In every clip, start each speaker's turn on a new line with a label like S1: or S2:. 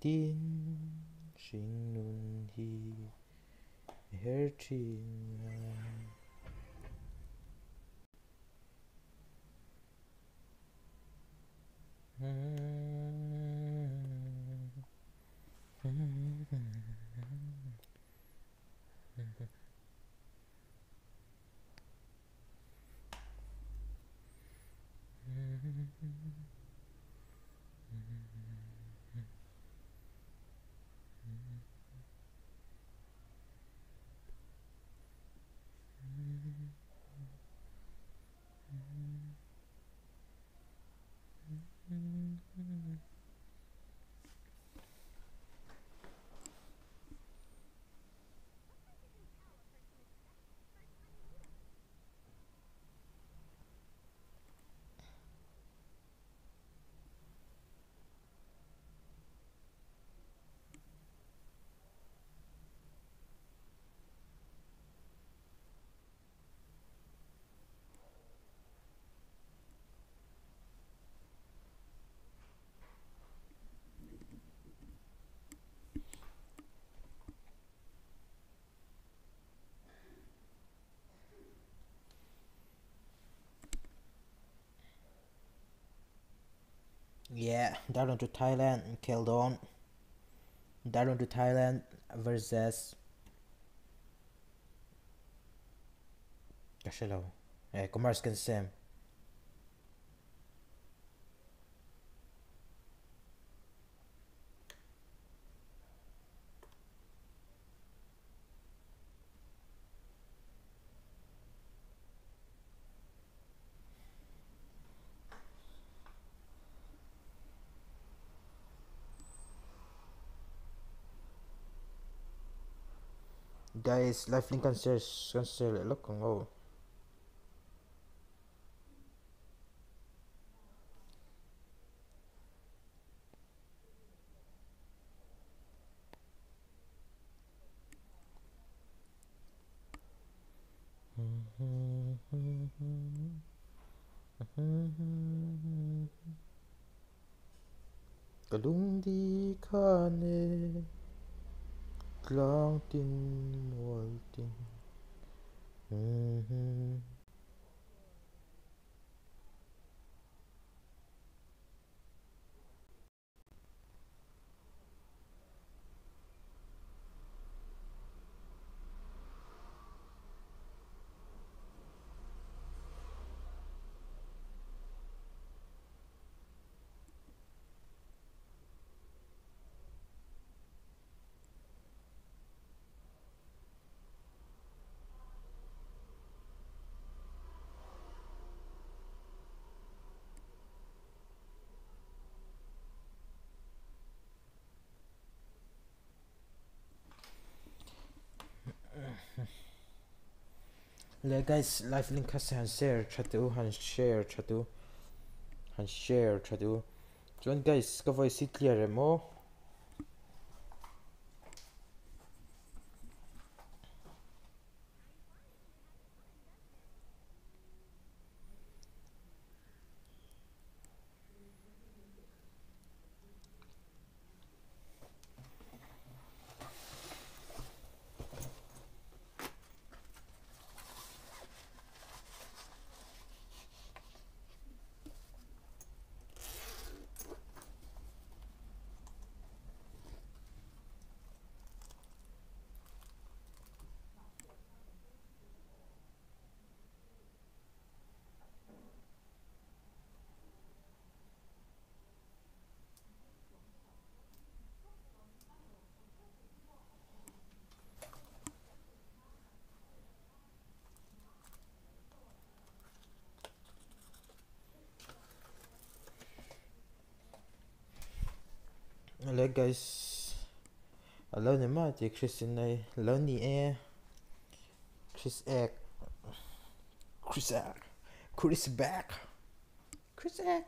S1: tin shin nun hi her chin mm yeah, down to Thailand and killed on. Down to Thailand versus Cachelo. eh? Commerce can Sim. Guys, lifelink cancel, cancel. Look, oh. Le guys, live link kasi han share chatu, han share chatu, han share chatu. Chuan guys, ka voice clear eh, mo. Alright guys, alone im Mat, ik chris in nei Lonely Air. Chris Egg Chris Egg Chris Back. Chris Egg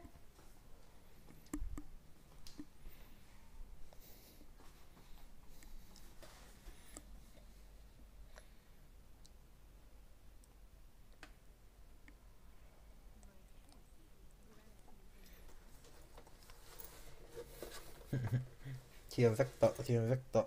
S1: tíðan vekta, tíðan vekta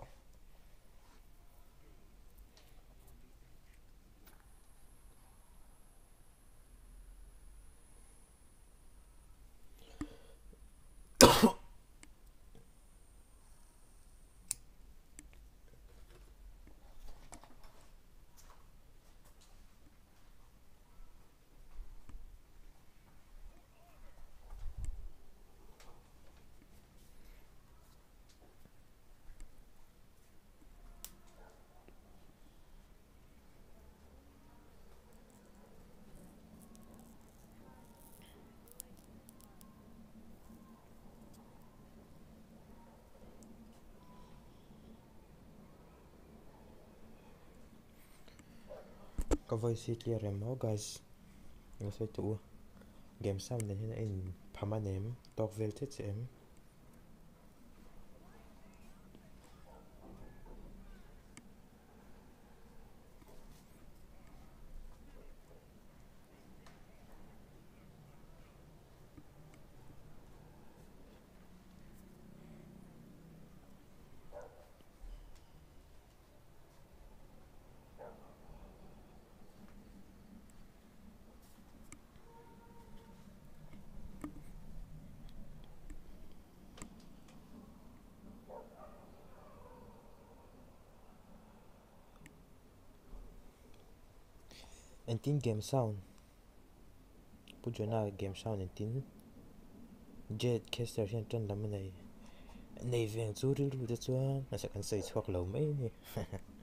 S1: voice clear remote guys. Nó sẽ chủ game xong đến hiện in permanent talk về thích em tin game sound. Pu jona game sound in tin. Jet caster hian tan lam nei nei veng chu ril ru de chuan. Na sa kan sei chok lo mai ni.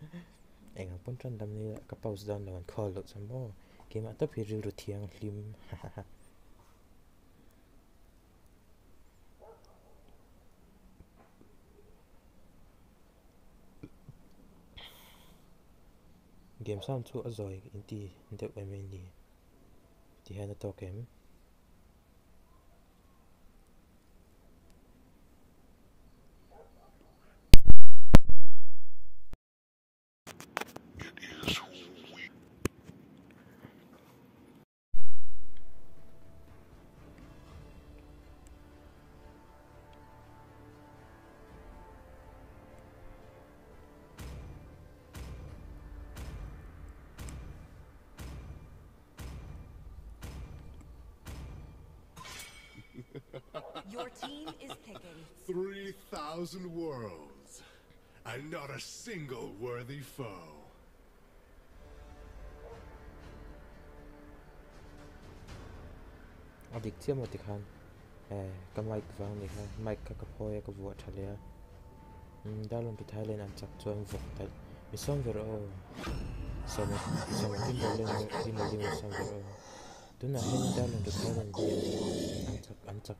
S1: Eng pon tan lam nei ka pause down lo an call lo chamo game ata phi ril ru thiang hlim. game sound to azoi inti inte wemeni ti hana
S2: tokem team is picking.
S3: 3,000 worlds, and not a single worthy foe.
S1: adik chiam mo ti khan eh ka mic wang ni kha mic ka ka phoi ka vuat thale um dalon pi thailand an chak chuan vok tal mi som ver o som som tin lo len tin lo len som ver o tuna hen dalon pi thailand di an chak an chak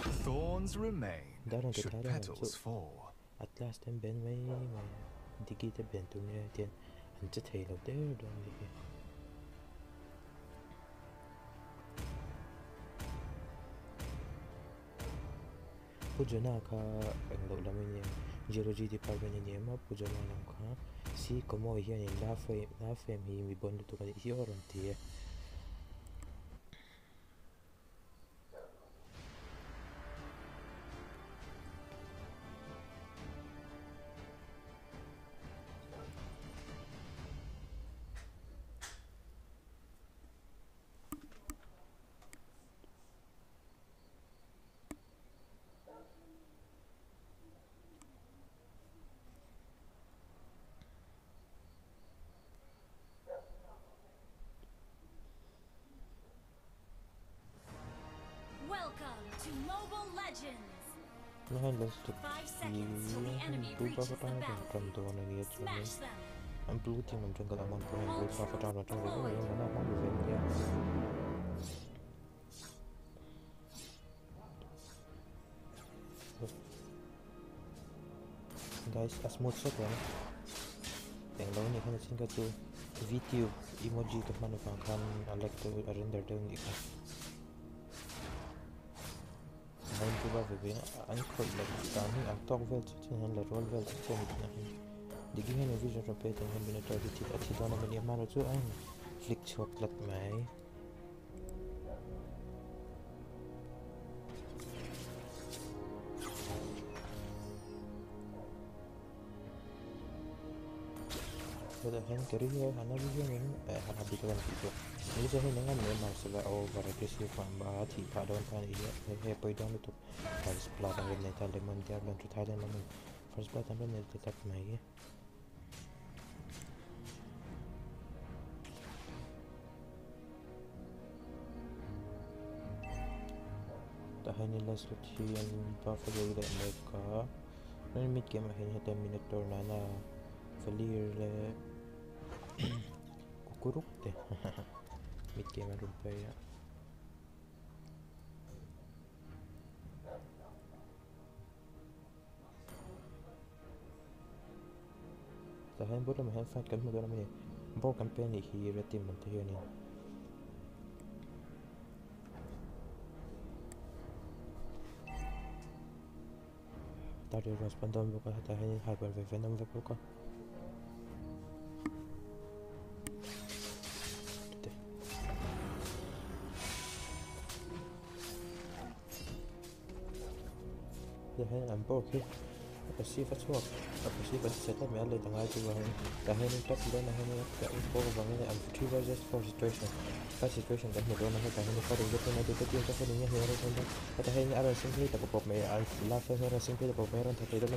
S3: Thorns remain.
S1: Darren,
S3: should petals
S1: so,
S3: fall.
S1: At last, ang Ben may may hindi kita bentong natin. Ang sa tail of the air doon dito. Pujo na ka ang laulamin niya. Geology department niya ma pujo na lang ka. Si kumo hiyan yung lafay lafay mi bondo to ka di oron tiya.
S4: mindless to
S1: blue
S4: buffer down from the one idiot
S1: and blue team and jungle at one point blue buffer down and jungle oh yeah man I want to win yeah guys a smooth second yang lawan ikan singkat tu video emoji tu mana kan akan like tu render dia ikan Vancouver vivió anche l'Afghanistan أكثر فترة للرول والتهمة دقيقة نتيجة ربيع تهمة بنتائج تأتي دانا من يمارة عين فليكس وقلت معي whether hand career hanabi human uh hanabi kawan itu ini saya dengan memang sebab oh pada dia sih kawan bahat si Hei dawan eh eh pay down itu harus pelatang dengan nanti lemon dia bantu thailand lemon first pelatang yang nanti tetap main tak Tahan nila suci yang lupa pada ulat mereka. Ini mid game akhirnya 10 minit Clear lah kukuruk deh mikir merubah ya Tak hanya boleh menghafal kerja dalam ini, boleh kampanye hingga retim untuk ini. Tadi respondan bukan tak hanya hyper vivendam bukan. And हमको फिर I पचवा पच्चीस पच्चीस सेट में ले तंगा जी वह the I have the info of one and three versions for situation. First situation that me don't have the hiding for the the and the are simply pop I love her simply pop me and the don't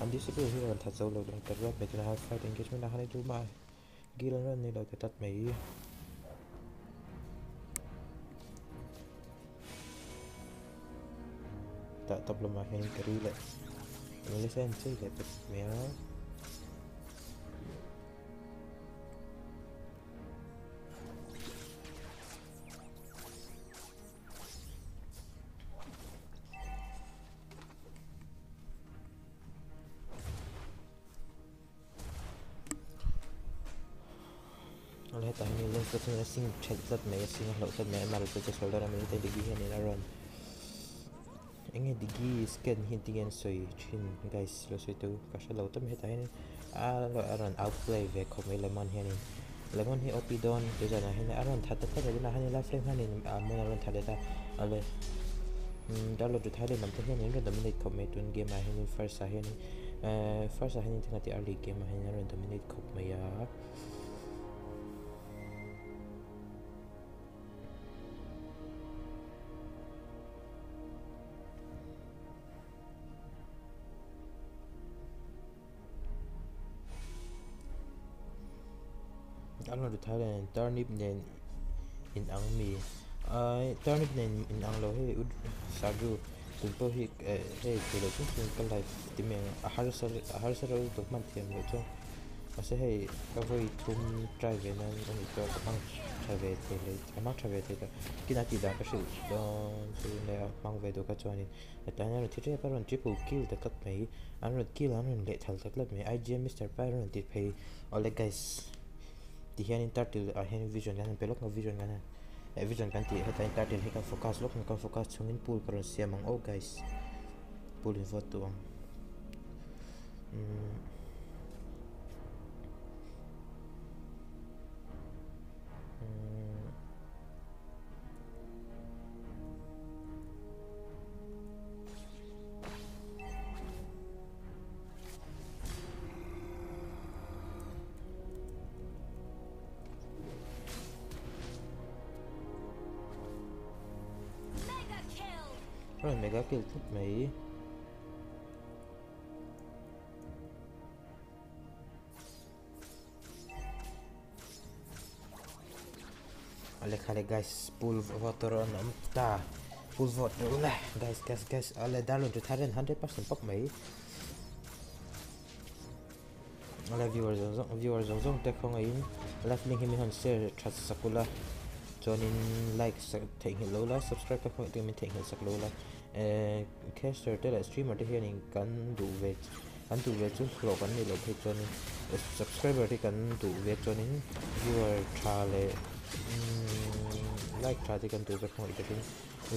S1: I'm this is here and that's all the better have engagement I need to that me tak tahu belum makan kari lah Mula saya hancur saya tak ingin lelah Saya tak ingin lelah Saya tak ingin lelah Saya tak ingin lelah Saya tak lah lelah Saya tak Saya tak Saya tak Saya tak Saya tak Saya tak enge digi scan hin soi chin guys, lo soi tu kasha lo tu me tahu ni a lo run outplay ve ko lemon hian lemon hi opi don tu jana hin a run that ta ta na han la flame han ni a mo na run thale ta. Ale da lo tu thale nam te hian ni dominate ko me tun game a hin first a hin first a hin tingati early game a hin run dominate ko me ya ano thay thailand turnip nen in ang mi. Uh, Ai turnip nen in ang lo he ud sadu tun po hi he ke chung chung ka life ti me a har sar a har sar to man thiam lo chung a se he ka voi thum trai, ve, nan ani to ka mang, trai, ve, te, le ka mang, trai, ve, te ka kina, ti, da, ka, shi, don su le mang, ve do ka choni eh, ta nhà ro thi tre, pa, ron, triple kill, ta, kat mai an ro kill, an, ron, le, thal tak lat mai igm mr pyron ti pay ole, guys. Ti hian in tartil a hian vision kan pelok no vision kan e vision kan ti heta in tartil hi kan focus lok kan focus chungin pool karon siam ang. Oh guys. Pool in vote tu ang. Mm
S4: Mega
S1: megakil tutmayı Alekale guys pull water on ta. Pull water lah guys guys guys ale download to Thailand 100% pop mấy. Ale viewers on zong viewers on zong take không ấy. Left link him on share chat sakula join in like take hello la subscribe các bạn tự mình take hello sakula caster tức là streamer thế hiện cần đủ về kan tu ve chu flow kan ni lo phe chuan in subscriber ti kan tu ve chuan in viewer tha le like tha ti kan tu ve khoi takin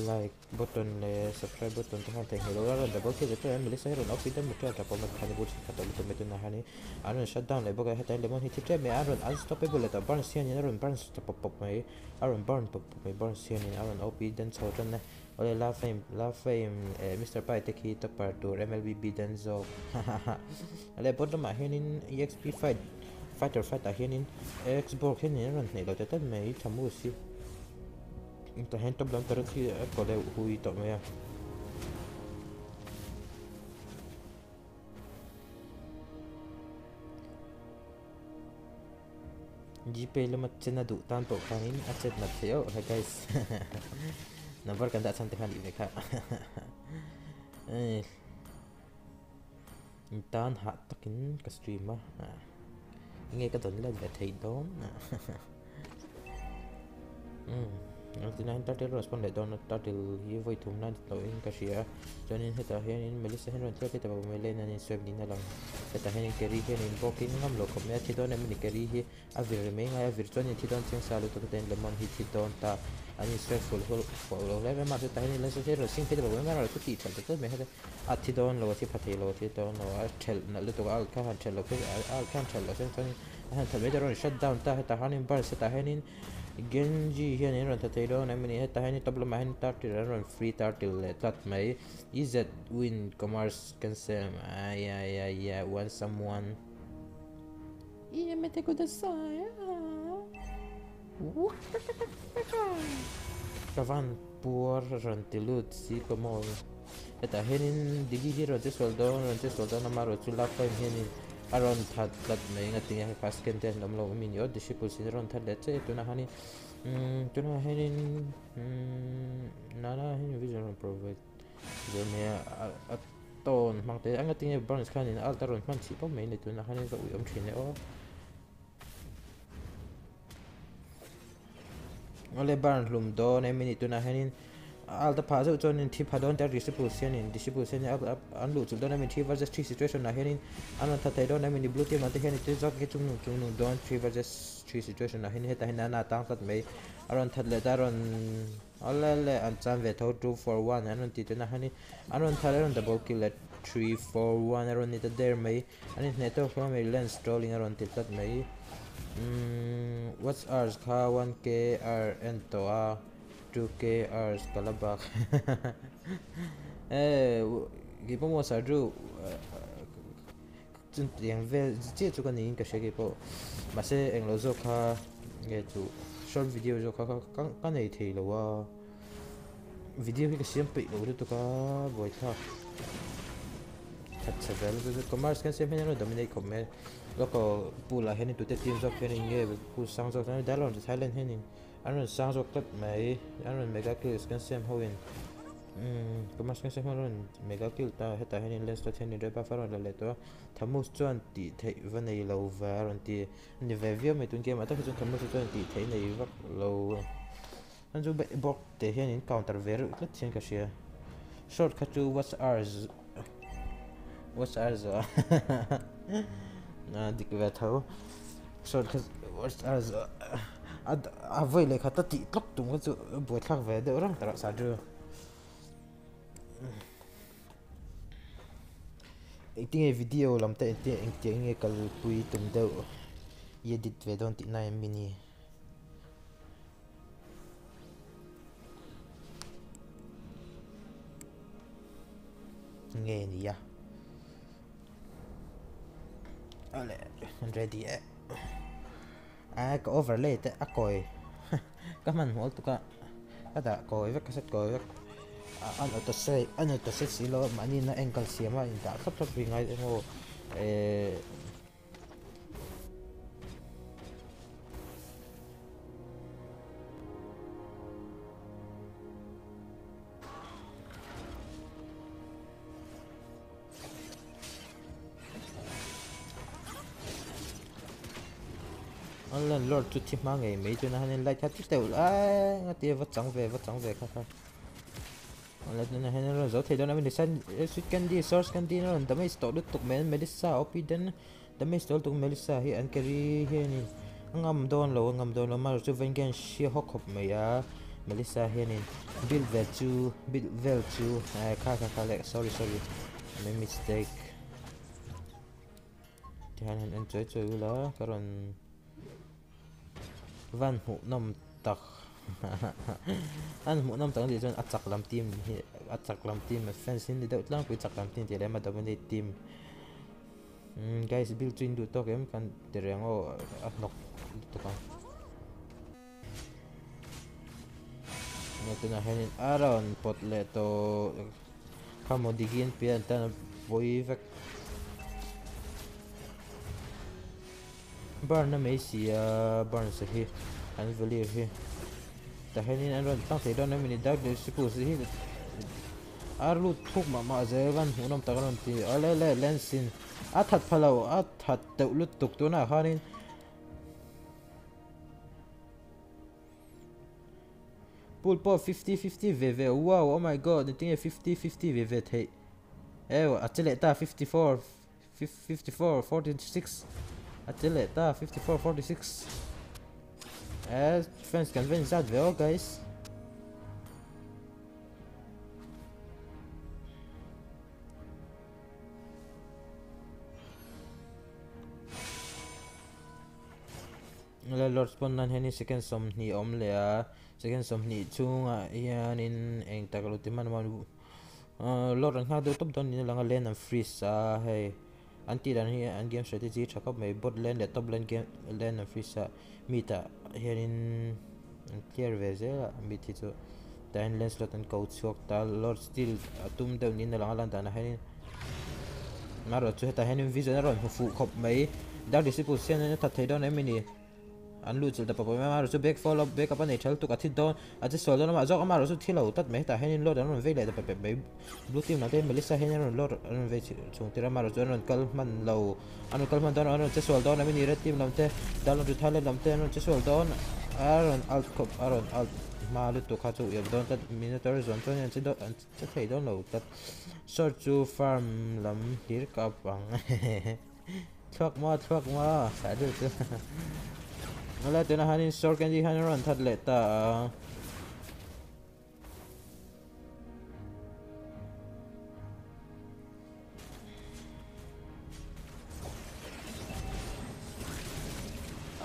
S1: like button le subscribe button to han theng hello ra double click to em lisa ron off item to ta pom khani bu ta to to metu na hani aron shutdown le boga heta lemon hit tre me aron unstoppable ta burn sian ni aron burn stop pop pop mai aron burn pop pop mai burn sian ni aron op den so ton na Ole love fame, love fame. e, eh, Mr. Pytek hit par tur MLB bidden zo. Ale bodo ma henin EXP fight. Fighter fight ah, a henin Xbox henin rant ne lo tetan me ita musi. Inta hen to blan tarot ki eh, kole hui to me. Jipe lo matchen na du tanto kanin atchet na teo. Hey guys. number kan da chan te khan i kha eh tan ha takin ka stream ma à. nghe cái don. là về thầy đón à. ừ. Altina tatil respond don tatil hi voi thum na to in ka shia chuanin heta hian in melissa hen ron thia ta ba mele na ni sweb din lang heta hen in keri hen in booking ngam lo khom ya thi don em ni keri hi a à, vir me nga vir chuanin thi don ching salu to ten le mon hi don ta administrare follow-up ma tutta quindi le sue si impede proprio andare tutti i tanti tu mi a ti download ti patilo ti download al cancello al cancello senza انت ميدرون شت داون تاه تهانين بارس تهانين جنجي هنا نيرون تتيلون امني هتا هاني طبل ما هاني تارتي نيرون فري تارتي تلات ماي يزت وين كومارس كنسم اي اي اي وان سم وان يا متى كنت الصايع tat mai is that si como heta hian digi hi ron soldo ron te soldo na maro chula faim hian in. Aron that that me nga tinga ka scan ten lam lo min yo disciple sin ron that le che tu na hani um tu na henin na na hani vision provide zo me a ton mang te anga tinga bonus khan in. Ron man chi pa me ne tu na hani ka u om thine o ole barn lum do ne mini tu na hanin al ta phazo chon in thi phadon ta distribution in distribution ab an lu chu don min thi versus three situation na henin an ta tai don min blue team ante hen te jok ke chung chung nu don three versus three situation na hen he ta hen na tang sat mai aron that le ta ron alle le an chan ve tho 2 for 1 anon ti te na hani anon thale ron double kill at 3 4 1 aron ni ta der mai anin ne to from mai lens trolling aron ti tat mai Mm, what's ours? Ka 1k r, n, to, a. 2k hours kalabak eh Gì po mo sa ru chun eh, tiếng eh, về chỉ chu kan ning ka she gi po mà sẽ anh lo zo kha Nghe chu short video zo kha ka ka này thei lo wa. Video hi xem siam pe lo ru to ka, boi tha. Thật vel cái commerce kan se men no dominate lúc lo ko pula hen tu te team zo ken nge pu sang zo tan da lon thailand hen anh sang rồi clip mấy anh mega kill scan xem hoin có kuma scan xem hoin mega kill ta heta hen lens ta then re ba faron le to thamus chuan ti thei và nei lo va ron ti ni ve vio me tun game chúng chuan mưu chuan ti thế này va lâu, anh chu bok te hen in counter ver klet chen ka shortcut to what's ours what's ours dik ve so shortcut as ad à, à vậy là khát tị tóc tung cái chỗ buổi khác về đỡ rồi tạo sao chưa tiếng video làm tay tiếng tiếng nghe cái bùi tung đâu edit về don tị này, mini. Nghe nè ya à? Ole, ready eh? À có overlay te a coi. các man hol tu ka ada koi vek kaset koi vek an to se an to se si lo mani na ankle siama in da thap thap ri ngai ngo e anh lần lord chút chip mang ngày mấy cho nên lại thắt tiếp tiểu à ngắt tia vắt trắng về vắt trắng về khác khác Wala na na hen result hey don amin san sweet candy source candy no da mai store lut tuk men melissa opi den da mai store tuk melissa hi an kari hi ni ngam don lo ngam don lo mar chu gan shi hok hop me ya melissa hi ni bill vel build bill vel chu kha kha kha le sorry sorry. My mistake. Thì anh anh chơi chơi là karon van hụ nom tak an hụ nom tak thì chọn achak lam team hi achak lam team fan sin đi đâu lang quý chak lam team thì em mà dominate team guys build twin du to em kan terengo at nok to kan ito na henin aron pot le to kamo digin pian tan boy vek بارنا ميسي يا بارنس هي عن فالير هي تحيلين أنا تنسي لنا من الداك سكوس هي أرلو توك ما ما زيغان ونم تغرم تي ألا لا لانسين أتحت فلو أتحت تولد تكتونا هارين بول بول 50 50 في في واو أو ماي جاد نتيجة 50 50 في في تهي أيوه اتلقى 54 54 46 Attila ah, ta 54 46 Eh, friends kan vinna sad vi guys. Lord spawn nan heni second som ni om le a ah. second som ni ah, chunga yan in eng takaluti man man uh, lord ang ha top don ni lang len and freeze a hey anti dan hi an game strategy thakap mai bot lane le top lane game lane and free sa mi ta hianin clear ve ze mi ti chu dan lane slot an coach chok ta lord still uh, tum deuh nin lang lan dan rồi maro chu heta hanin vision ron fu khop mai dark disciple sen ta thei don emini an lu chul ta pa ma ro chu back follow back up an thal tu ka thi don a chi sol don ma jok ma ro chu thilo tat me ta henin lo don ve le ta pe blue team na te melissa henin ron lo ron ve chung tira ma ro chu ron kal man lo an kal man don an chi sol don ami ni red team lam te dal ron thale lam te ron chi sol don aron alt cop aron alt ma lu tu kha chu yom don tat minotaur ton to chi do an chi thei don lo tat short chu farm lam hir ka pang thuak ma thuak ma sa du เอาละเดี๋ยวนะฮะนี่สกอตแกนจีฮันรอนทัดเลตตา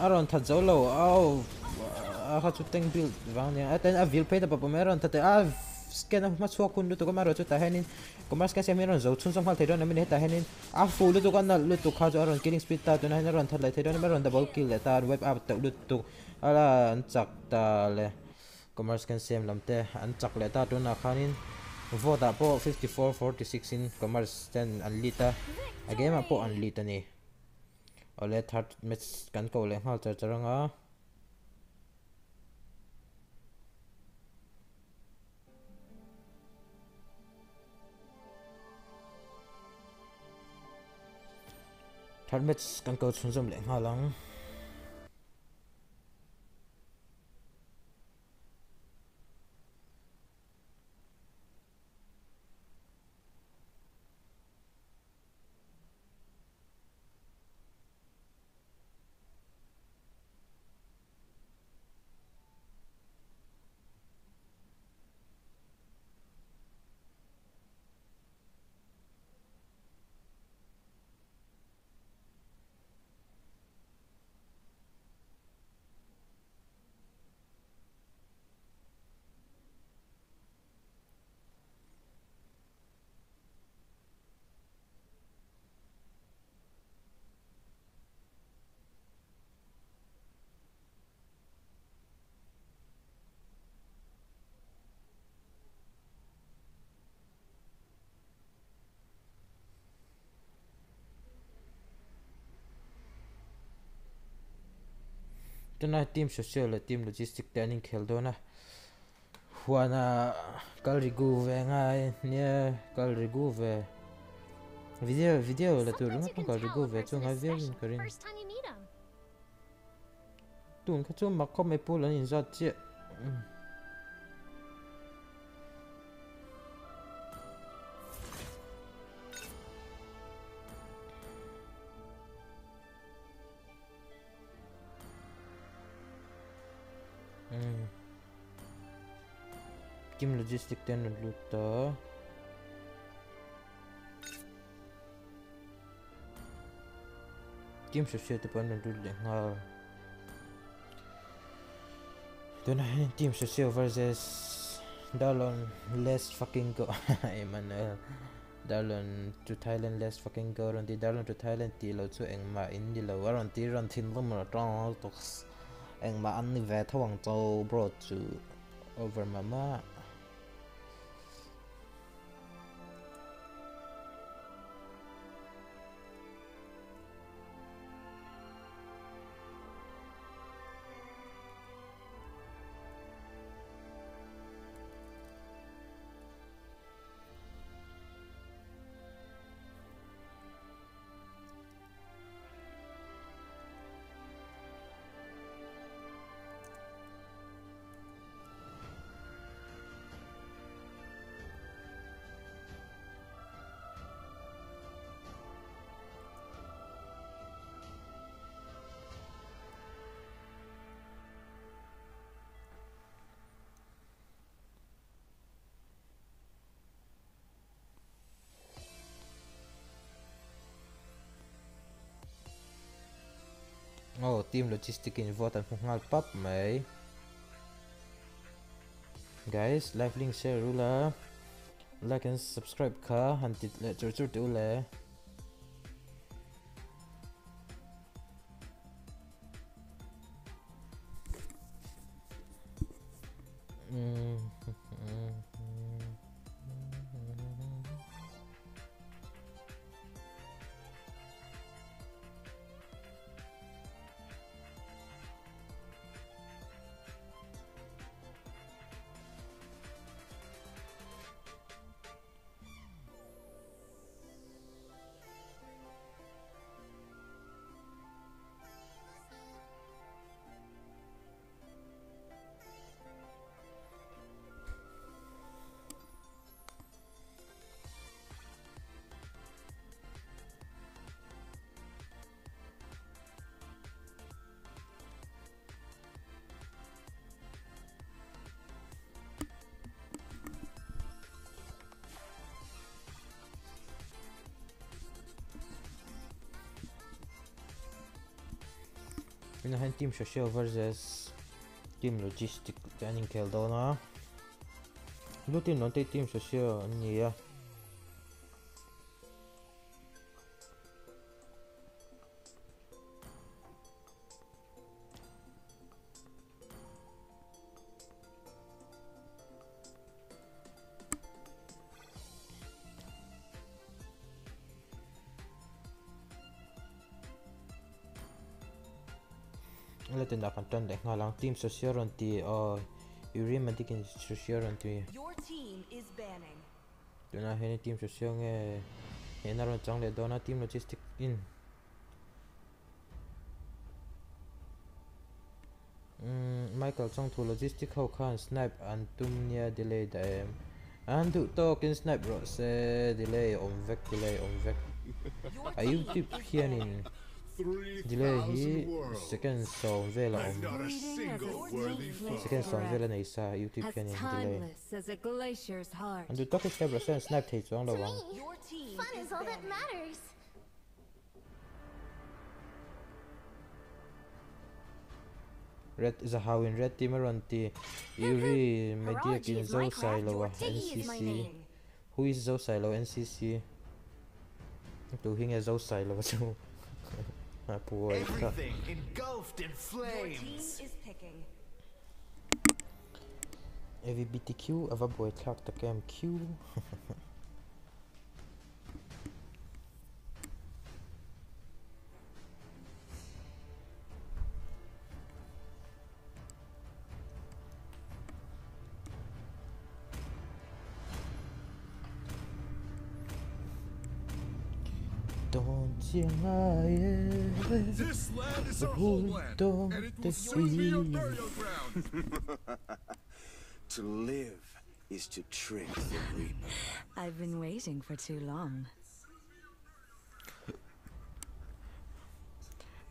S1: อารอนทัดเจ้าโลเอาฮัชุดเต็งบิลด์วางเนี่ยแต่เอาวิลเพย์แต่ปั๊บผมเอารอนทัดแต่เอาสแกนมาชัวร์คุณดูตัวก็มาโรจุดแต่เฮนิน maro chu ta commerce ka meron zo chun song hal thedon amin heta henin. A fu lu tu kan na lu tu kha jo aron killing speed, ta tu na heron thalai thedon meron double kill le ta, web up ta lu tu ala an chak ta le commerce kan sem lamte an chak le ta tu na khanin vote po 54 46 in commerce ten an lita a game a po an lita ni ole third match kan ko le hal char charanga thật mất căn cầu xuống dùm lệnh hoa lắng tuna team social la team logistic planning khel do na huana kal rigu ve nga ne kal rigu ve video video la tu ru kal rigu ve chung ha ve karin tun ka chung ma ko me pul an in zat che Kim logistic loot'ta. luta. Kim society pa na dulu nga. Doon na team social versus Dalon less fucking go. Emmanuel. Dalon to Thailand less fucking go. rồi dallon Dalon to Thailand ti lo chu eng ma in, di lo. Rồi ti ron tin lo mo tong toks. Eng ma an ni ve thawang châu bro chu over mama. Team logistic involved and ngal pap mai. Guys, live link share rula. Like and subscribe ka hantit le chur chur tu le. behind Team Shoshio versus Team Logistic Janin Keldona. Blue Team non Team Shoshio niya Anton dek nga lang. Team sa Sharon ti uh, Yuri madikin sa Sharon ti.
S2: Your team is banning.
S1: Do na hini team sa Sharon eh Hina ron chang le do na team logistic in Mm, Michael chang tu logistic hau khan snipe an tum nia delay da em An du to kin snipe ro se eh, delay on vek delay on
S2: vek
S1: Ayub
S2: tip
S1: hianin
S3: Dilehi
S1: second song
S3: zela
S1: second song zela na isa YouTube channel delay. Ang dito kasi siya
S4: brasa
S1: snap
S4: tayo
S2: ang daw.
S4: Fun is all that matters.
S1: Red is a how in red team around the Yuri
S4: Mediac
S1: in
S4: Zhou
S1: Silo NCC. Who is Zhou Silo NCC? Doing a Zhou Silo too. My boy.
S5: Everything engulfed in flames.
S1: LGBTQ, Avaboy Clark, the MQ.
S3: This land is our homeland, and it will soon be our burial ground.
S5: to live is to trick the Reaper.
S6: I've been waiting for too long.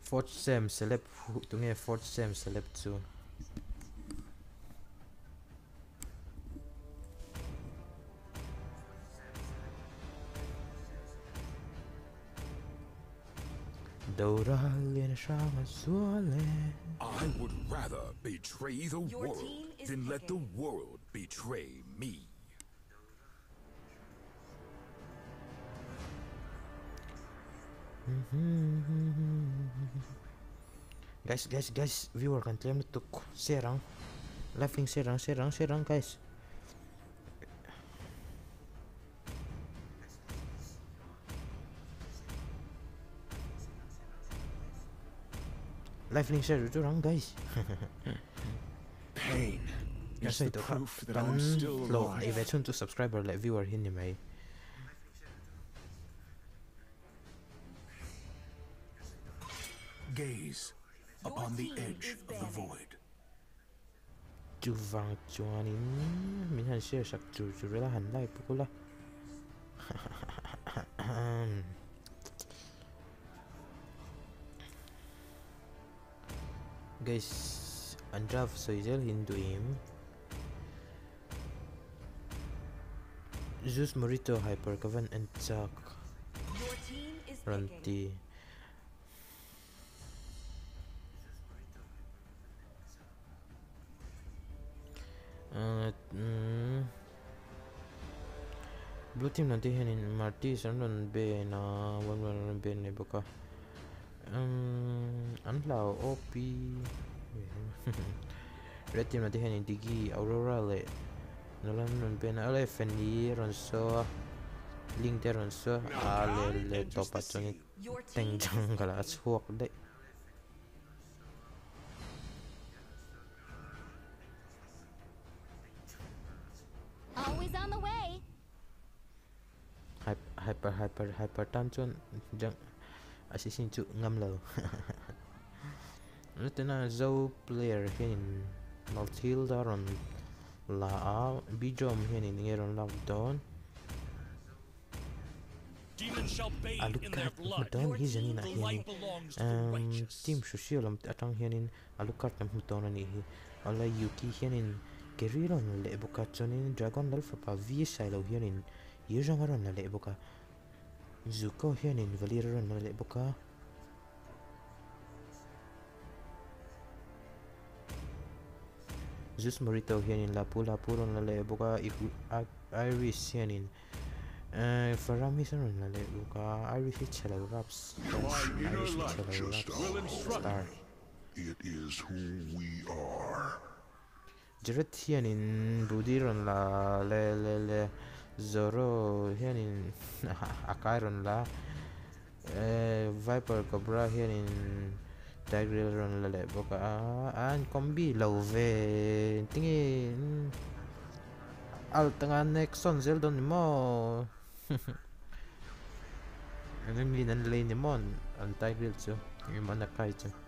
S1: Fort Sam Celeb, tu nghe Forge Sam Celeb 2.
S3: I would rather betray the
S2: Your
S3: world
S2: team is
S3: than let the world betray me.
S1: guys guys guys viewer kan claim itu serang. Laughing serang serang serang guys lifelink saya tu orang guys.
S5: Pain.
S1: Yes, itu
S5: proof that I'm still alive.
S1: Ibe tu subscriber like viewer ini mai.
S3: Gaze upon the edge of the void.
S1: Juwang juan ini, minyak saya sak juru juru lah, hendai pukul lah. guys undraft so hinduim Zeus Morito Hyper Coven and
S2: Zack
S1: Ranti. uh, mm. Blue team nanti in Marty Sandon B na 1 1 B na iba Um, anlau OP. Red team nanti hanin Digi Aurora le. Nalan non be na ale Fendi Ronso. Link der Ronso ale le topa choni
S2: Your team
S1: teng
S2: is
S1: jang kala
S2: picking.
S1: chuak de.
S4: Always on the way.
S1: Hyper hyper hyper hyper tan chon jang
S7: اساسين 2 نغملو عندنا
S1: زو
S7: بلاير
S1: هين مالتيلدا رون
S7: لا
S1: بيجوم
S7: هين نيرون لاف دون
S1: الوكارد
S7: مدون
S1: هي زنينا يعني ام تيم شوشيو لم تاتان هينين الوكارد مدون ني هي ولا يوكي هينين كيريرون لابوكاتونين دراغون لالفا با في سايلو هينين يجمرون لابوكاتونين Zuko here and in Valera. Zeus Morito here in Lapu Lapu on the Leboka Iris here in uh, eh, Faramis on the Leboka Iris Hitchell Raps Iris
S3: Hitchell
S1: Raps Star.
S3: It is who we are.
S1: Jared here in La on the Leboka Zoro here in Akaron La. Uh, Viper Cobra here in Tigreron La Boca uh, ah, ah, and Combi Lauve tingin mm, alt nga Nexon Zeldon mo. Ang limlinan lane ni Mon ang Tigrel so yung
S4: mga nakahit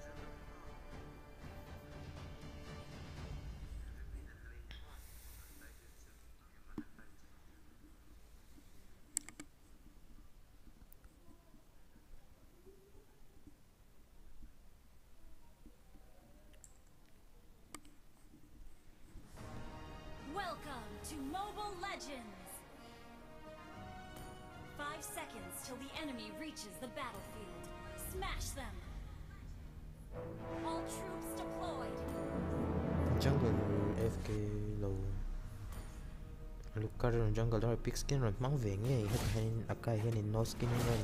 S1: jungle dar pick skin ron mang ve nge het hanin akai hanin no skin ron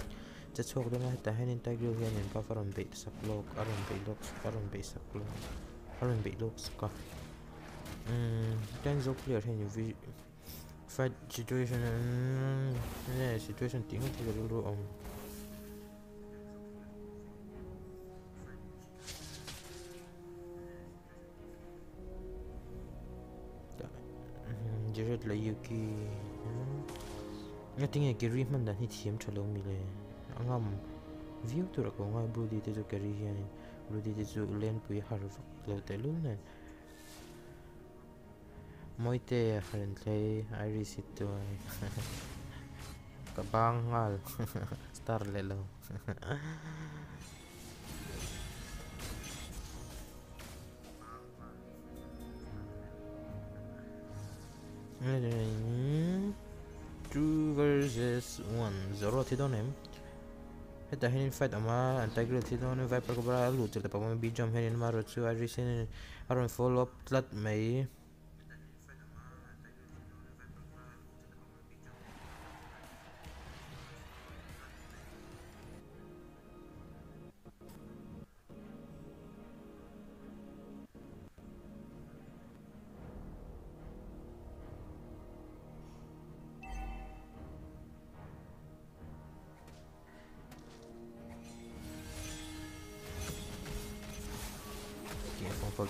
S1: cha chok dona ta hanin tiger hanin pa faron be sak lok aron be lok aron be sak lok aron be lok ska mm ten zo clear hanin vi fight situation mm, ne situation tingo ti lu om Jared la cái rim mình đã man dan cho lâu chalong lên anh ngầm. View tu ngay bù đi tới zo kari hiyan Brudi te zo len pui harvak lo te lul nen Moi te haren tlay Iris ito ay Kabangal Star le Two versus one. Zoro Tidonim. Hit the hidden fight Ama and Tiger Tidonim Viper Cobra Lutil. The Pokemon B jump hidden Maru 2. I recently follow up that may.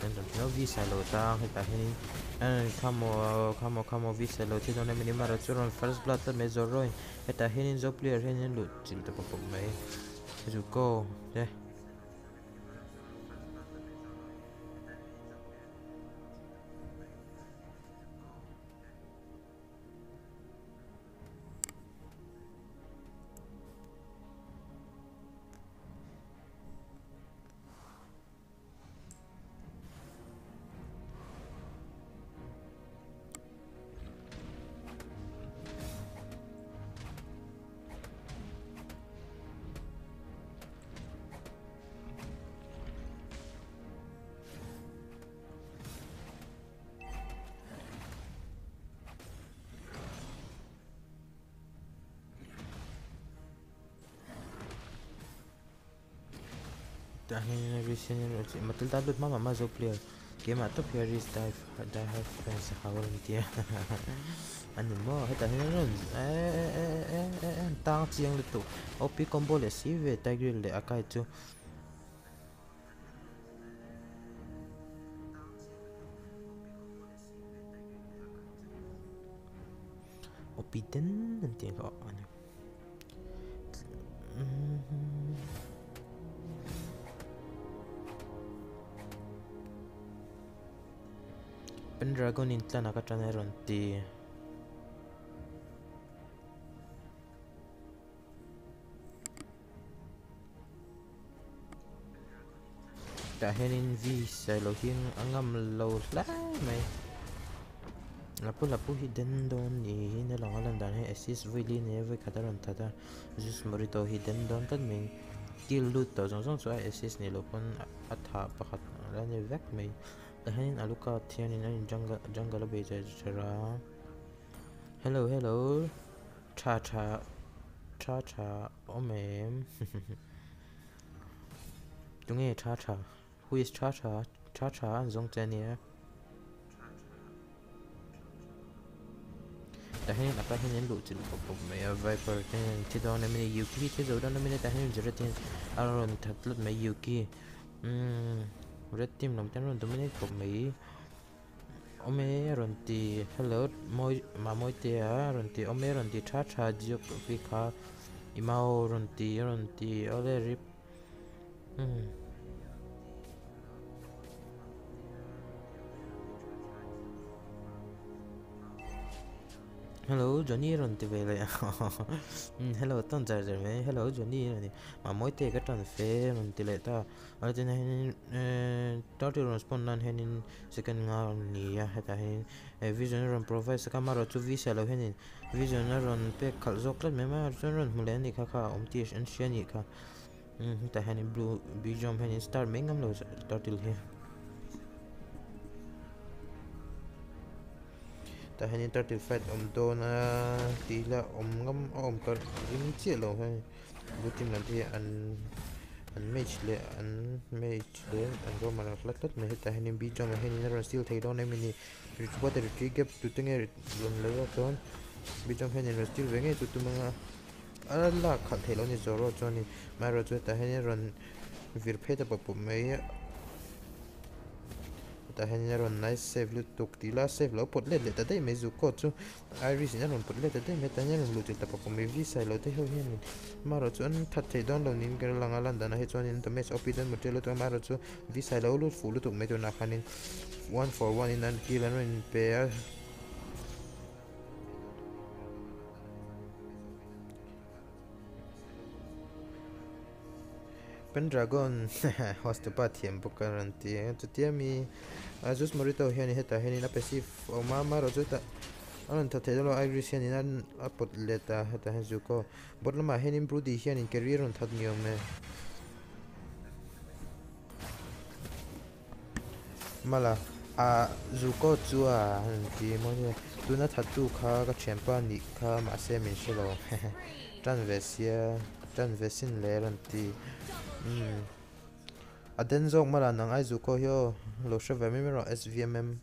S1: Iris hinin aron follow up tlat mai Golden no visa lo ta heta hinin an eh, kamo kamo kamo visa lo ti don mini mara churon first blood ta me zoroin heta hinin zo player hinin lu chil ta pop mai zu go de Mission Matul tak lut mama masuk player. Game atau Fury's Dive Dive Hard Fans Kawal ni dia. Anu mo hata ni run. Eh eh eh eh tang tiang lut. OP combo le sive tagril le akai tu. OP den nanti kau anu. Pendragon intla nakataneron ti Dahenin vi sa lohin angam lo la mai Lapu lapu hidden don ni hina lang alam dan he assist really never kadaron tata zus morito hidden don tan ming kill loot to zong zong so assist er ni lopon atha pakat la ne vek mai dahanin aluka thianin an jungle jungle be ja chara hello hello. cha cha cha cha omem tunge cha cha who is cha cha cha cha zong tania dahanin apa hinin lu chil pop pop me viper ten ti don na mini yuki ti zo don na mini dahanin jiratin aron thatlut me yuki mm red team làm tên rồi tụi mình mỹ. Ông ấy rồi thì hello môi mà môi tia rồi thì ông ấy rồi thì cha cha diop vì khác imao rồi thì rồi thì ole rip. Hmm. Hello, Johnny rồi thì về hello ton jar jar me hello, Johnny rồi mà moi te cái ton fe rồi ti le ta ở trên ta đó ron spon nan hen second nga ni ya heta hen vision ron provide sa camera to visa lo hen vision ron pe khal zok lat me ma ron mulen ni kha kha om ti an shia ni kha ta hen blue bijom hen star mengam lo turtle he hen turtle fight om do na ti la om ngam om kar rim chi lo he bu tim lan ti an an mage le an mage le an go mala flat tat me ta hen bi jom hen ni ron still thei don em ni what the tree gap tu tenge lon le wa ton bi jom hen ni still venge tu tu manga ala la khat thei lo ni zoro choni ma ro chu ta hen ron vir phe ta papu me ta hen ni ron nice save lu tuk ti la save lo pot le le ta dai me zu ko chu iris ni ron pot le ta dai me ta ni ron lu ti ta papu me vi sai lo te ho hen ni ma ro chu an that thei don lo nin ger langa lan da na he chuan in ta match opi dan mo te lo to ma ro chu vi sai lo lu fu lu tuk me to na khanin one for one in an kill an in pair. Pendragon host pa thiam bukaran ti tu tia Ah, azus morito hian heta hian in a passive o ma ma ro ta aron tha thelo agri sian in an a pot leta heta han zu ko bot lama hen in brudi hian in career on that niom me. Mala, a zu ko chu a han ti mo ne tu na that kha ka champa ni kha ma, se min shelo tan vesia tan vesin le ran ti mm a den zong mala nang ai zu ko hyo, lo sha ve mi ro svmm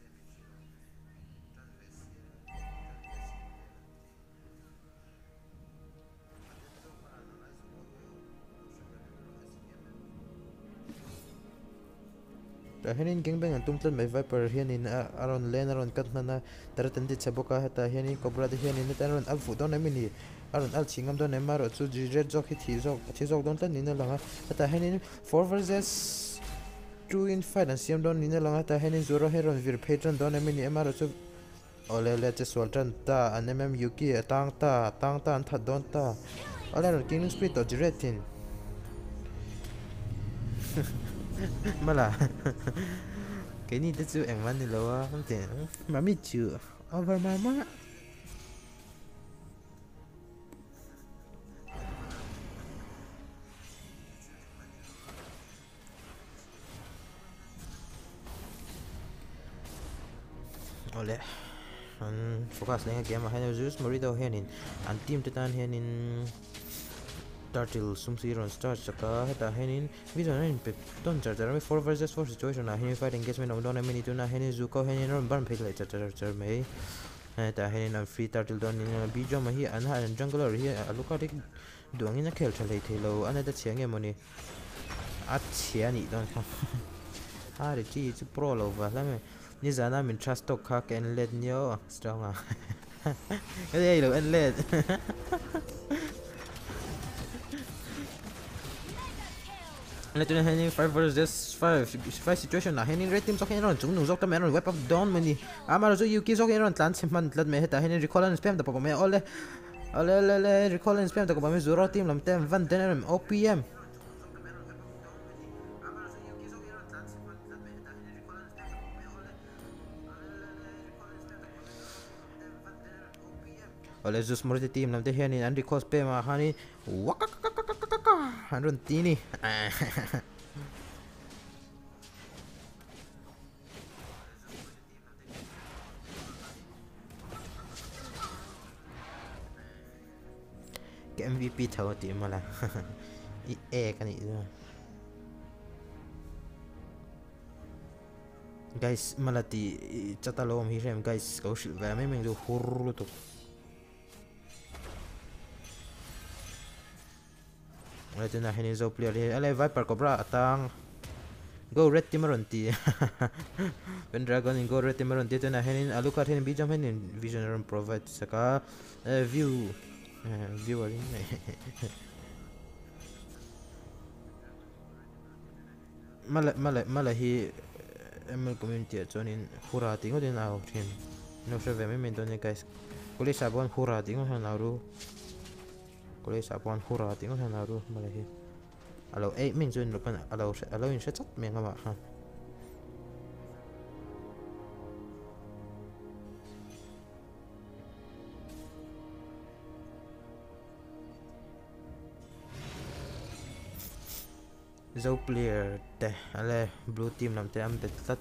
S1: ta hianin gangbang an tumtlan mai viper hianin aron len aron kat nana taratan ti chaboka heta hianin cobra de hianin ta aron al fu don emini ar al chingam don emaro chu ji red jok hi thi jok thi jok don tan nina langa heta hianin 4 versus 2 in fight an siam don nina langa ta hianin zuro heron vir patron don emi ni emaro chu ole le che swaltan ta, an mm yuki e tang ta tang ta, an that don ta. Ole ron king speed to jiretin mala cái này tôi chịu em ăn đi lâu á không thể mà mi chịu over my mark Ole. An focus lên cái game mà hay Zeus Morito henin an team titan henin turtle, sum si ron start chaka heta henin vision in pe don char char 4 versus 4 situation na henin fight engagement on don a minute na henin zuko henin ron burn pick later char char char mai heta henin an free turtle don in na bi jom hi an ha an jungler, hi aluka dik duang in a khel thalei thelo an da chiang emoni a chia ni don kha ha re chi pro lo va la me như giờ zana mình trust to kha ken lên nhớ strong à cái đây là anh lên. Let tuna henin 5 versus 5 5 situation na henin red team sok henin chúng nung zok ta meron web of dawn mani amaro zo yuki zok henin tlan simpan tlat me heta henin recall and spam da papa me ole ole ole ole recall and spam da papa me zoro team lam tem van denem opm Oleh Zeus Murti team. Nam te hian in an request pe ma han in wakakakakakaka an run ti ni cái MVP thầu thì MVP là ít e cái này It guys mà là thì chắc ta lâu không hiểu em guys có sự về mấy mình rồi hurru Wala tên na hình zo player hi ale viper cobra atang. Go red team ron ti pen dragon in go red team ron ti tu hình hinin alukat ah, hinin bijam hình vision ron provide saka view view. Eh, view mala mala mala hi eh, ML community at chuanin hura tingo din aw nó sẽ về mấy mình tôi don guys. Kuli sabon hura tingo nào aru kuli sabon hura tingo han aru mala hi alo ei min chun lopan alo alo in sha chat me ngama ha. Zo player te. Ale, blue team nam te am bet tat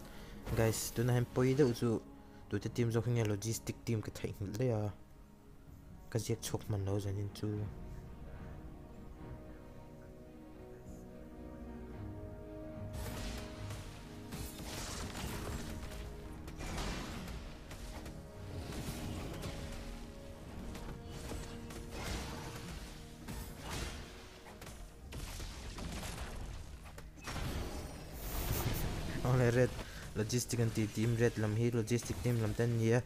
S1: guys tu na hem poi de chu tu te team zo khing logistic team ka thain le ya ka jek chok man lo zanin chu red, logistic anti team red lam hi logistic team lam ten ya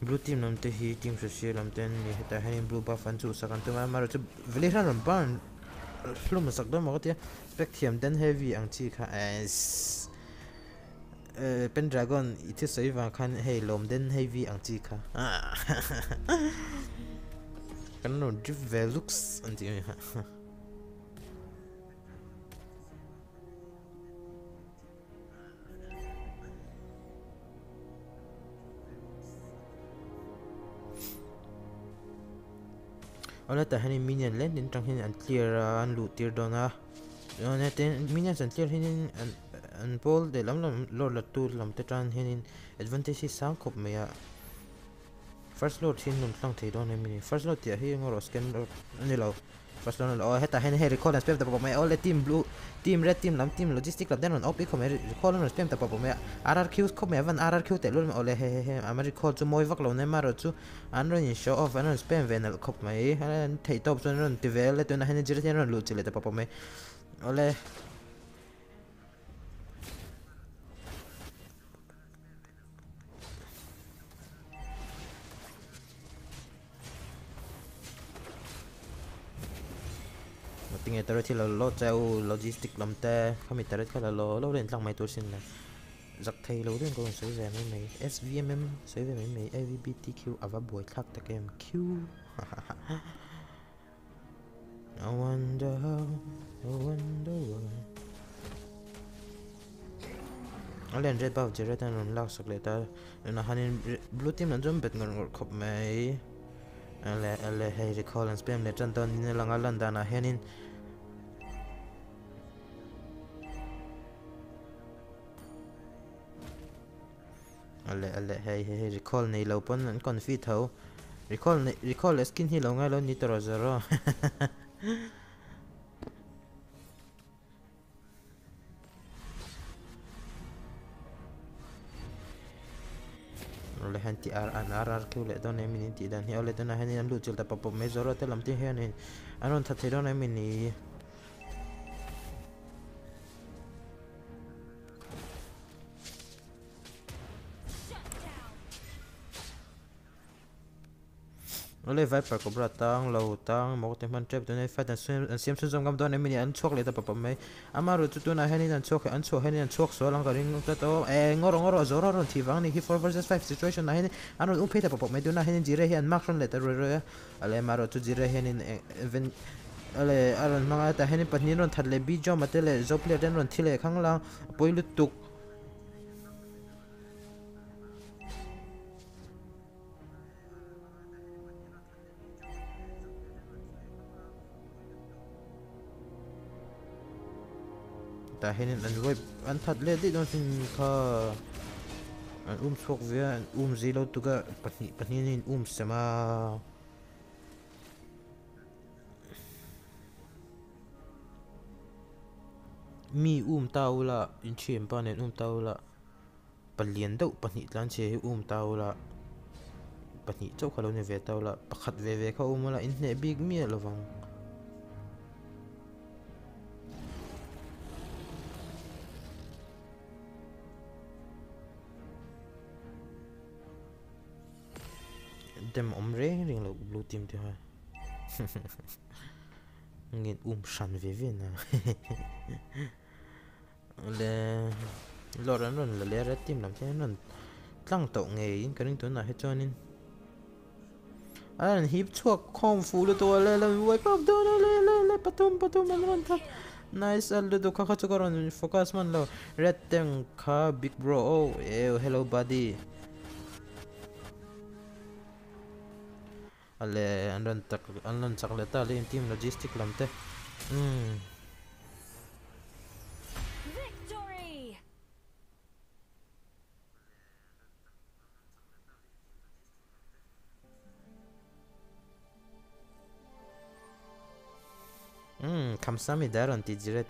S1: blue team lam te hi team social lam ten ni ta hain blue buff an chu sakan tu ma maro chu village làm ban. Flum sak do mo tia spectrum den heavy ang chi kha à, as ờ, pen dragon ite soi va khan hey lom den heavy ang chi kha. À. Kan no drift velux anti ha ola ta hani minion len din tang hin an clear a an lu tir dona ờ, ona ten minion an clear hin an an để de lam lam lord la tu lam te tran hin advantage sang khop me ya first lord hin nun tlang thei don mình first lord tia hi ngor scan ni lo برشلونه اه حته هنا هي ريكول سبام تبقى 400 اول تيم بلو تيم ريد تيم لام تيم لوجيستيك لام دانون او بيكم ريكول سبام تبقى 400 ار ار كيو كوم يفن ار ار كيو تلول ما اوله هي هي اما ريكول تو موي فك لو نيمار تو ان رن شو اوف ان سبام فين الكوب ما هي تي توب تو رن تيفيل تو هنا جريت رن لوتي لتبقى 400 اوله hen jir ta pop tới thì là lo treo logistic làm te. Không biết tới thì là lo lo lên tăng mấy tôi xin này giặc thầy lâu đến còn sấy về mấy mấy. SVMM sấy về mấy mấy. Avbtq à và buổi khác ta kèm Q. I wonder how, I wonder why. Ở lên red buff chỉ red anh lao sạc lệ ta nó hanin blue team nó zoom bet ngon ngor khop mai ale ale hay recall and spam le chan ton ni langa landa na henin ale ale hay hay recall nei lo pon an confit tho recall nei recall skin hi lo nga lo ni tro zero ole han ti ar an ar ar kule don ne min ti dan hi ole don han ni lu chil ta pop me zoro te lam ti he ni anon tha te don ne min ni ole viper ko bra tang lo tang một te man trap don fa dan sim an sim sun gam don ne min an chok le ta pop me amaru tu tu na he ni an chok an đi ăn ni số chok so lang ka ring ta to e ngor ngor zoro rồi thì vắng ni hi 4 versus five situation na he ni anon tập pe mấy tụi này hay na he ni jire he lấy tập rồi rồi ta ro ro ale maru tu jire he ni even ale aron manga ta hay ni patni ron thật lấy bi cho jo matele zo đen rồi thì lấy khăng lang boy lút túc dahin an Web antatletik und ein paar an Umzug wir an Umsilo sogar Paninin Umsema. Mi um taula in chim panen um taula. Palien dau panit lan che um taula. Panit chau khalo ne ve taula pakhat ve ve kha umala in ne big mi lovang. Dem om ring lo blue team te ha ngin um shan ve ve na. Le, lo ran ron le le team lam te non tlang to nge in ka ring tu na he chonin an hip chuak khom fu lo to le le wai pap do le le le patum patum man ran that nice al do kha kha chukaron focus man lo. Red team kha big bro. Oh eh, hello, buddy. اللي ننتق ننتقل لإيطاليا تيم لوجيستيك لمته مم. 음 감사합니다런 디지렛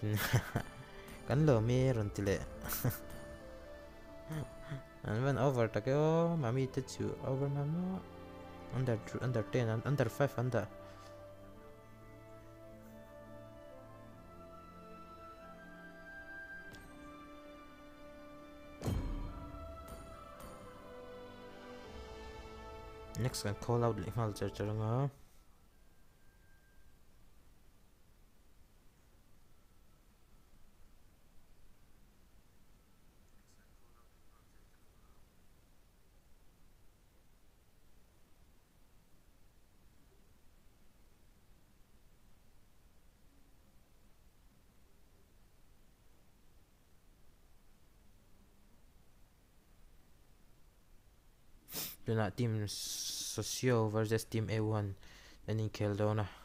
S1: 간로미런 딜레 and when over to go mommy to over mama under under 10 and under 5 under. Next kan call out lingal char Dia nak team Sosio versus team A1. dan yung Keldona.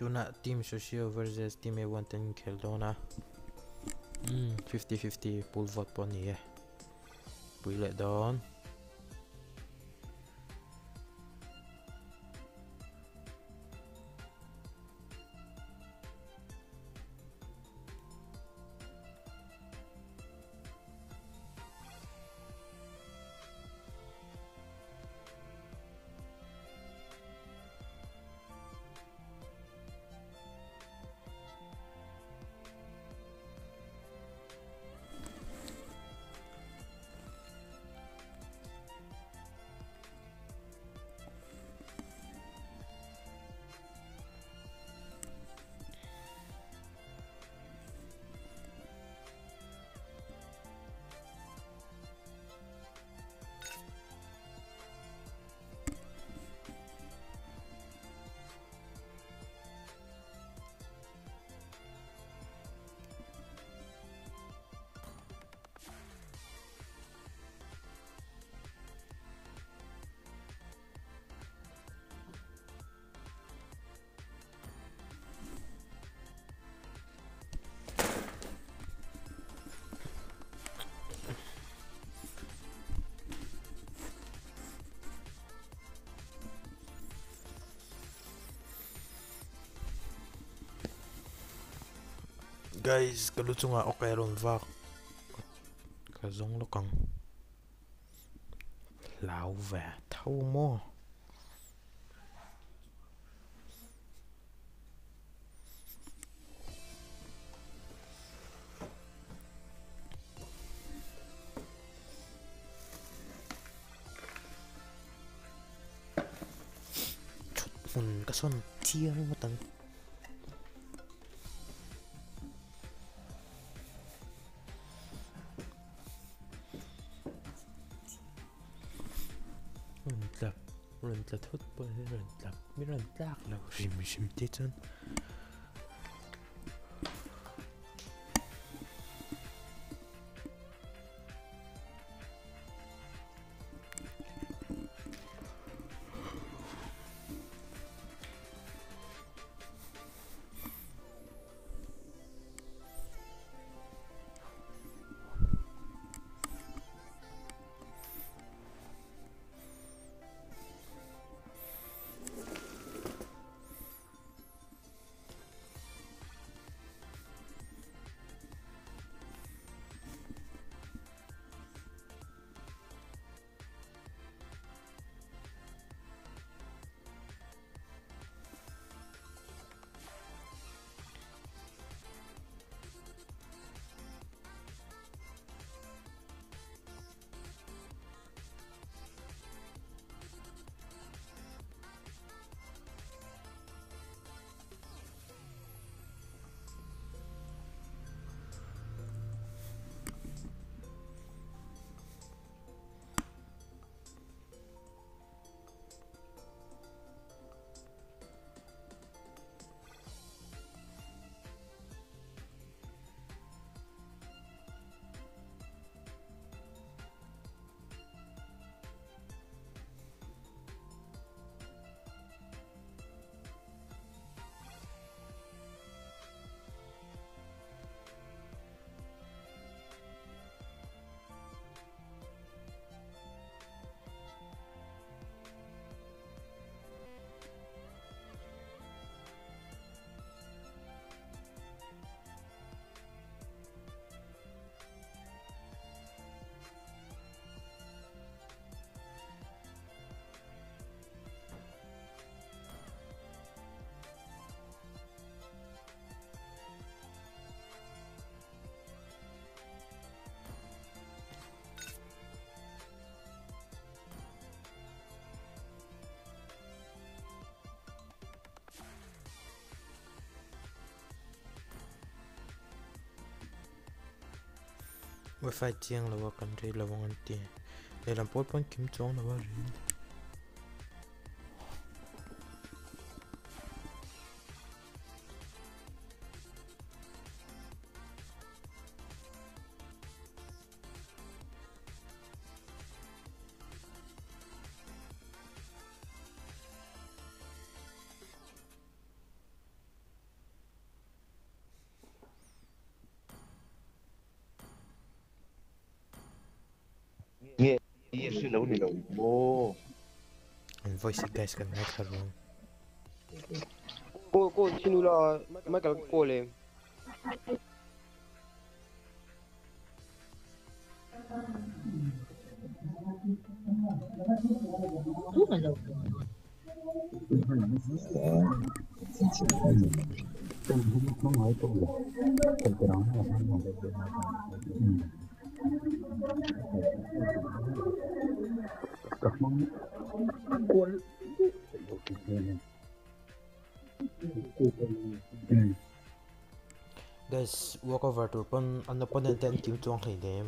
S1: Tuna Team Socio versus Team A1 in Keldona. Hmm, 50-50 full vote po niya. Pwila doon. Guys, kalutso nga ako kay ron vak. Kazong lokang. Lao ve, thâu mô Chút mun cái son tiang mo tăng la tut bo miran la la shim shim titan wifi chiang lawa country lawang an ti. Le lam pol pon kim chong lawa ri.
S8: nghe voice it kan, guys kena Michael
S1: wrong. Go go sini lah Michael
S8: call eh. Tu mana? Tu mana? Tu mana?
S1: Tu mana? Tu mana? Tu mana? Tu mana? Tu mana? Tu? Over tur pon an opponent ten kim chong thei dem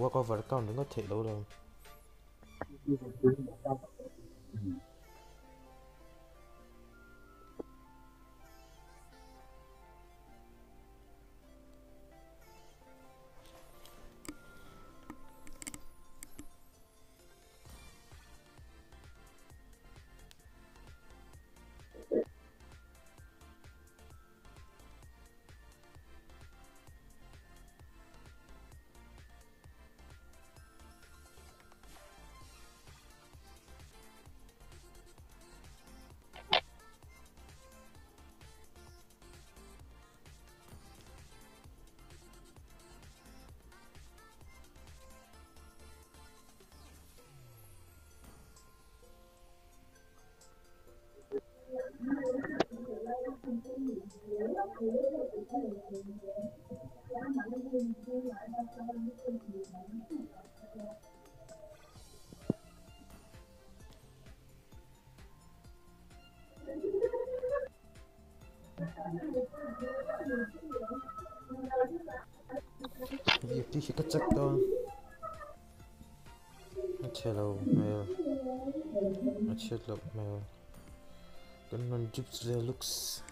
S1: walk over count ngo thei lo lo hello male not shut up male gunman gives their looks.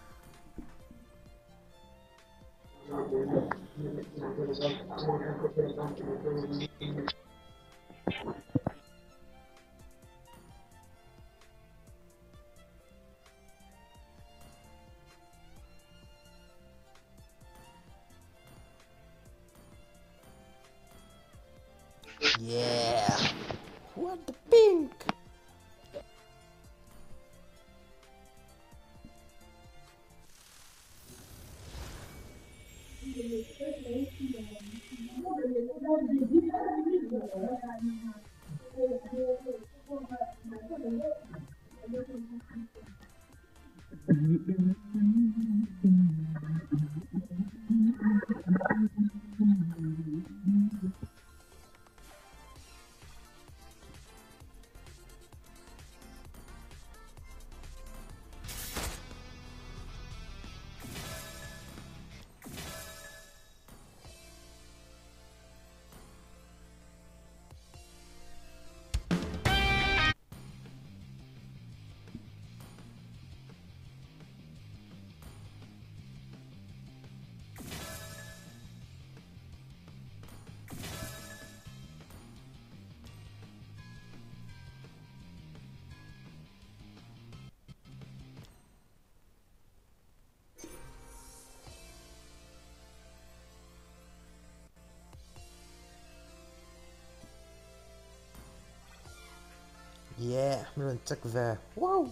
S1: Yeah, mình chắc về. Wow.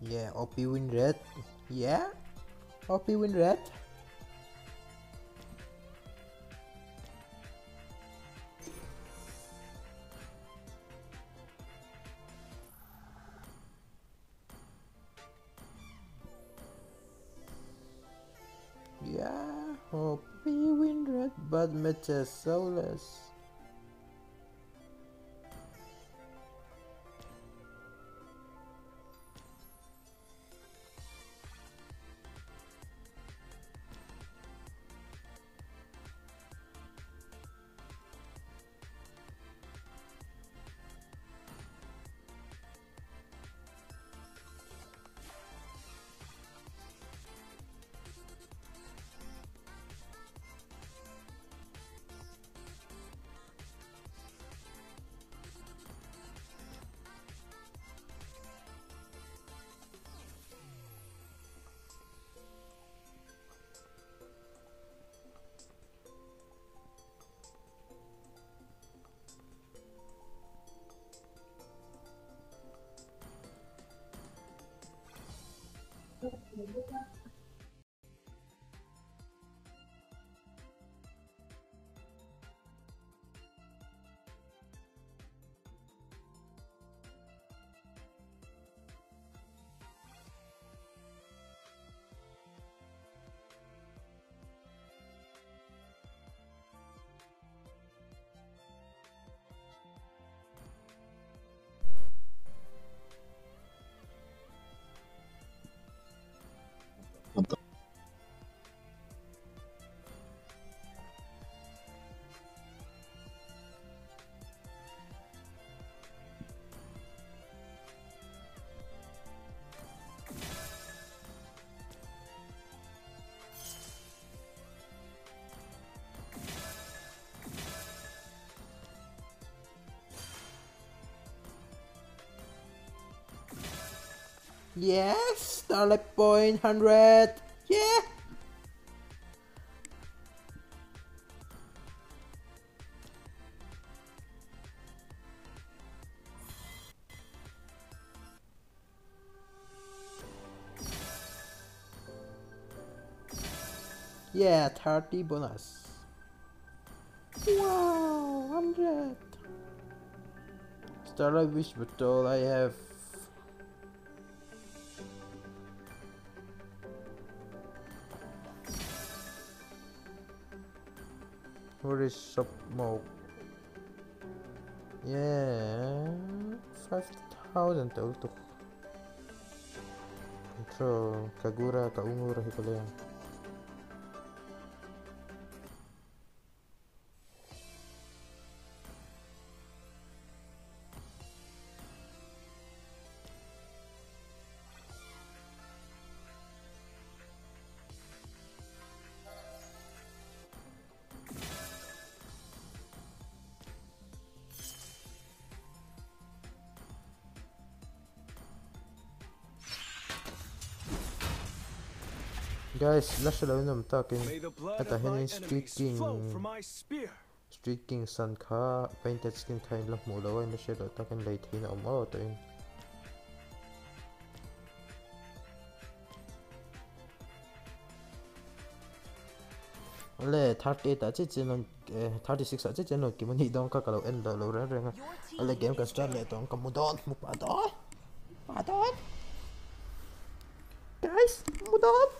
S1: Yeah, OP win red. Yeah, OP win red. Just soulless Yes, Starlight Point 100. Yeah. Yeah, 30 bonus. Wow, 100. Starlight Wish Battle, I have fish smoke. Yeah, 5,000 قلت control Kagura, Kaumura, Hikulea. Guys, lascia la venom talking.
S5: May the of flow from my spear.
S1: streaking sun kha painted skin kha in la mu lawa in la shadow takin late hin om o to in. le 38 ta chi chen 36 a chi chen no ki mani dong ka ka lo en lo lo ra ra nga ale game ka start le tong ka mu don mu pa don pa don guys mu don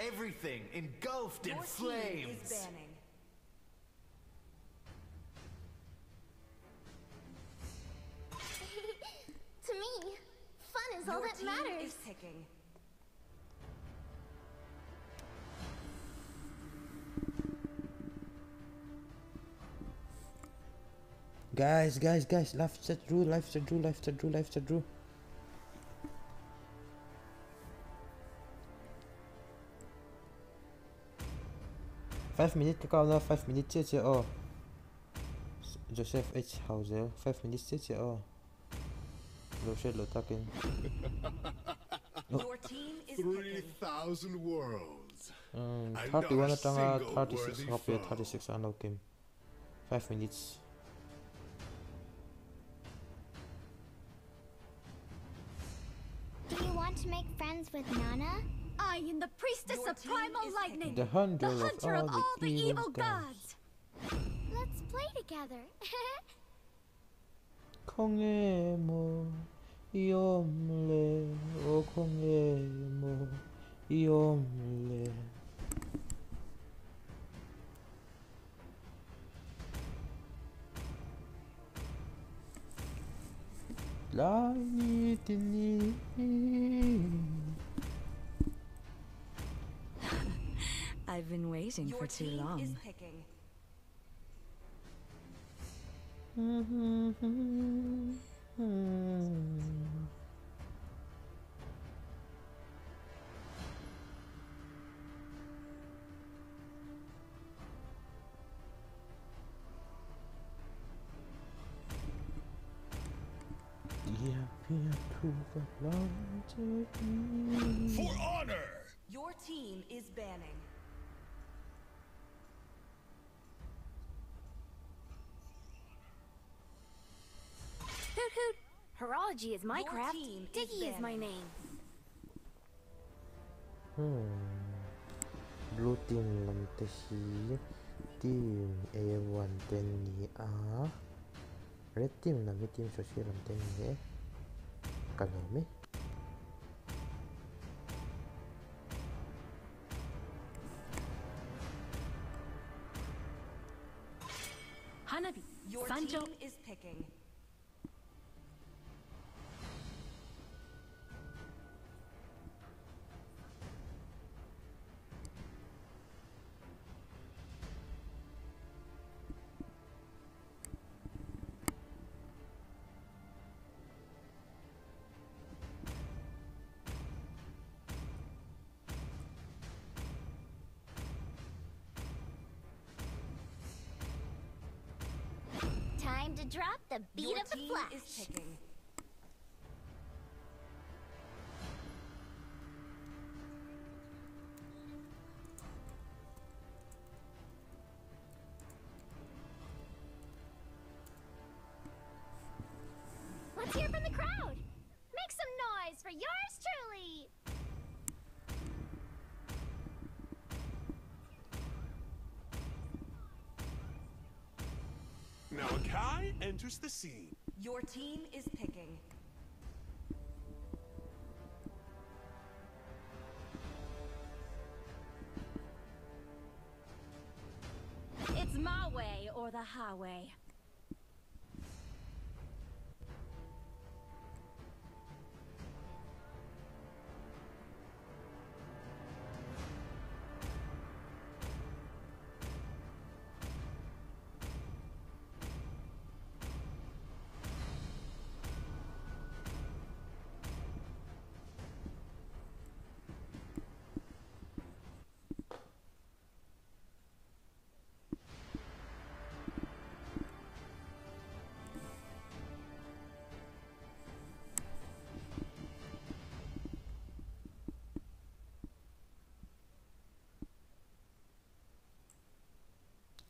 S9: Everything engulfed in flames.
S10: to me, fun is
S2: Your
S10: all
S2: that
S10: matters.
S2: Is ticking.
S1: Guys, guys, guys, left to Drew, left to Drew, left to Drew, left to Drew. Five minutes to come now, five minutes to oh. Joseph H. Hauser, five minutes to oh. No low talking.
S2: Your team is
S3: 3,000 worlds.
S1: Um, 31 36
S3: hop
S1: 36 ano game. 5 minutes.
S10: make friends with Nana?
S4: I am the priestess
S2: Your
S4: of primal lightning,
S1: the hunter,
S4: the hunter
S1: of, all, of all
S4: the, evil, evil gods. gods.
S10: Let's play together.
S6: I've been waiting
S2: Your
S6: for too long.
S2: Is picking.
S1: Mm -hmm. Mm -hmm.
S7: For honor!
S2: Your team is banning.
S4: Hoot hoot. Horology is my
S2: Your
S4: craft.
S2: team is
S4: Diggy is my name.
S1: Hmm. Blue team làm te hi team A1 ten ni a Red team làm cái team so si làm ten ni Ka no me
S4: Hanabi.
S2: Your
S4: Sancho.
S2: team is picking.
S10: Drop the beat
S2: Your
S10: of the flash.
S2: is picking.
S3: Enters the scene.
S2: Your team is picking.
S4: It's my way or the highway.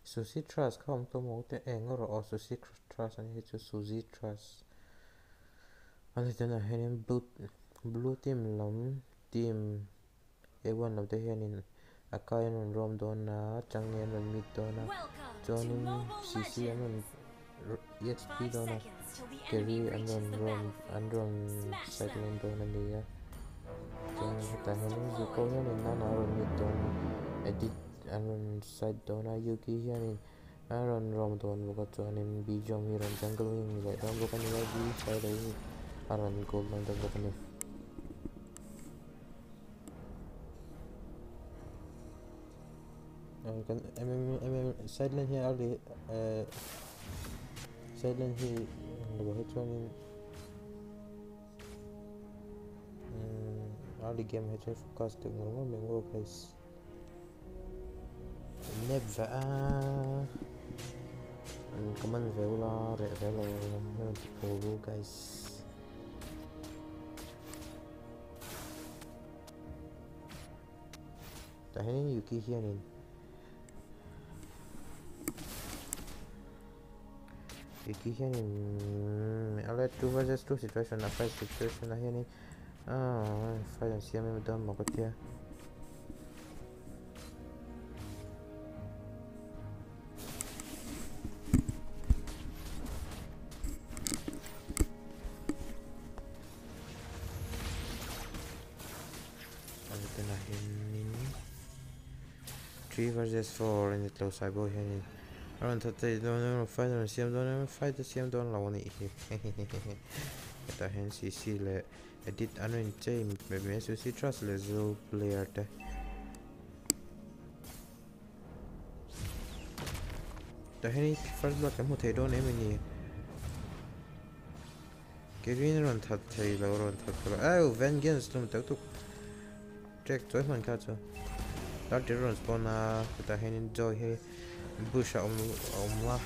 S1: Suzy Trust. kommer inte ihåg den en gång och Suzy Truss, han heter Suzy Truss. Han heter den här en blod, blod tim lam team. Ewan lam det här en akayan on
S4: rom
S1: dona, changen
S4: on
S1: mid dona,
S4: Johnny
S1: CC on EXP dona, Kerry and on rom and rom cyclone dona niya. Johnny hitahin yung ziko yun na naroon mid dona, edit and Sidona Yuki Hyanin Aaron Ramdon Bokachanin Bijom Hiran Jungle Wing Ram Bokani Wagi Side Aran Golden Bokani and can MM MM sideline here early uh sideline here Bokachanin early game headshot forecasting normal mango place Neve a Common Veola, Red Velo, Polo, guys. Dah ni Yuki here ni. Yuki here ni. Ada dua versus dua situasi, nak fight situasi nak here ni. Ah, fight yang siapa yang dah mukut dia. just for ini terlalu saya boleh ni. Orang tak don't orang fight orang don't orang fight siam orang lawan ni. Kita hand CC le. Edit anu but cai memang susi trust le zo player te. Dah ni first block I'm holding don't even ni. Kevin orang tak tahu orang tak tahu. Oh, vengeance tu tak tu. Jack, tuh mana catch tu? Dr. Rose, bona, uh, kutahin nyo, hey, busha, umlah,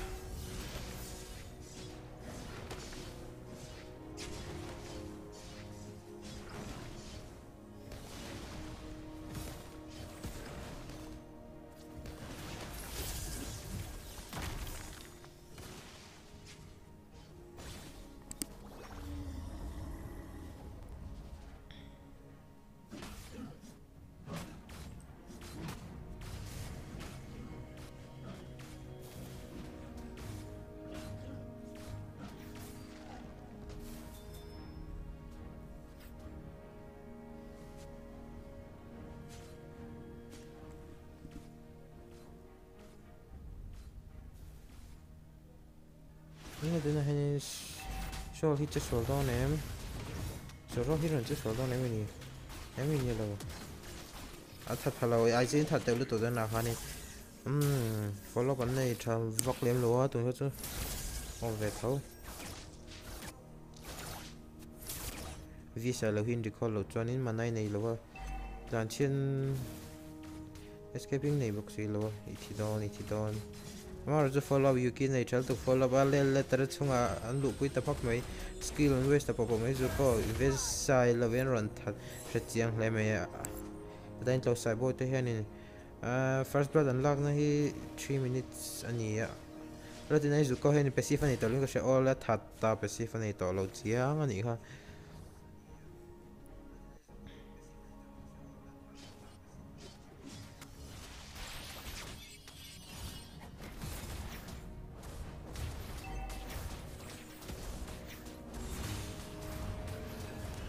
S1: on em ni em ni lo à thật thật là ai xin thật đều lúc tụi nào hani um follow con này tham vóc liếm lúa, tụi nó chứ Ô, về thấu vì sao là huyên được call lo cho nên mà này này lúa. đàn trên escaping này bốc xì lúa. ít don ít don mà rồi follow you này chal tu follow ba tới chung à anh lụt lu tập tapak mấy skill and waste po po mai zu ko invest sai laven ron that re chiang hle mai a dain sai bo te hian in first blood unlock na hi 3 minutes ani a lo tin ai zu ko hian passive ani to link ka she all that that passive ani to lo chiang ani ha.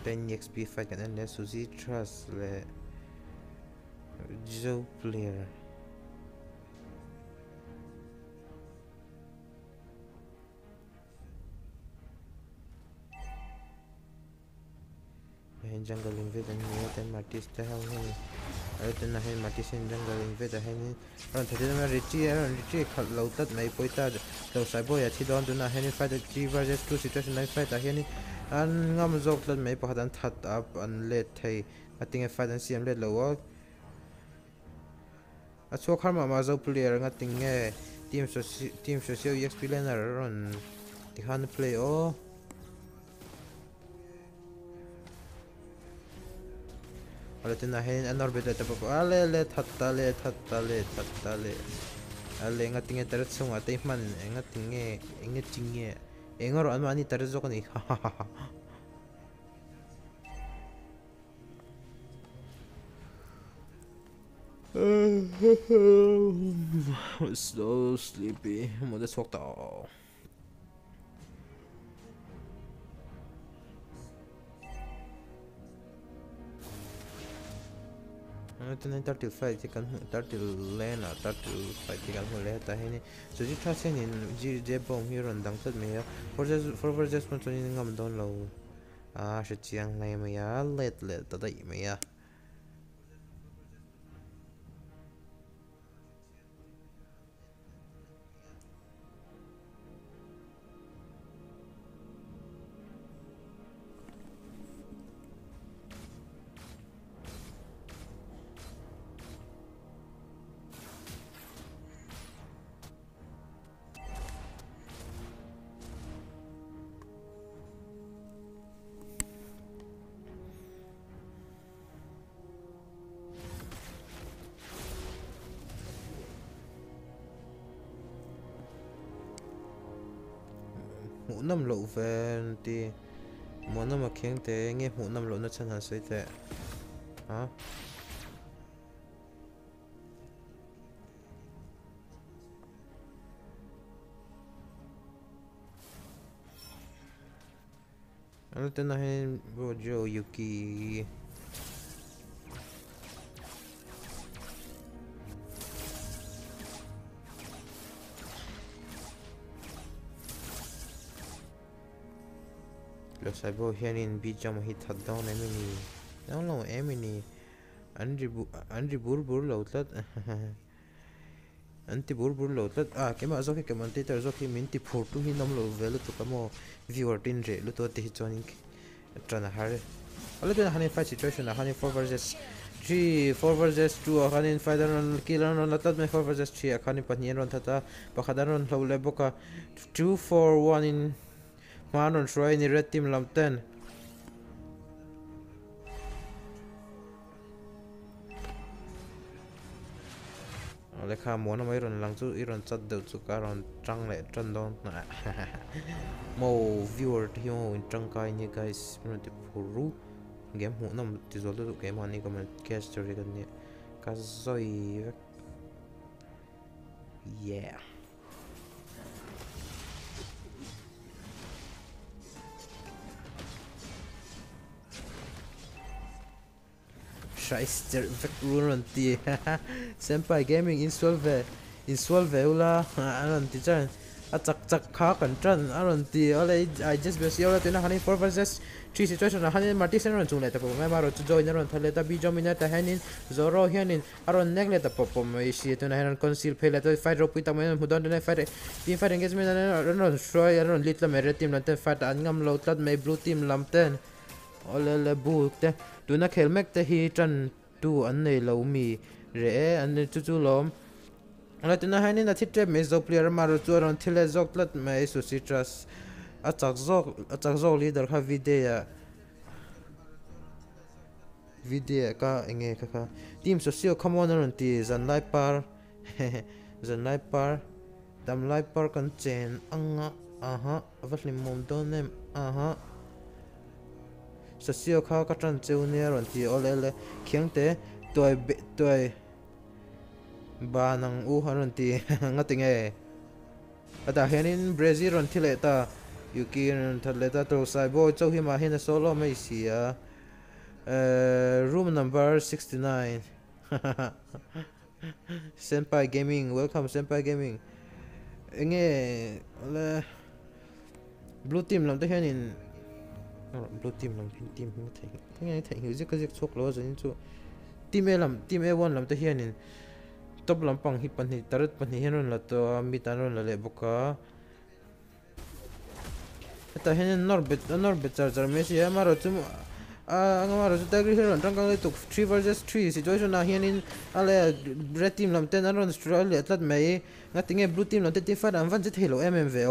S1: 10 XP fight kat sana Suzy trust let Joe player. Main jungle invade and new 10 artist to help me hen ở tên là hen martis hen jungle invade hen ron thadi na richi ron richi khal lo tat mai poita lo sai boya thi don tu na hen fight the G versus 2 situation nine fight a hen an ngam zok lan mai pakhat an that up an let thei a ting a fight an siam let lo wa a chok har ma ma zo player nga ting nge team so team social experience này ron ti han play o Ale ten nahin anor beta ta pa ale let hatta let hatta let hatta let ale nga tinge tarat sung ate man ingat, ingat nga tinge engor eh. eh, anu ani tarat jok ni Hahaha. ha, ha, ha, ha. I'm so sleepy. I'm gonna just walk down. tene tartil fai te kan tartil lena tartil fai te kan le ta hene so ji tra sen in ji je bom hi ron dang tat me ya for just for for just mo toni ngam don lo a shi chiang lai me ya let let ta dai me ya hmu nam lo ve ti mo nam a kheng te nge hmu nam lo na chan han sei te ha Ano tên là hay Rojo Yuki. Lo sai bo hianin bi jam hi that down emini. Down lo emini. Anri bu anri bur bur lo tlat anti bur bur lo tlat a ah, kema zo ke man te tar zo ke mình ti phur tu hi nam lo velu tu kamo viewer tin re lu to te hi chonin trana har ala den hanin fight situation hanin 4 versus 3 4 versus 2 hanin fight on killer on latat me 4 versus 3 hanin patni ron thata, pakhadan ron lo le boka 2 4 1 in Manon Troy ni red team làm tên. le kha mo na mai ron lang chu i ron chat deu chu ka trăng lệ tran don na mo viewer hiyo in trăng kai như guys ron ti puru game hu nằm ti zol tu game ani comment catch story kan ni ka zoi yeah. Scheiße, Run die. Senpai Gaming insolve insolve ula aron ti chan a chak chak kha kan tran aron ti ole I just be see ola tina hani for versus three situation na hani marti sen ron chung le ta po mai maro chu join ron thale ta bi jomina ta hanin zoro hianin aron nek le ta po po mai si tu hanan conceal phele ta fight ro puita mai hudon na fight team fight engagement na ron ron shroy ron litla mere team lan fight Angam ngam lo tlat mai blue team lam le bu te tu na khel mek te hi tran tu an nei lo mi re an chu chu lom ala tu na hani na thit trap me zo player ma ro chu ron thile zok plat me su citrus a chak zok a chak zok leader kha video video ka enge ka ka. Team so sio come on ron ti zan lai par zan lai par dam lai par kan chen anga. Aha, avaslim mom donem. Aha sẽ siêu kha ka tran cheu ne ron ti ole le khiang te toy toy ba nang u haron ti ngating e ata henin brazil ron thile ta yuki ron thale ta to sai bo chau hi ma hin solo mai sia room number 69 senpai gaming welcome senpai gaming enge le blue team lam te làm blue team làm green team không thấy không nghe thấy hiểu gì cái gì chốt lo rồi nên chứ team A làm team A one làm tới hiện nên top làm bằng hit bằng hip tarot bằng hip rồi là to mid rồi là lệ bốc cả ta hiện nên Norbert Norbert chơi chơi Messi em mà rồi à ngắm mà rồi chúng ta ghi rồi trong cái này tục, three versus three situation là hiện nên ale à, red team làm tên rồi rồi là tất mấy. Ngắt tiếng blue team làm tên team phát ăn vẫn rất hiểu em em về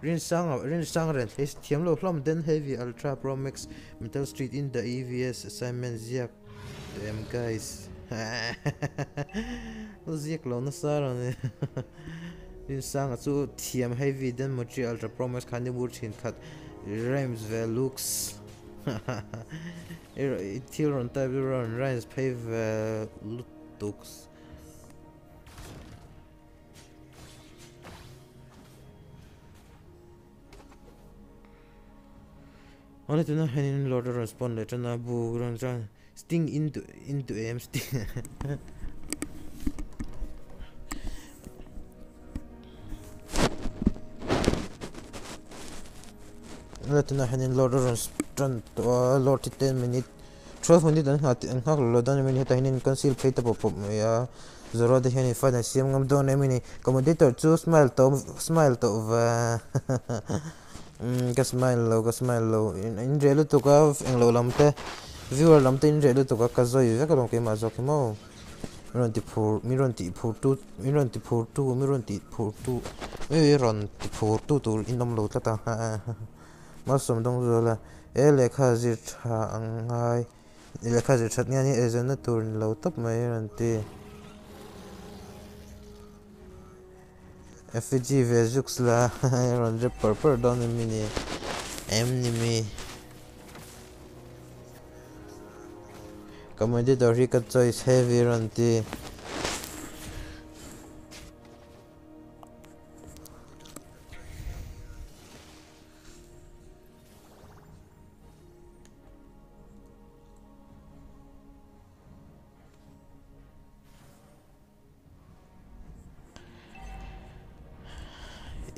S1: Rin sang Rin sang ren his thiam lo hlom den heavy ultra pro max metal street in the evs assignment ziak. Them guys. Lo ziak lo na sa ro ne. Rin sang chu thiam heavy den mochi ultra pro max khani bur chin khat rhymes ve looks it till on type run rhymes pave looks Only to know Henin Lord respond letter na bu, run run. Sting into into am sting. Let na Henin Lord run run to uh, Lord 10 minute. 12 minute an hat an hak lo dan minute hanin conceal pay pop ya zero de hanin fa na siam ngam don emini commentator chu smile to smile to uh, Ừ, va ka smile lo smile lo in relu to ka eng lo lam te viewer lam te in relu to ka ka zoi ve ka long ke ma zo ke miron ti phur mi ron ti phur tu, mi ron ti phur tu, mi ron ti phur tu. Mi ti phur tu tu, in dom lo ta ta ma som dong zo la e le kha zir tha ang hai ile kha zir that nga ni ezan na tur lo top mai ran ti FG Vesuks la Ranger Purple Don Mini Emnimi. Commanded Oricato toys heavy Run the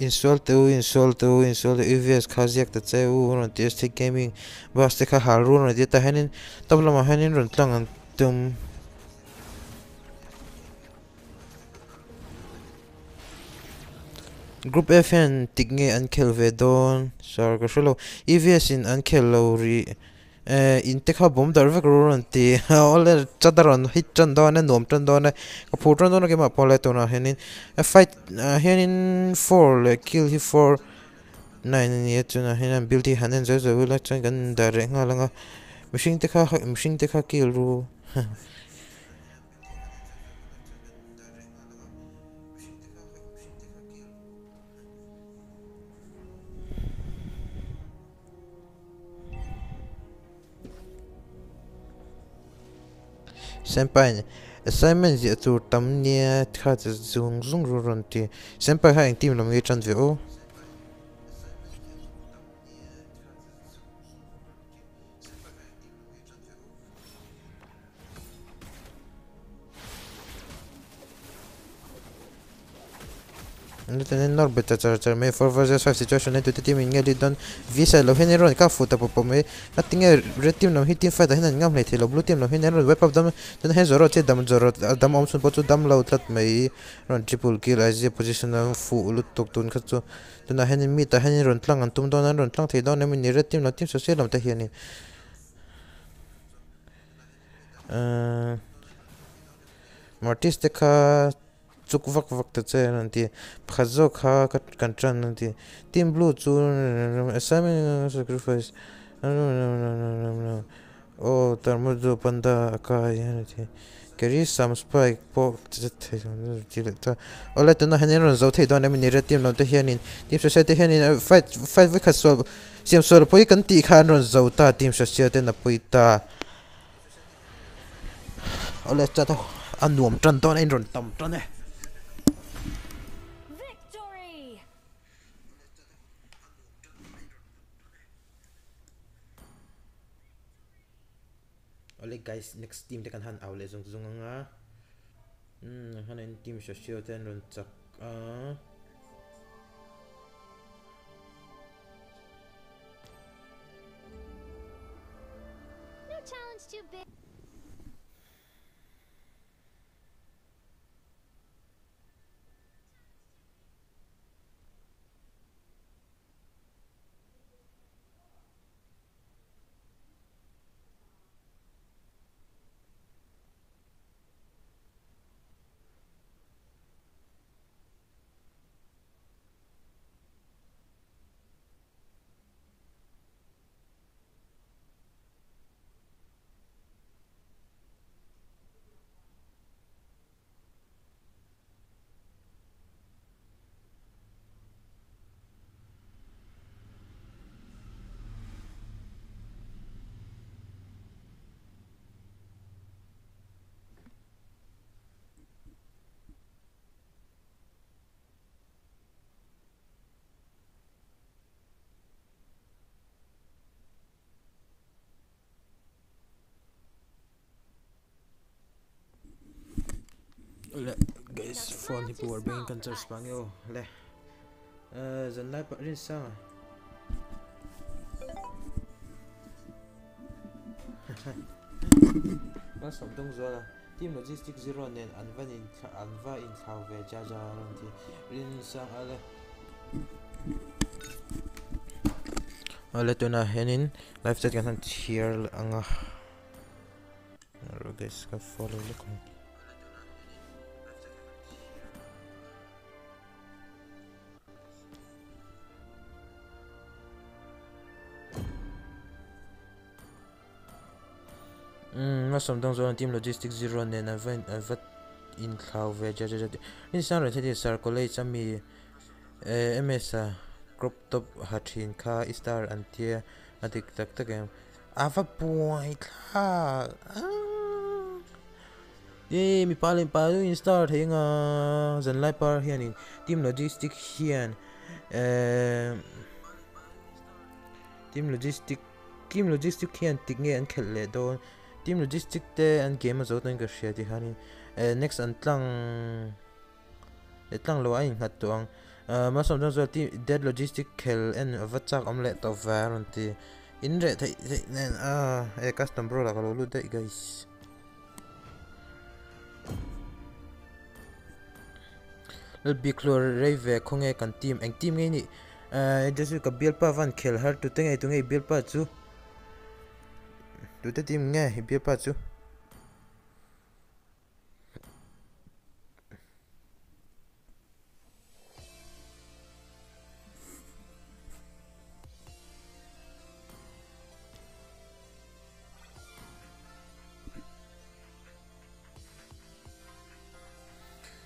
S1: ინსოლტეუ ინსოლტეუ ინსოლტე ივეს ხაზიაკტა წეუ რონ ტესტი გეიმინგ ბასტე ხა ჰალრუნ დეტა ჰენინ ტაბლამა ჰენინ რონ ტანგან ტუმ Group FN tignge ankel vedon sar ko sholo EVS in ankel lowri lo kha bom dar vek ru ti ole chadaron hit chan do na nom chan do na ka phu chan do na ke ma pole to na henin a fight henin for le kill he for. nine ni chu na hanin build hi hanen zo zo la chan gan da nga la nga machine te kha machine te kha kill ru senpai assignment ji atur tamne kha zung zung ru ron ti. Senpai ha ing team lam ye chan ve o. Niten nor beta char char me for versus 5 situation ne tu team inge li don, visa lo hen ron ka futa popo me ating red team no hit team fight hin ngam le thelo blue team no hen ron web up dam den he zoro che dam, zoro, dam, om, sun, pochu, dam lo tlat me ron triple kill as position na fu lut tok, tun kha chu tuna hen mi, ta hen ron tlang, an, tum, don, an ron tlang, thei, don ne ni red team no team so se lam ta hiani Martis te chuk vak vak ta che nan ti phazo kha ka kan chan nan ti tim blue chu asami sacrifice o tarmo do panda ka yan ti keri sam spike po che che ti ta ola ta na hanen ron zau thei do na mi ne ra tim lo ta hian in tim sa ta hian in fight fight vik so siam so poi kan ti khan ron zau ta tim sa sia te na poi ta ola ta ta anuam tran ton en ron tam tran ne guys, next team te kan han aule zung zung nga. Hmm, han en team sho shio ten chak. Ah.
S10: No challenge too big.
S1: phone thì power being kan charge bang yo le ờ dần lại rin sang. à nó sống trong là team logistic zero nên anvan in Anva in thao về cha cha rin sang ở đây ở đây henin Life chat kan here anga rồi guys các follow luôn look. som dong zon team logistics zero ne na ven vat in thlau ve ja ja ja in sang ren thedi sar ko lei chami ms a crop top hạt hathin kha star antia adik tak tak em ava puai kha ye mi palin pa lu in star thenga zan lai par hian in team logistics hian team logistics team logistics hian tình nge an khel le do team logistics te an game zo tan ka hria ti hanin eh, next an tlang le tlang lo a in tuang. Eh, ma som dang zo team dead logistics khel en avachak am le to var ti. In re thai thai nen a e custom bro la ka lo lu dai guys. Lel big lor rave khonge kan team, eng team nge ni. Eh jesu ka bial pa van khel har tu te ngai tu ngai bial pa chu. Dute tim nge hibye pa chu.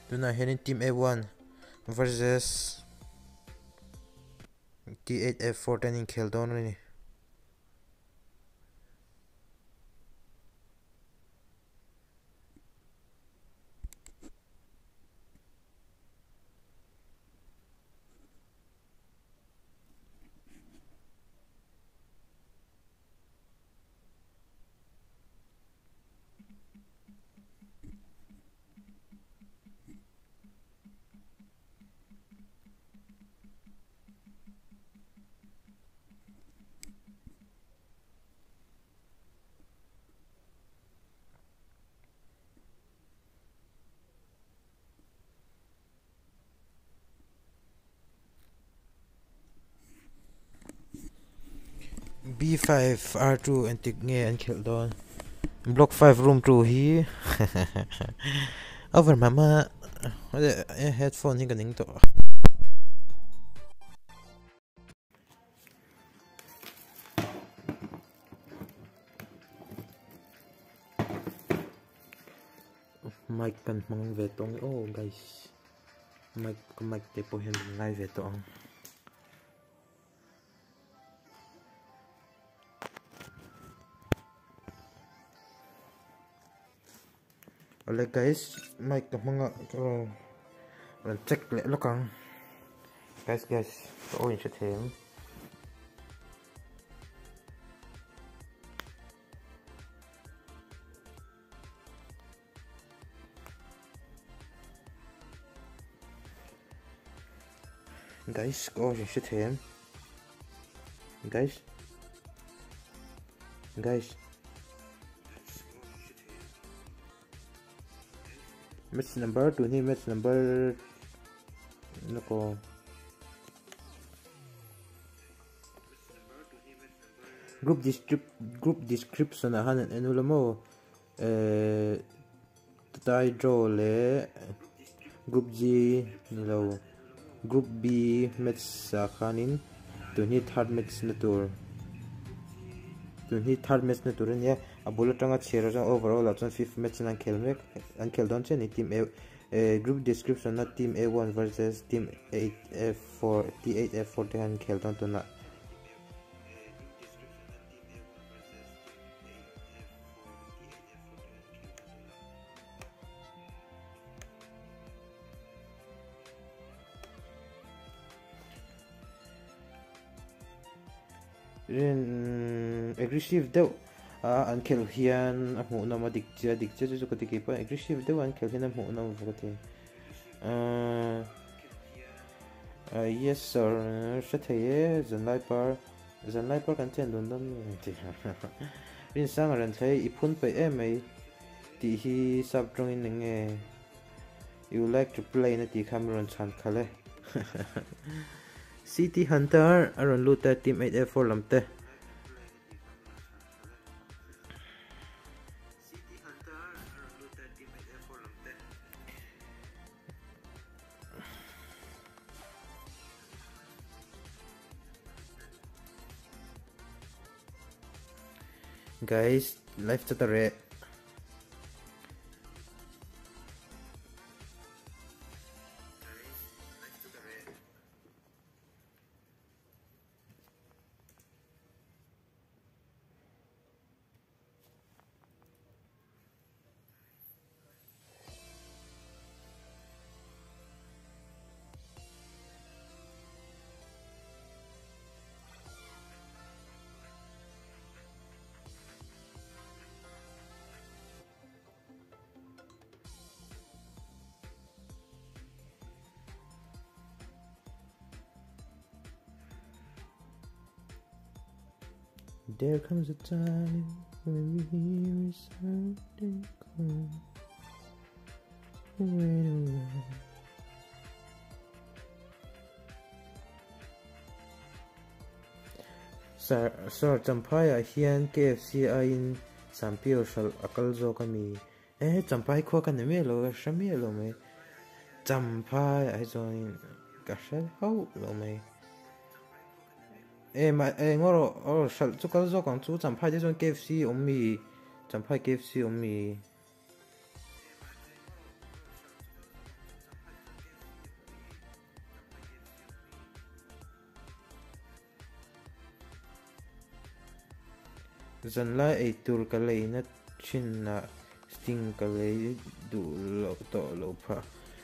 S1: Tuna in team A1 versus T8F4. B5 R2 and tik nge an khel don block 5 room 2 hi over mama. Headphone hi kaning to mic kan mang tong oh guys. Mic mic te po hen ngai ve tong pala guys may mga uh, walang check look ang guys guys the orange at him. Guys orange at him. Guys. Guys. match number to ni match number nako. Group distrip group description han an anulamo eh tai draw le group g nilo group b match sa khanin to ni third match na tur. To ni third match na tur ne. Abulatonga Cherajan overall at 5th match in Ankelmek Ankeldonchen in team A group description not team A1 versus team 8F4 T8F4 and Keldon to not aggressive though. A an khel hian a hmuh nam a dik chia dik chia chu ka ti pa aggressive deuh an khel hian a hmuh nam ka ti yes, sir. Sha thei zan lai par zan lai par kan chen dun dam ti rin sang ran thei i phun pe em ei ti hi sab trong in nge you like to play na ti cameron chan khale City Hunter aron luta team 8F4 lamte guys, left to the right. There comes a time when we hear something come. Wait a while. Sar champai a hian KFC a in sampio shal akal zo eh, ka mi e champai kho kan me lo sha me champai a zo in ka sha hau lo me e KFC om KFC 我咪。dần lại ấy tur cái lấy nó chín là sting cái lấy đủ lộ to lộ pha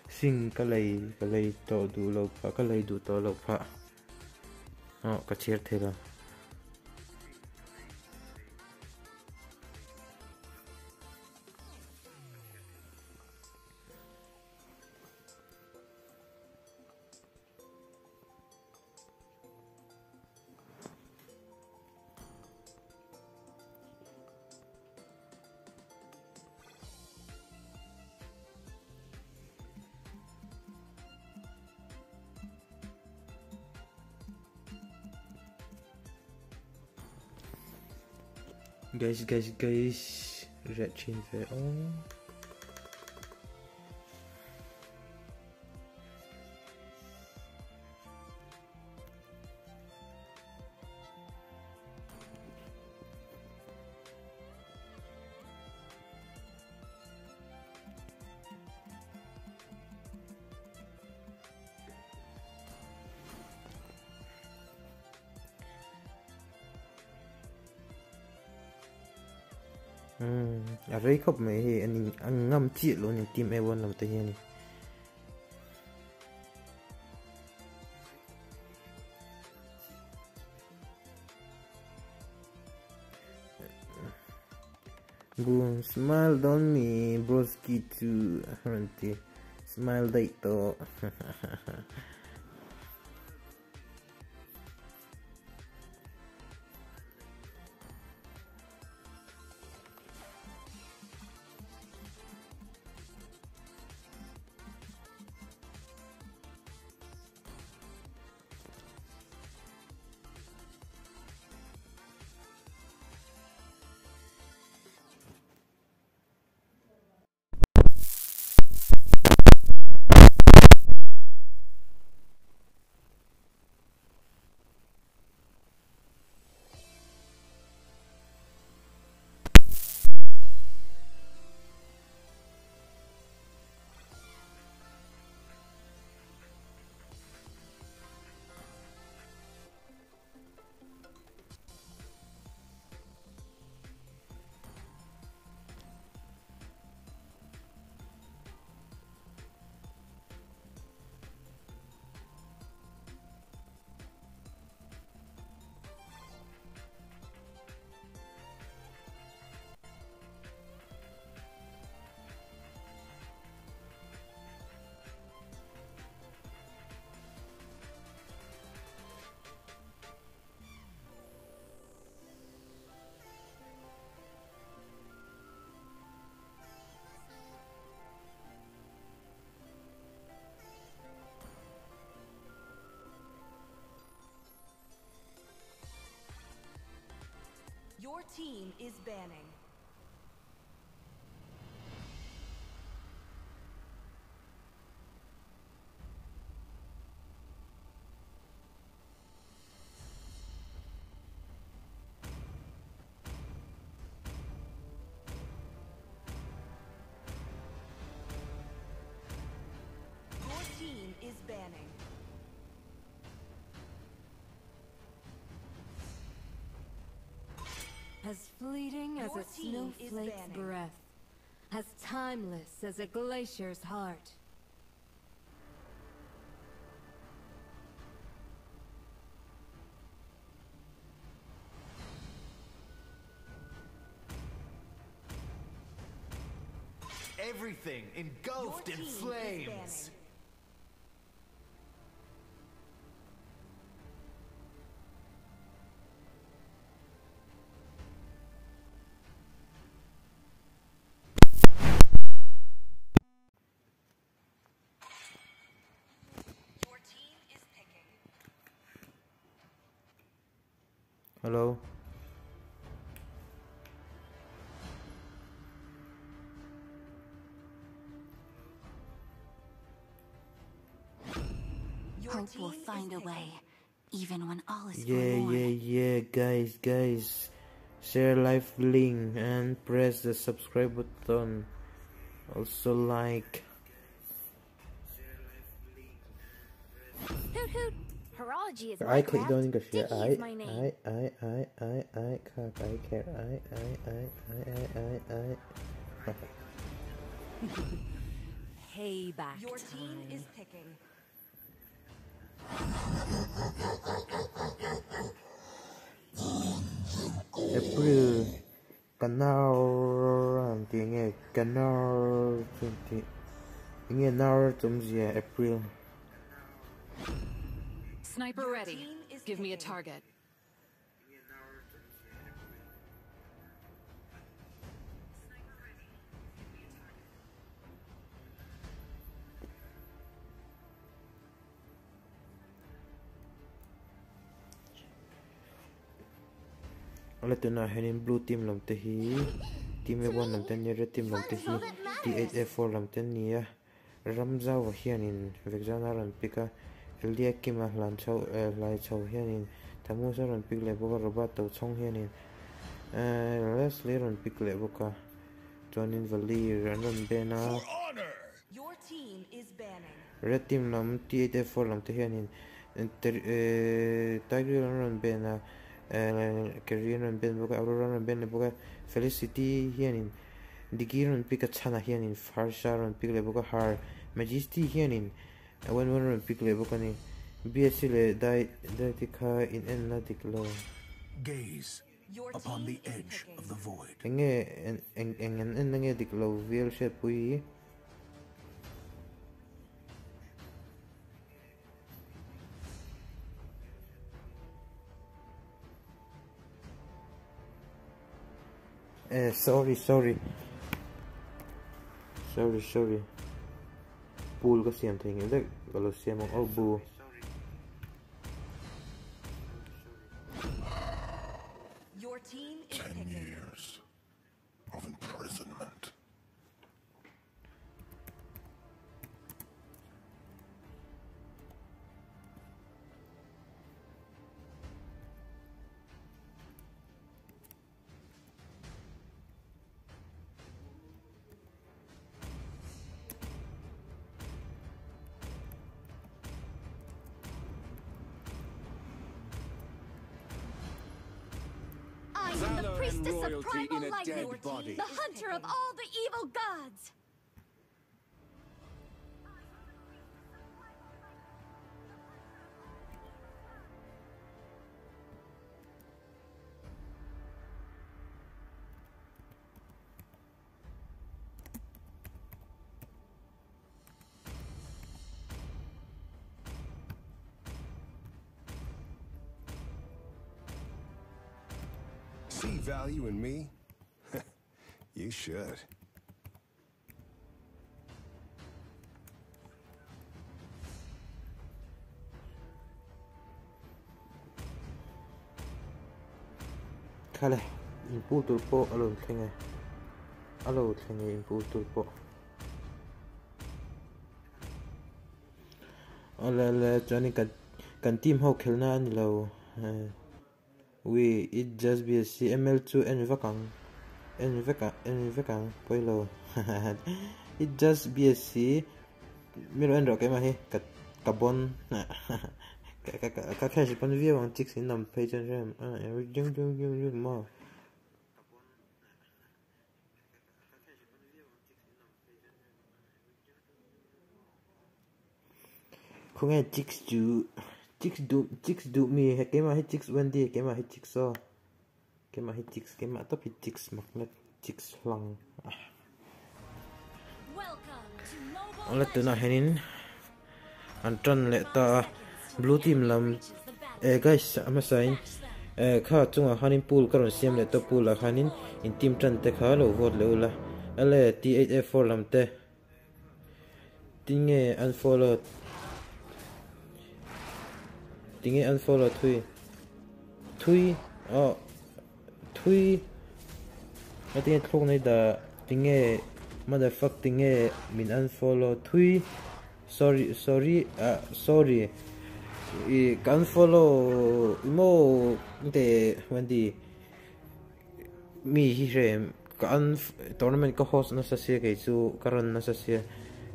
S1: sing cái lấy cái lấy to đủ lộ pha cái lấy đủ to lộ pha Oh, qua certeva. Guys guys guys. Red chain về on khóc mẹ thì anh anh ngâm chị luôn thì tìm Evan làm tay này Boom, smile on me, broski too. Smile date to.
S2: Your team is banning.
S6: As fleeting as
S2: Your
S6: a snowflake's breath. As timeless as a glacier's heart.
S9: Everything engulfed in
S2: team is
S9: flames.
S1: Hello
S4: Hope will find a way, even when all is
S1: yeah
S4: forlorn.
S1: yeah yeah guys guys share live link and press the subscribe button also like
S10: Hoot hoot. Horology is my
S1: I click
S10: craft.
S1: on English yeah I
S10: my name.
S1: I I, I, cock, I care, I, I, I, I, I, I, I.
S6: Payback.
S2: Your team
S6: time.
S2: is picking.
S1: എപ്പോഴ് കണ്ണാറാം തീങ്ങ കണ്ണാറും തീ ഇനി എന്നാറും തുംസിയ എപ്പോഴും
S11: Sniper ready. Give me a
S2: target.
S11: Target.
S1: ala tuna henin blue team lam te hi team A1 lam te ni red team lam te hi T8A4 lam te ni a ramzau wa hianin vekjana ran pika elia kima hlan chau lai chau hianin thamu sa ran pik le boka robot to chong hianin leslie ran pik le boka jonin valley ran ran bena
S2: Your team is banning.
S1: red team lam T8A4 lam te hianin tiger ran ran and ben boka auroran ben felicity hianin digiron pika chana hianin farsaron pikle boka har majesty hianin I wanron one boka ni bsc le dai in enlatic
S3: gaze upon the edge of the void
S1: Eh, sorry, sorry. Sorry, sorry. Pool
S2: kasi yung
S3: tingin.
S2: kalau
S3: galaw siya mong
S10: obo. Oh, The priestess of primal
S5: livelihood,
S10: the hunter of all the evil gods!
S5: Value me? you should.
S1: Khale, impu po alon thenge. Alo thenge impu po. Ala la chani kan kan team ho khelna ni lo. Eh, Eh, We it just be a CML2 en vakang. En vaka en poilo. It just be a C. Miro en roke ma ka carbon. Ka ka ka ka ka shi pan via wang tik page en ram. Ah, jung jung jung jung mà không nghe chicks chứ chicks do chicks do mi hay cái mà hay chicks wendy cái mà hay chicks so. Cái mà hay chicks cái mà top hay chicks mặc nó chicks lang. Ông là từ nào henin. Anh trần lệ ta blue team làm eh guys ama sai eh kha chunga hanin pool karon siam le to pool la hanin in team trần te kha lo vote le ula. Ale t8f4 lam te. Tinge unfollow tinge unfollow thui thui oh ờ, thui I think thong nei da tinge motherfuck tinge min unfollow thui sorry sorry uh, sorry. I kan follow mo de when di mi hi rem. Kan tournament ko host na sa sia ke chu karon na sa sia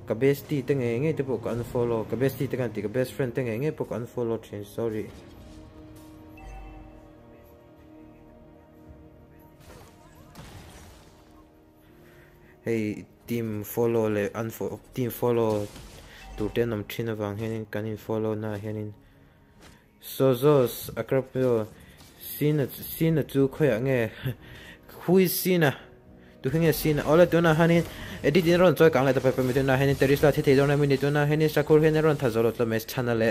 S1: ka bestie ti tenge nge te po unfollow follow ka bestie ti tengan ti ka best friend tenge nge po kan unfollow change sorry. Hey, team follow le unfollow team follow tu tên nam thina wang henin kanin follow na henin. So, zos akrapyo sina sina chu khoya nge, hui sina tu hinge sina ola tu na hanin edit in ron choi kang la ta pa mi tu na henin teris la thi thei don mi ni tu na henin sakur hen ron tha zolot lo mes channel le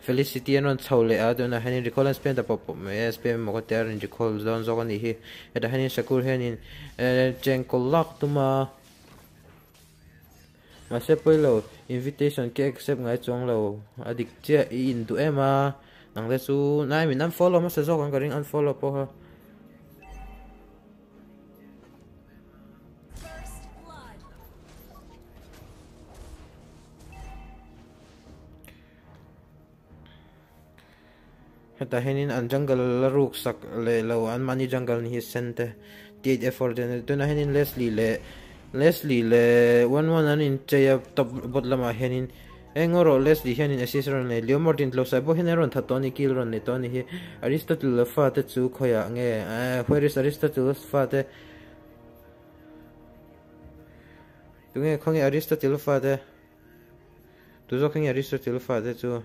S1: felicity ron chole a tu na henin recall and spend the pop me spend mo ko ter in recall don zo ni hi eta henin sakur hen in chen ko lak tu ma mà. Sẽ bây lâu invitation cái accept ngay trong lâu adik chia in tu em à nang le su nai mình unfollow mà, sẽ zo kan garing unfollow po ha heta henin an jungle la ruk sak le lo an mani jungle ni sente tiet effort den tuna henin leslie le Leslie le one one anin cheya top bot lama henin. Engoro Leslie henin assist ron le Leo Martin lo sa bo heneron tha Tony kill ron ne toni hi. Aristotle fa te chu khoya nge. Eh, where is Aristotle fa te? Tunge khongi Aristotle fa te. Tu zo khongi Aristotle fa te chu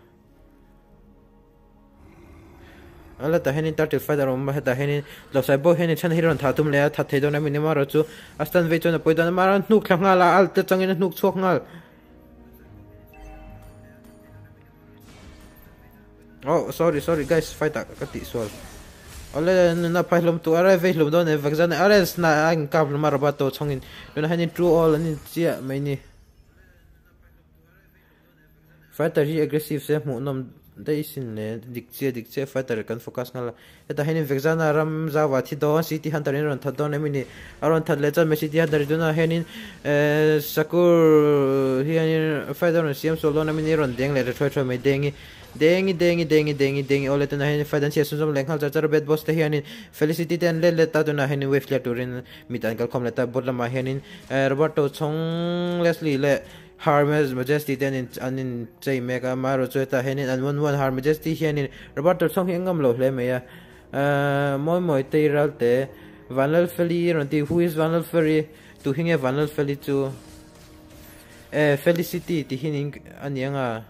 S1: ala ta henin tar til faida rom ma ta henin lo sai bo henin chan hiron tha tum le tha the do na min ma ro chu astan ve chona poi da ma ran nuk thang ala al te changin nuk chok ngal. Oh sorry sorry, guys, fight ta ka ti sol ole na pai lom tu ara ve lom do ne vak zan ara na ang kap ma ro ba to chong chongin. Na henin true all ani chia mai ni. Fighter hi aggressive, se mu nom dei sin ne dikche dikche fighter kan focus ngal eta henin vexana ram zawa thi do city hunter in ron thadon emini aron thadle cha me city hunter duna henin sakur hian fighter on siam solo na mini ron deng le thoi thoi me dengi. Dengi dengi dengi dengi dengi ole tuna hen fighter sia sum lenghal cha char bed boss te hian felicity ten le le ta tuna hen wave le turin mitan kal khom le ta bodla ma henin roberto chong leslie le Harmes Majesty ten in anin chei mega maro chueta henin an one one Har Majesty hianin Roberto song hingam lo hle me ya moi moi te ralte Vanal Feli who is Vanal Feli tu hinge Vanal Feli chu eh Felicity ti hining anianga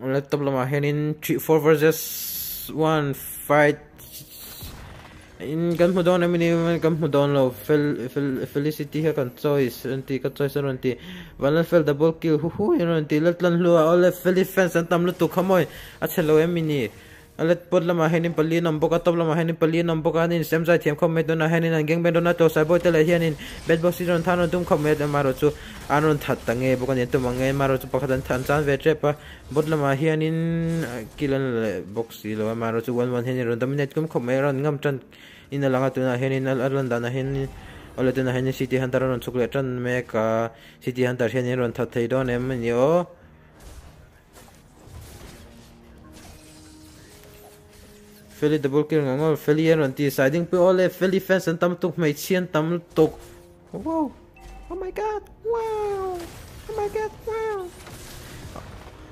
S1: laptop lama henin 3 4 versus 1 fight. In kan mo don amini kan mo don lo fel fel, felicity ha kan choice anti ka choice ron ti valan fel, double kill, hu hu ron ti latlan lu all fel defense an tam lu tu khamoi acha lo amini eh, alat pod lama henin pali nam boka, top lama henin pali nam boka, nin sem jai thiam khom me dona henin angeng ben dona to sai boi tele hianin. Bed box ron thano tum khom me maro chu anon that tange boka ne tum ange maro chu pakhadan than chan ve tre pa bod lama hianin kilan box lo maro chu wan wan henin, ron dominate kum khom me ron ngam chan in langa tuna henin alan dana henin. Ole tu na henin city hunter, ron chukle chan me ka city hunter henin ron that thei don em, ni o. Philly double kill ngol, Philly yen on ti siding pe ole, Philly fans and tam tuk mai chien, tam tuk. Wow. Oh my god. Wow. Oh my god. Wow.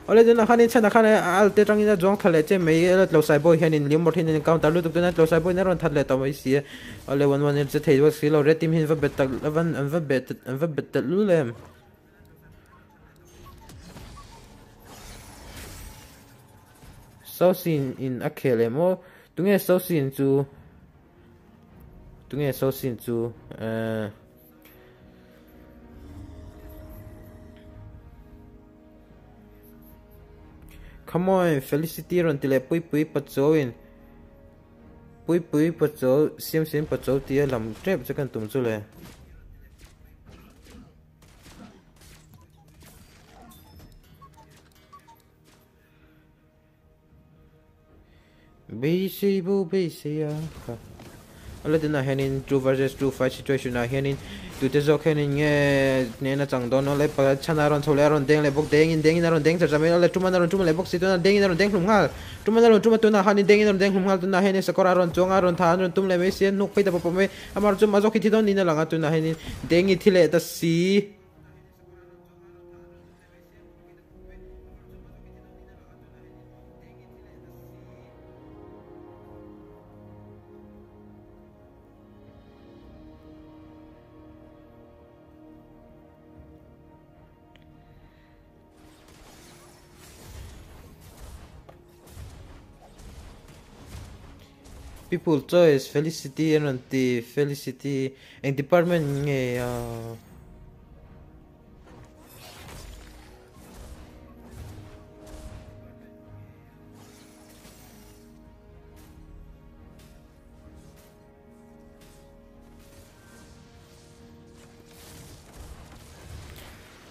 S1: Ole dina khani chana khane al te tang ina jong thale che mei ele lo sai boy hianin lim mot hianin counter lu tuk na lo sai boy na ron thale to mai si e. ole one one che thei wa si lo, red team hin va bet tak, van an va bet an va bet lu lem. Sau sin in akhele mo tunge so xin chú, tunge so sin xin chú, come on felicity ron tile pui pui pa chowin pui pui pa chow sim sim pa chow tia lam trep chakan tum chu le. 베이시브 베이시야 알레드나 헤닌 2 vs 2 fight situation 나 헤닌 두테적 헤닌예 네나 장돈 올레 파차나론 솔레론 댕 레복 댕인 댕이나론 댕 자자메 올레 투마나론 투마 레복 시도나 댕이나론 댕 흠갈 투마나론 투마 투나 하니 댕이나론 댕 흠갈 투나 헤닌 사코라론 종아론 타나론 툼레 메시엔 녹페다 보포메 아마르 좀 마조키 티돈 니나 랑아 투나 헤닌 댕이 티레 다시 people toys, Felicity and the Felicity en Department Yeah. uh...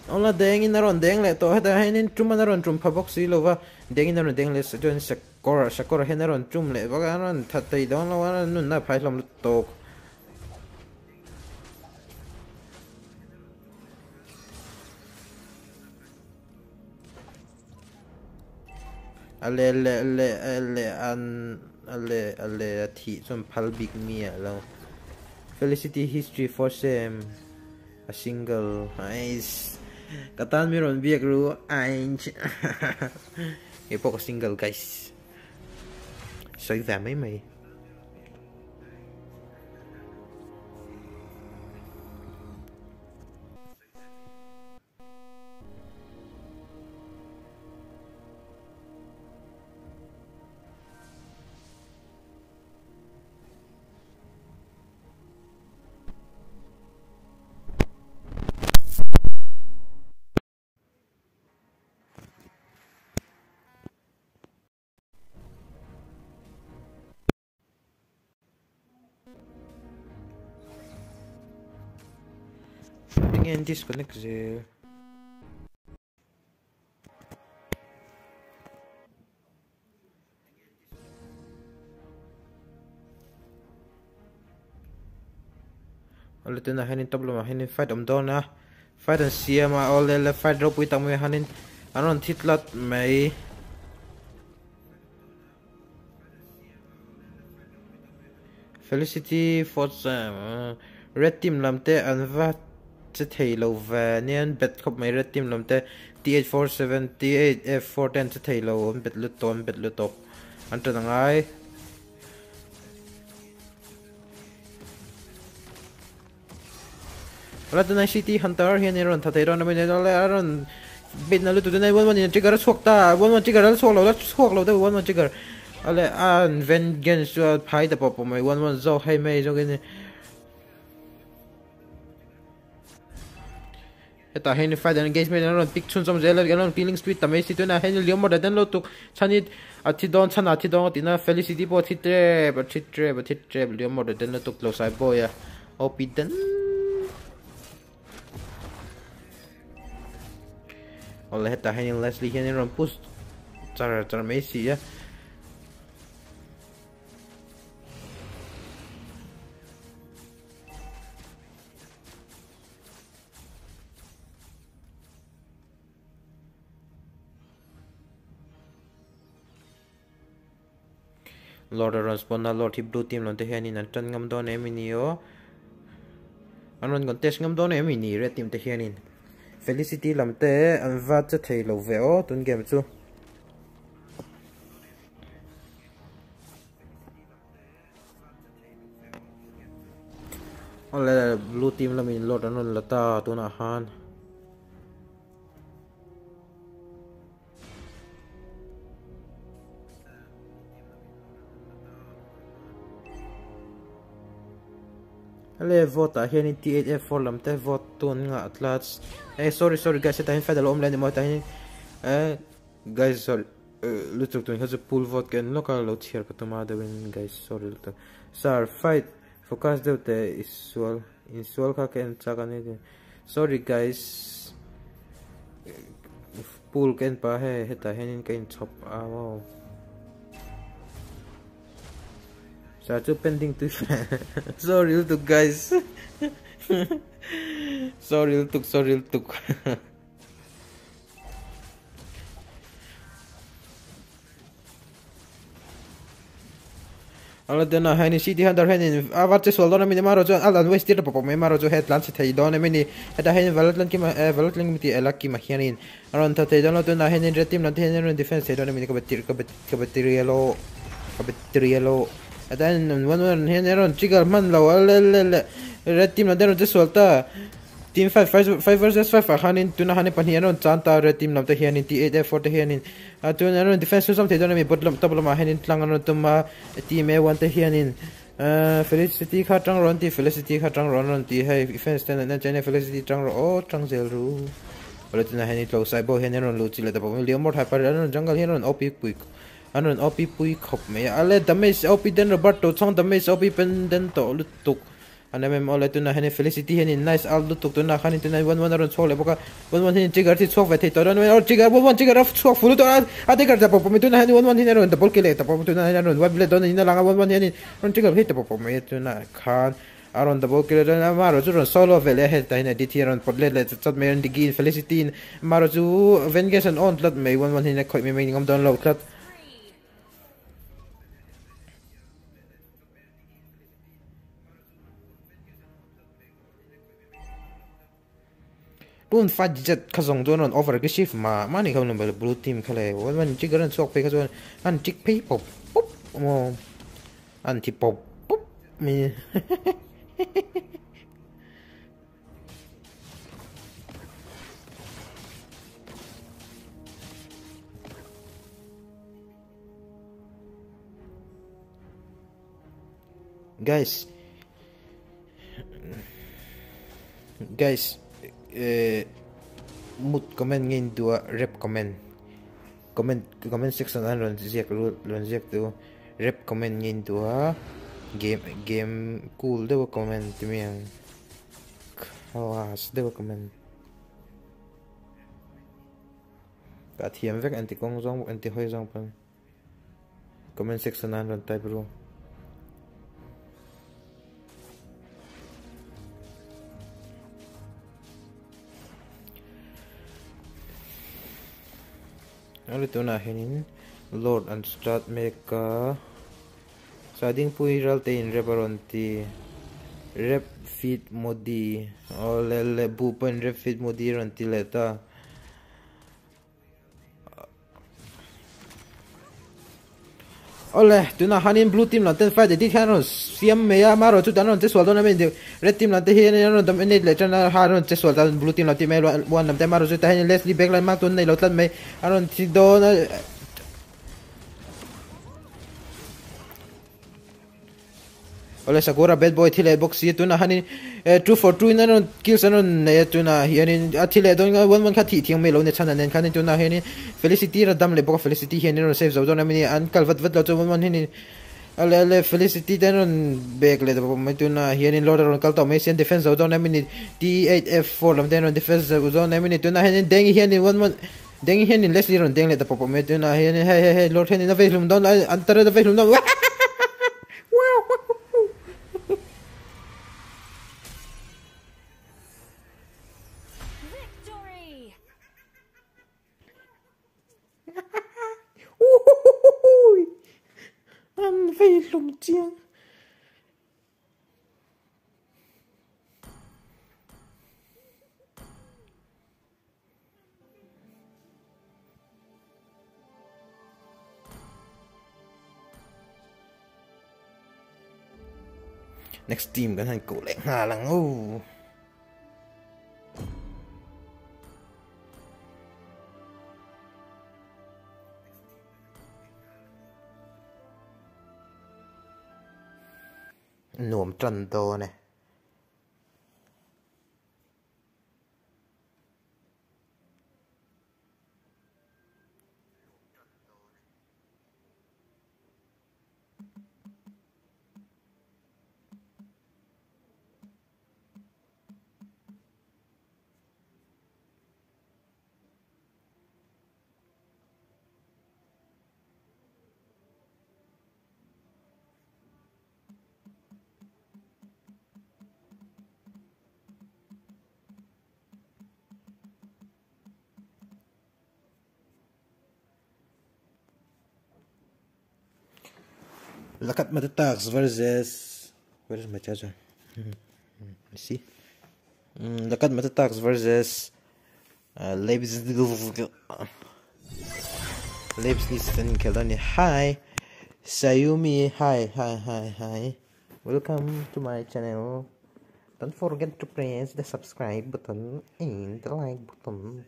S1: ông là đen in ron đen lại tôi hết là hay nên chúng mình ron chúng phá bóc xí lova đen in ron đen lại sẽ cho anh hen naron trum le baga naron thatai don lo wan nun na phai lom to ale ale ale ale an ale ale thi som phal big mi lo felicity history for same a single nice Katan meron biak ru ainch. Ipo ko single guys. Sự và mấy mì. Again, disconnect there. Ole tuna hanin tablo ma hanin fight om dona fight an sia ma ole le fight drop wi tamu hanin anon thitlat mai Felicity for some red team lamte anvat che thei lo ve nian bet khop mai red team lamte T847 T8F410 che thei lo bet lu bật bet lu anh an tra ai? Wala tôi nói city, hunter, hian ron tha thei ron mai ne le aron. Bet na lu tu nai wan wan chỉ cần chok ta wan wan trigger lâu đó la lâu đó da wan chỉ cần là an, vengeance uh, phải tập phai mọi pop, mai wan hay zo, hai cái zo eta henry fight and engagement and on pick chun jom jailer gelon killing speed tamai si tuna henry liom mo dadan lo tuk Chanit ati don chana athi don tina felicity bo hit trap, ba athi tre ba athi tre liom mo dadan lo tuk lo sai bo ya op den oleh ta henry leslie henry run push tar tar mai si ya Lord respond na Lord blue team lon te hian in an tan ngam don em ni o. Anon gon test ngam don em ni red team te hian in Felicity lam te an va che thei lo ve o, tun game chu. Ole blue team lamin Lord anon lata tuna han. Le vote a hian T8F for lam te vote tun nga tlats eh sorry sorry guys ta hin fedal om len mo ta hin eh guys sorry. Lutuk tun has a pull vote ken local lo thier ka tuma de win guys sorry lutuk sir fight. Focus de te isual ka ken cha ka ne sorry guys. Pull ken pa he heta henin ken chop. A wow Satu pending tu. sorry untuk guys. sorry untuk sorry untuk. Allah dona hani si dia dar hani awat tu soldo nama ni maro tu Allah tu istirahat papa nama maro tu headland si thay dona nama ni ada hani valat lang kima valat lang mesti elak kima hani orang tu thay dona tu nak hani retim nanti hani defense thay dona nama ni kabatir kabatir kabatir Ada yang one one ni neron man lawa le le le red team ada neron jual ta team five five five versus five fahamin tu nak hanya pan hiaron canta red team nampak hiaron t eight f four hiaron ah, tu neron defense susam tidak nampak betul tak betul mah hiaron tangan neron tu mah ha, ha, team a one hiaron ah, felicity katang ronti felicity katang ronti hey defense tenan tenan felicity katang oh katang zero. Kalau tu nak hiaron close side boh hiaron lucu le tapi William Moore hyper hiaron jungle hiaron opik oh, quick anon op pui khop me. Ale damage op den robert to chong damage op pen den to lutuk ana mem ole tuna hene felicity hene nice al tuk tuna khani tuna one one ron chole boka. One one hene trigger ti chok vethe toron or trigger one one trigger of chok fulu to ade kar ta popo tuna hene one one hene ron double kill ta popo tuna hene ron one blade don ina langa one one hene ron trigger hit popo me tuna khan. Aron double kill ron maro chu ron solo vele he ta hene dit ron podle le chat me ron digi felicity maro chu vengeance on tlat me one one hene khoi me ngom don lo ปุ่นฟัดจัดขส่งตัวนั่นออฟเฟอร์กิชิฟมามันนี่เขาเนึ่งแบบบลูทีมเขาเลยว่ามันจิกเรื่องสอกไปเขาส่วนอันจิกพีปุ๊บปุ๊บโมออันที่ปุ๊บปุ๊บมี guys guys mut comment ngin tua rep comment. Comment comment section an ron ziak ron ziak tu rep comment ngin tua game game cool dewa comment timiang khawas dewa comment. Ka thiam vek anti kong zong anti hoi zong pan comment section an ron type ro Ano to na hinin Lord and start make sading pui raltain reparonti rep fit modi. O lele bupan rep fit modi ranti Ole, tu na hanin blue team lan ten fight de dikhano siam me ya maro tu danon te swaldo na me red team lan te hian no dam ne le chana haron te swaldo blue team lan te me wan nam te maro tu ta hian leslie backline mak tu nei lo tan me aron ti do na Ole Sakura, bad boy, thile, box, ye tuna, hani eh, 2 for 2 ah, na kills na ne tuna yani athile don one one khati thiang me lo, ne chana nen khani tuna hani felicity, ra, dam, le, bo, felicity, he ne no save zo na mini an, kal, vat vat, lo cho one one ni, ale ale, felicity den back le, bo me tuna, he lord, ron, kal to me sen defense zo na mini d8 f4 lam den defense zo na tuna, he deng, he one one deng, he ne leslie, ron, deng, le da po me tuna, he hey he he lord, he na ve lum don antara da ve lum don ăn về lùng chiêng. Next team kan han cổ lệ hà lăng ô. Nuồm trần tô này. Lakat Matatax versus. Where's my charger? You see? Mm, Lakat Matatax versus. Uh, Leibs. Leibsnisten Kelani. Hi! Sayumi. Hi, hi, hi, hi. Welcome to my channel. Don't forget to press the subscribe button and the like button.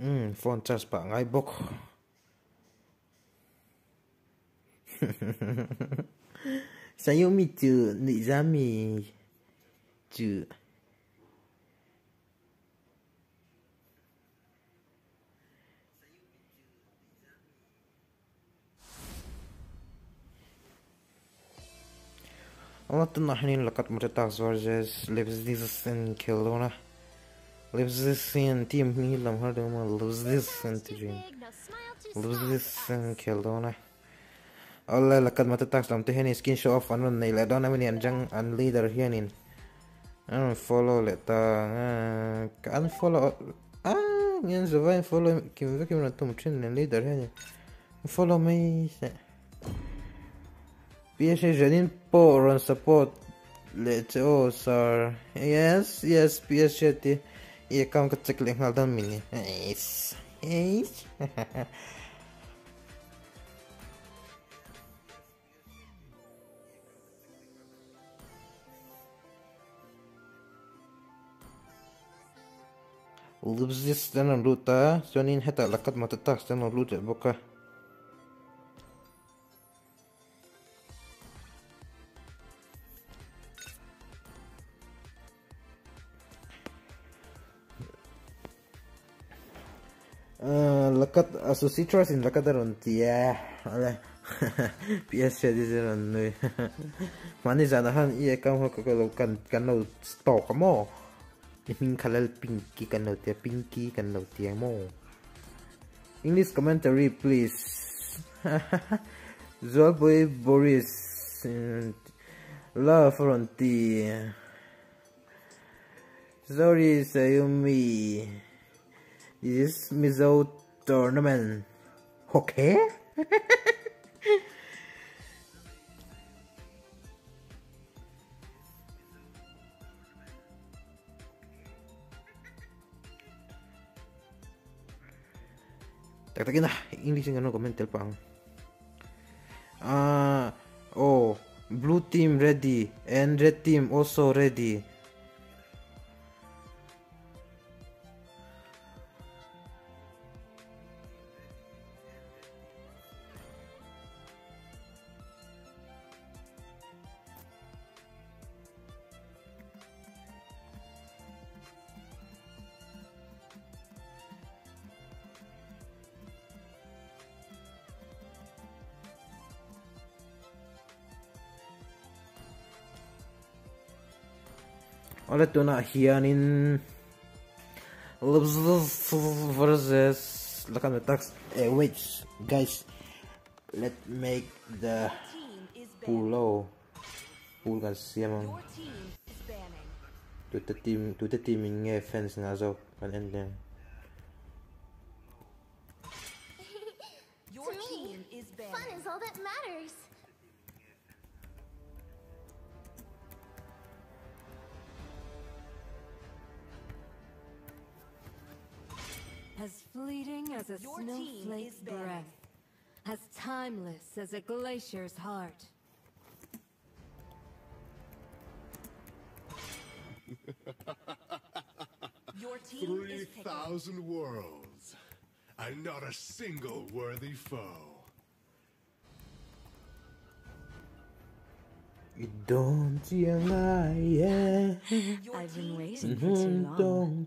S1: Hmm, phone charge pak ngai bok. Saya umi tu ni zami tu. Allah tuh, nak hening lekat mereka tak suar jas lepas ni sesen kelona. لبس ديزسن كيلونا لبس ديزسن تيم ميلم هردوما لبس ديزسن تجين لبس ديزسن كيلونا Allah لقد متتاز لم تهني سكين شو اوف انون نيلا دونا مني انجان ان ليدر هينين ان فولو لتا ان فولو ah yan survive follow kim kim na tum chin leader hene follow me PS Janin po run support let's oh sir yes yes PS Ia kau kecek lek ngal dan mini. Heis. Heis. Lubzis dan luta. Sebenarnya tak lakat mata tak. Sebenarnya luta buka. Eh, lakat asusitras in lakat aron tia ale PS di zeron nui mani zana han ie cái ho ko lo kan tổ no stock mình min khalal pinky kan no tia pinky kan no tia mo. English commentary, please. Zolboy Boris eh, Love Frontier Sorry Sayumi This is Mizo tournament. Okay? Tagtagin na. English yung ano, comment pang. Ah, uh, oh, blue team ready and red team also ready. But do not hear in versus look at the text uh, wait guys let's make the below pool can see among to the team to the team in uh, fence now so and then
S10: Your team
S6: snowflake's
S2: is
S6: breath. As timeless as a glacier's heart.
S2: Your team
S3: Three
S2: is picking.
S3: thousand worlds, and not a single worthy foe.
S1: You don't yang ai
S6: I've been waiting for too long.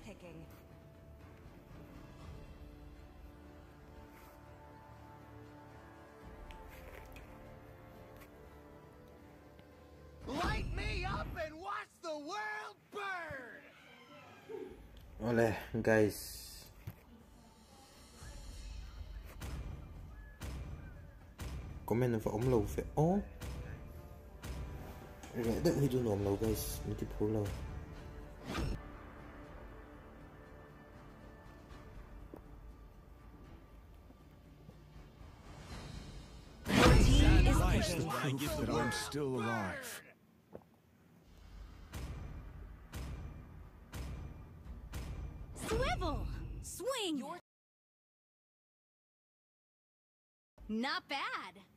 S12: wild bird.
S1: Oleh, guys. Kom in even omlopen. Oh. Dat hier doen omlopen, guys.
S2: Met die polo.
S9: Gives the that I'm still alive.
S4: Swivel! Swing! Not bad.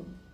S9: Amém.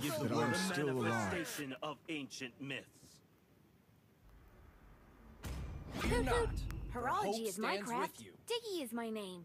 S9: Proof that I'm still alive.
S11: manifestation of ancient myths.
S13: Fear not.
S10: Horology is my craft. Diggy is my name.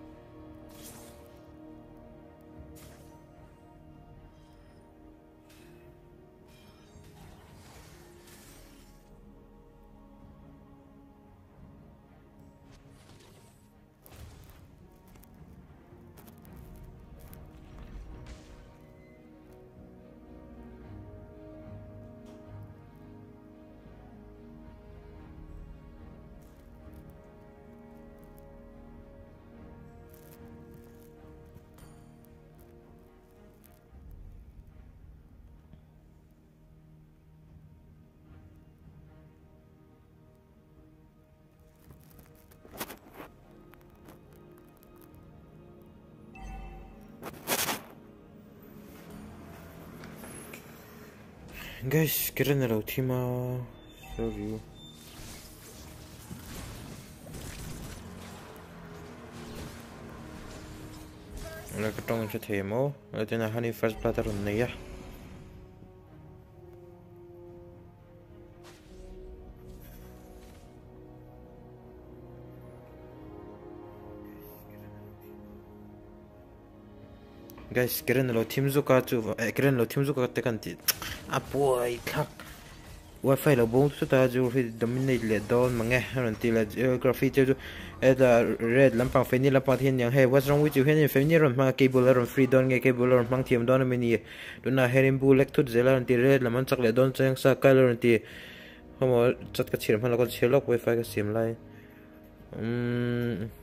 S1: guys, get in that Ultima show you. I'm going to go to the TMO. I'm going to go to the first platter. Guys keren lo team zuka chu keren lo team zuka te kan ti a boy khak wifi lo bong su ta ju fi dominate le don mange ran ti la geography uh, chu e da red lampang feni lampang thian yang hey, what's wrong with you? Hen feni ron ma cable ron free don nge cable ron mang thiam don mini ni do na herin bu lek thut zela ran ti red laman chak le don chang sa kal ran ti homo chat ka chiram hala ko chelok wifi ka sim lai um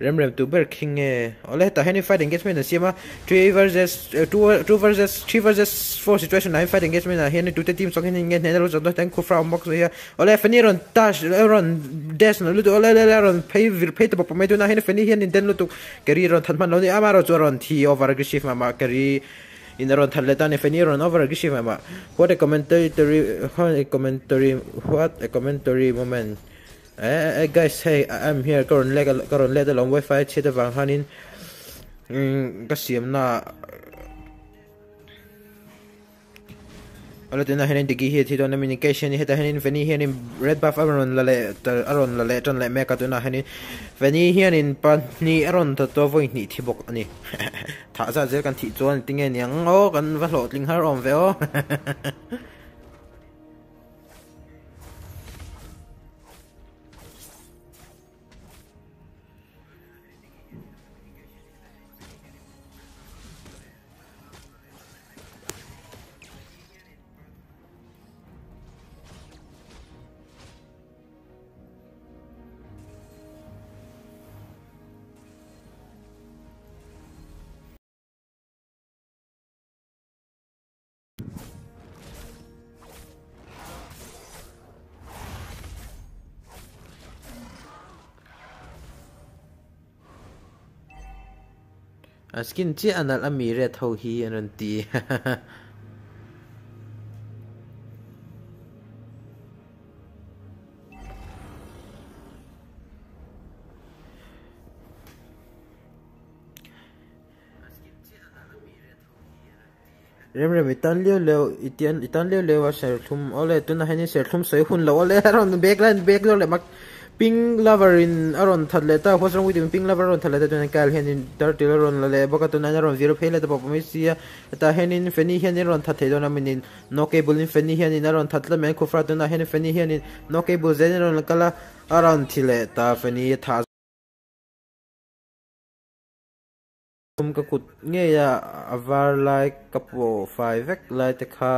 S1: rem rem tu ber king e ole ta heni fight engagement. Na sima 3 versus 2 2 versus 3 versus 4 situation. Nine fight engagement. Na heni tu te team song heni ngen heni lo jado tan ku from box ya ole fani ron dash ron des na lu ole le ron pay vir pay pop me tu na heni fani heni den lu tu kari ron than man lo ni amaro jo ron thi over aggressive ma ma kari in ron than le tan fani ron over aggressive ma what a commentary what a commentary what a commentary moment Uh, uh, guys hey I'm here. Karon le karon le the long wifi che de wang hanin um ka siam na ala tena henin digi hi thi don communication hi ta henin veni henin red buff aron la le tar aron la le ton le meka tuna henin veni henin pan ni aron ta to voi ni thi bok ani tha za je kan thi chuan tinge niang o kan va lo tling har om ve o à skin chi là ami re thâu hi anan ti. Rem rem, itan leo leo, itian, itan leo leo a ser thum ole, tuna hani ser thum soi hun lo. Ole, aron backline back lo le mak pink lover in aron thatle ta what's wrong with him pink lover, aron thatle ta tuna kal hen in dirty aron le baka tuna aron zero phele ta papa misia ta hen in feni hen aron thathe dona min no cable in feni hen in, aron thatle men ko fra tuna hen feni hen in no cable zen aron kala aron thile ta feni tha kum ka kut nge ya avar like kapo 5 vek lai te kha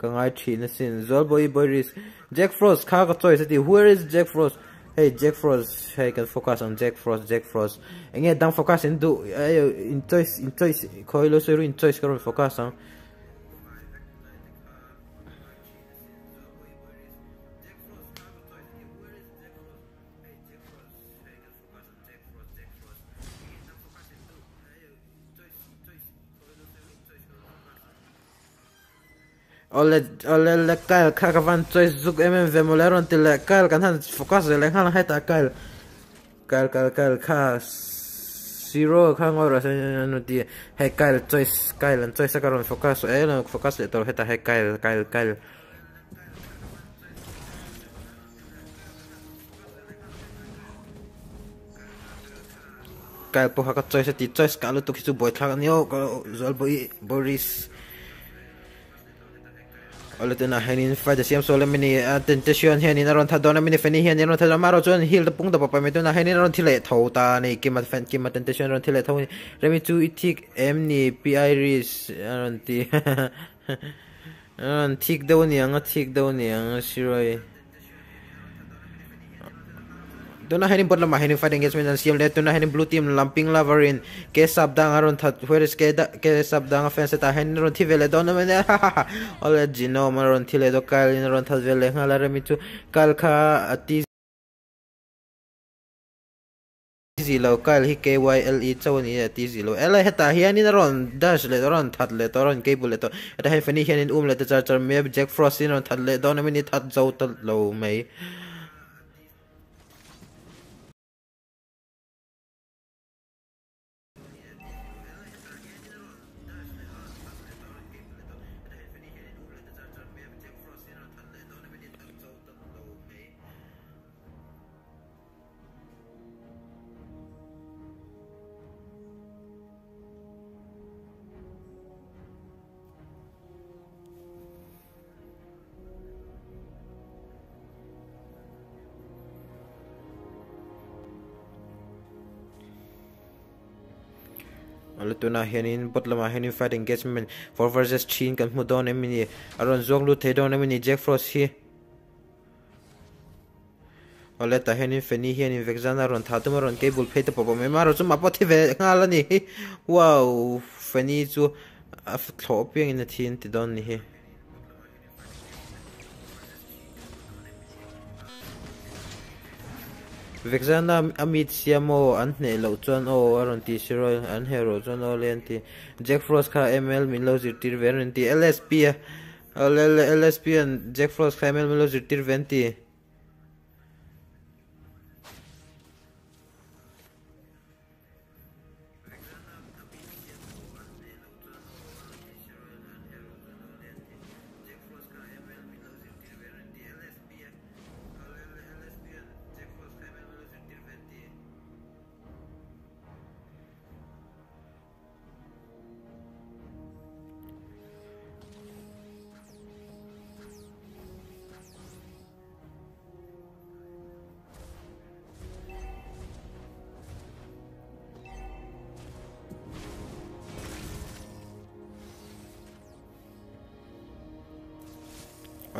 S1: ka ngai thi na sin zol boy boris jack frost kha ka choice ti where is jack frost? Hey jack frost hey can focus on jack frost jack frost. Nge dang focus in do ayo in choice in choice. Ko lo seru in choice ka focus on ole ole, le kail kha ka van choi zuk em em ve moleron til le kail kan han focus le han ha ta kail kail kail kail kha zero kha ngor ra se no ti, he kail choi kail an choi sa karon focus e eh, no focus le to he ta he kail kail kail kail po ha ka choi sa ti choi ka lu to ki boy thla ni o boris. ولتنا هنين فاجا سيام سولا مني تنتشيون هنين رون تدونا مني فني هنين رون تدونا مارو جون هيل دبون دبا بمتونا هنين رون تيلي تو تاني كيما فن كيما تنتشيون رون تيلي تو رمي تو اتيك امني بي اي ريس رون تي رون تيك دوني انا تيك دوني انا شيروي Dunahin po lamang hining fight engagement ng CM Let dunahin blue team lamping lava rin ke nga ron tat whereas ke da ke sabda nga fence ta ron tivele don naman ha ha ha. All gino man ron tile do kal ron tat vele nga la remitu kal kha tiz zilo kal hi KYLE chawon i ti zilo. Ela heta hian in ron dash le ron that le ron cable le to. Eta hen fani um le ta charger map jack frost in ron that le don mini that zo lo mai ala tuna hianin botlama hianin fight engagement. For versus chin kan hmu dawn emini aron zong lu thei dawn emini jack frost hi. Ole ta hianin feni hianin vexana ron thatuma ron cable phei te popo me maro chu mapo thi ve ngala ni wow feni chu a thlo piang in a thin ti dawn ni hi. Vexana amit siamo an hne lo chuan o aron ti siro an hero chuan o len ti jack frost kha ml min lo zir tir ven ti lsp lsp an jack frost kha ml min lo zir tir ven ti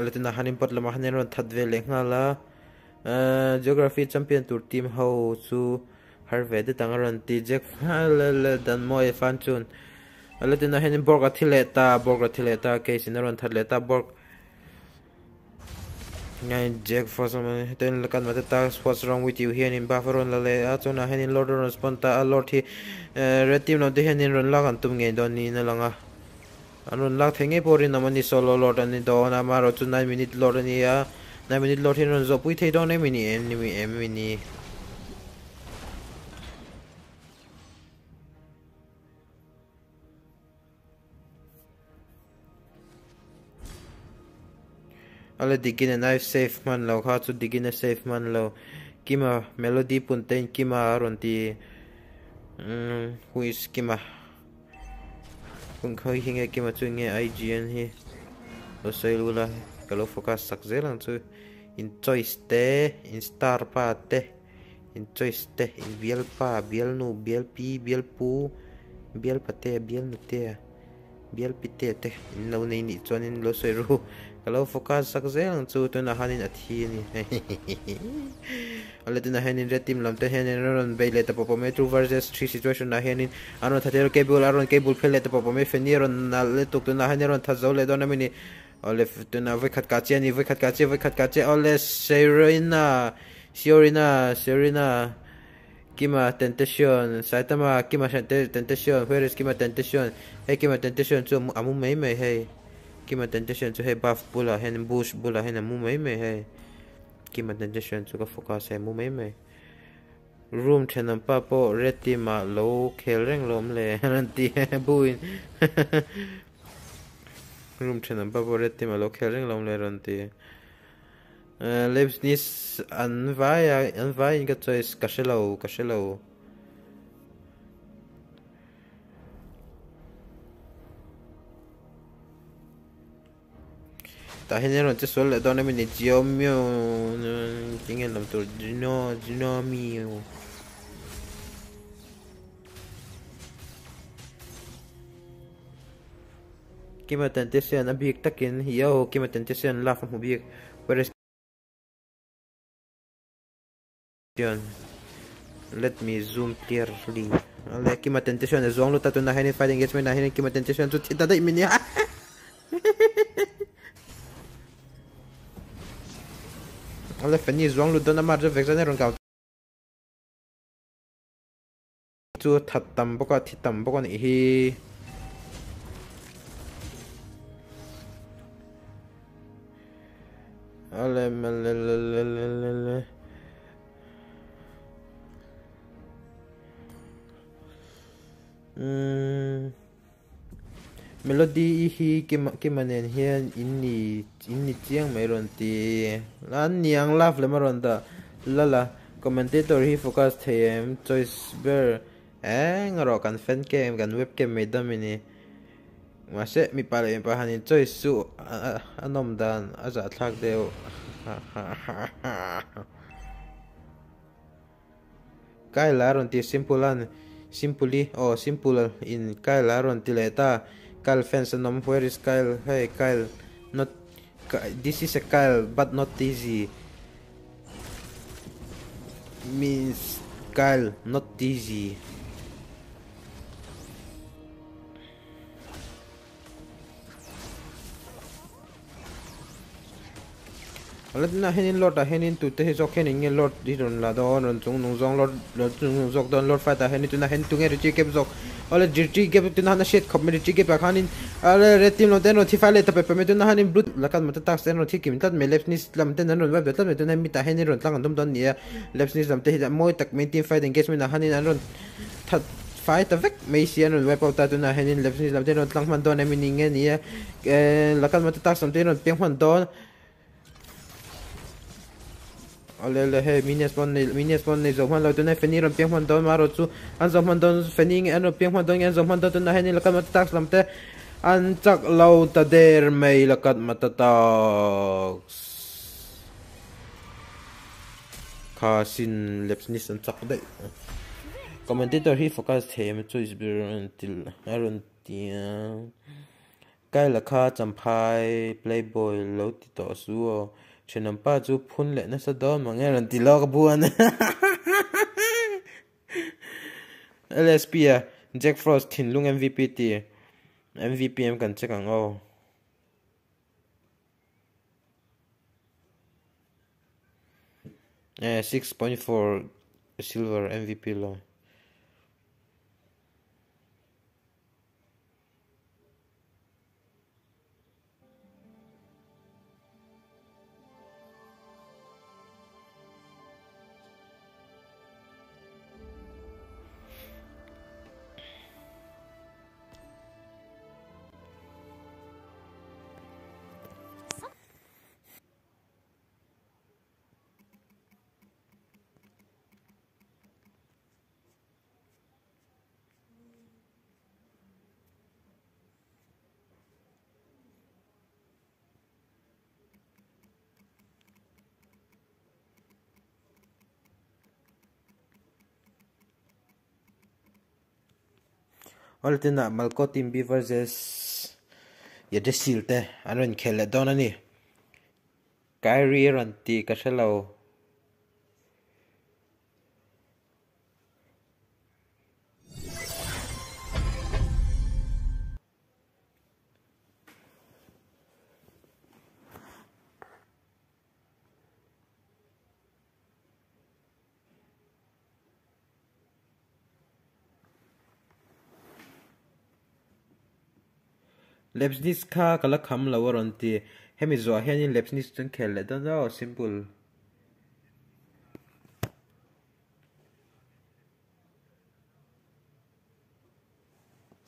S1: ale tina hanin pot lama hanin ron that ve le ngala eh, geography champion tour team ho chu har ve de tang ti jack le le dan mo fan chun ale tina hanin borga a thile ta borg a ta ke sin ron that thề ta borg ngay jack for some ten lekan mate ta what's wrong with you here in buffalo la le a chuna hanin lord ron sponta a lord hi eh, red team no de hanin ron la kan tum nge don ni na langa anun lak thenge pori namani solo lord ani do na maro chu 9 minute lord ani ya. 9 minute lord hin zo pui thei do ne mini enemy enemy ala digin a knife safe man lo kha chu digin a safe man lo. Kima melody punten kima ron ti um who is kima Kung kau hingga ke macam ni IGN he, lo saya lula kalau fokus sak langsung tu, in instar teh, pa teh, enjoy choice biel pa, biel nu, biel pi, biel pu, biel pa teh, biel nu te biel pi te te nau ni ni cuanin lo lu kalau fokus saksel, tu tu nak hanin ati ni. Kalau tu nak hanin red team, lam tu hanin aron bay leta popo pome true versus three situation nak hanin. Aron thater cable aron cable fail lah, le tapa pome fenir aron nak tu tu nak hanin aron thazol le lah, dona mini. Oleh tu nak wekat kacia ni wekat kacia wekat kacia oleh Serena, Serena, Serena. Kima temptation, saya tama kima temptation, where is kima temptation? Hey kima temptation, tu amu mai mai hey. Kima tentation chu he buff bula hen bush bula hen amu mai mai hey kima tentation chu ka focus he mu mai mai room thenam pa po ready ma lo khel reng lom le ran ti e buin room thenam pa po ready ma lo khel reng lom le ran ti e. eh, lips nis an vai an vai in ka choice ka shelo ka shelo. tak hanya orang cakap soal tahun ni Jiomio tinggal dalam tu Jino Jinomio kima tentesi abik takin. Ya o kima tentesi an lafam hubik beres let me zoom clearly. Alah, kima tentesi an zoom tu tatu nahini fighting against me nahini kima tentesi an tu tidak tak imin ya Hehehehe ale feni zong lu dona marja vexane ron chu that tam boka thi tam boka ni hi. Ale ale ale ale ale um melody hi ke ke manen hian inni inni chiang mai ron ti. An niang love le maron da lala commentator hi focus them choice ber eh ngaro kan fan cam kan webcam mai da mini ma se mi pale mi pa hanin choice su anom dan aza thak deu kai laron ti simple an simply oh simple in kai laron ti leta Kyle fence nom where is Kyle hey Kyle not this is a Kyle but not easy. Means Kyle not easy. Ala na henin lot a henin tu te zok henin nge lot di ron la do ron chung nung zong lot chung zok don lot fa ta henin tu na hen tu nge ri chi kep zok ولا جي جي جبت لنا هنا شيت كوب من جي جيب هانين على ريتيم لون دينو تيفا لي تبي بمي دون هانين بلوت لكن متى تعرف سينو تيكي متى مي لبس نيس لم دين نون ويب لم دين مي تاهين رون تلقى دم دون يا لبس نيس لم تهدا موي تك مين تيم فايت انجيج من هانين رون تات fight avec mais ici on web out tu na hanin lebsni labden on tlang man don min ingen ye lakan mata tak samten on ping man don ale le he mini spawn ne mini spawn ne zoman lo tuna feni ram piang man don maro chu. An zoman don, feni nge an piang man don nge zoman don tuna he ni lakat tax lam te. An chak lo ta der mei lakat mat tax kha sin leps ni san chak dai commentator hi focus them chu is bir until aron tia kai la kha champhai playboy lo ti to suo chuyện nằm ba chú phun lệ nó sẽ đó mà nghe là tí lo cái buồn LSP à Jack Frost thìn lung MVP tì MVP em cần chắc càng ô Eh, 6.4 silver MVP lo. all the na malco team b versus ya de silte eh. anon khel don ani lah kairi ranti kashalo Lepsnis kha kala kham lo ron ti hemi zo hianin lepsnis chun khel le don ro simple.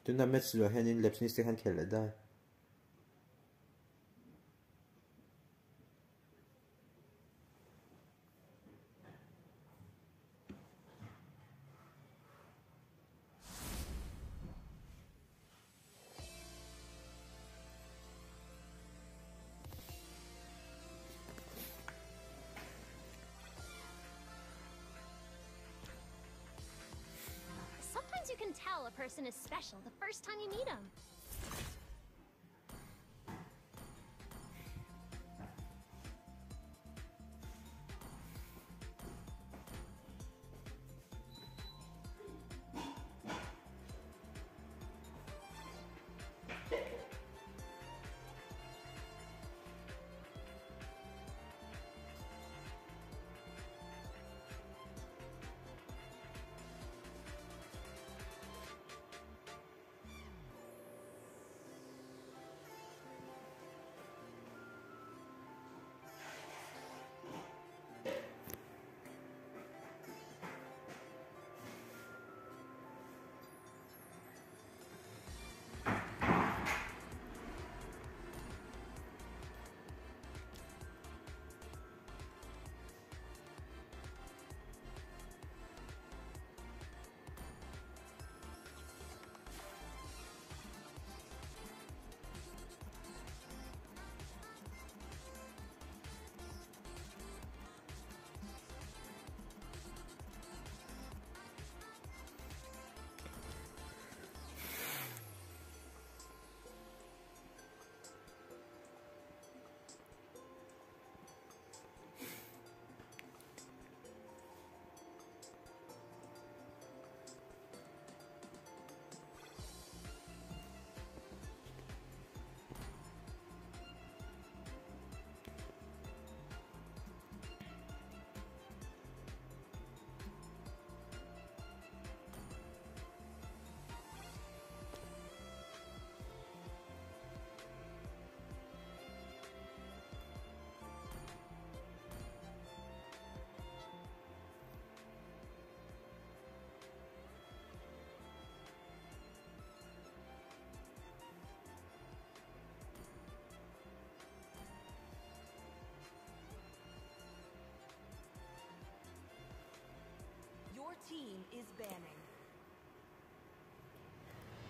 S1: Tuna match lo hianin lepsnis te khan khel le
S10: dai. Can tell a person is special the first time you meet them.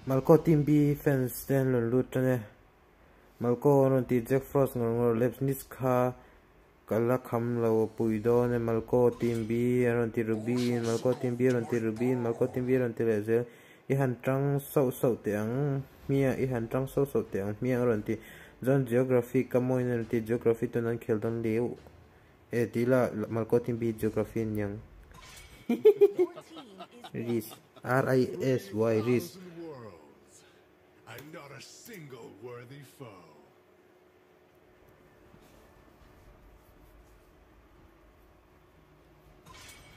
S1: Malco team B, fans ten lun lut ne Malco non ti Jack Frost ngor ngor leps nis kha kala kham lo pui do ne Malco team B non ti Ruby Malco team B non ti Ruby Malco team B non ti Lezel i han trăng sâu sâu tiếng mia i han trăng sâu sâu tiếng mia ron ti John geography kamoy na ti geography to nan khel don liu e eh, ti la Malco team B, geography nyang Riz R I S Y Riz
S3: and not a single worthy foe.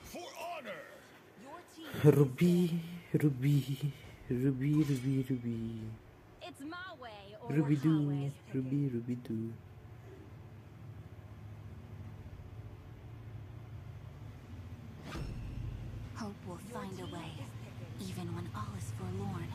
S9: For honor!
S2: Your team
S1: Ruby, Ruby, Ruby, Ruby, Ruby,
S4: It's my way or
S1: Ruby
S4: do.
S1: Ruby, Ruby doo.
S4: Hope will find a way, even when all is forlorn.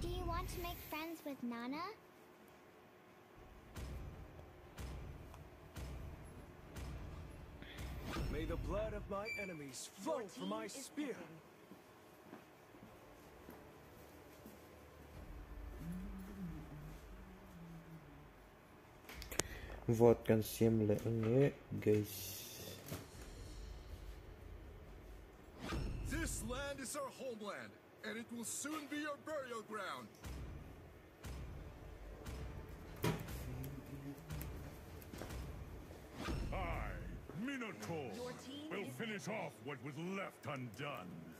S10: Do you want to make friends with Nana?
S9: May the blood of my enemies flow from my spear.
S1: Vote kan sim le nge guys.
S3: This land is our homeland, and it will soon be your burial ground.
S11: I, Minotaur, will finish off what was left undone.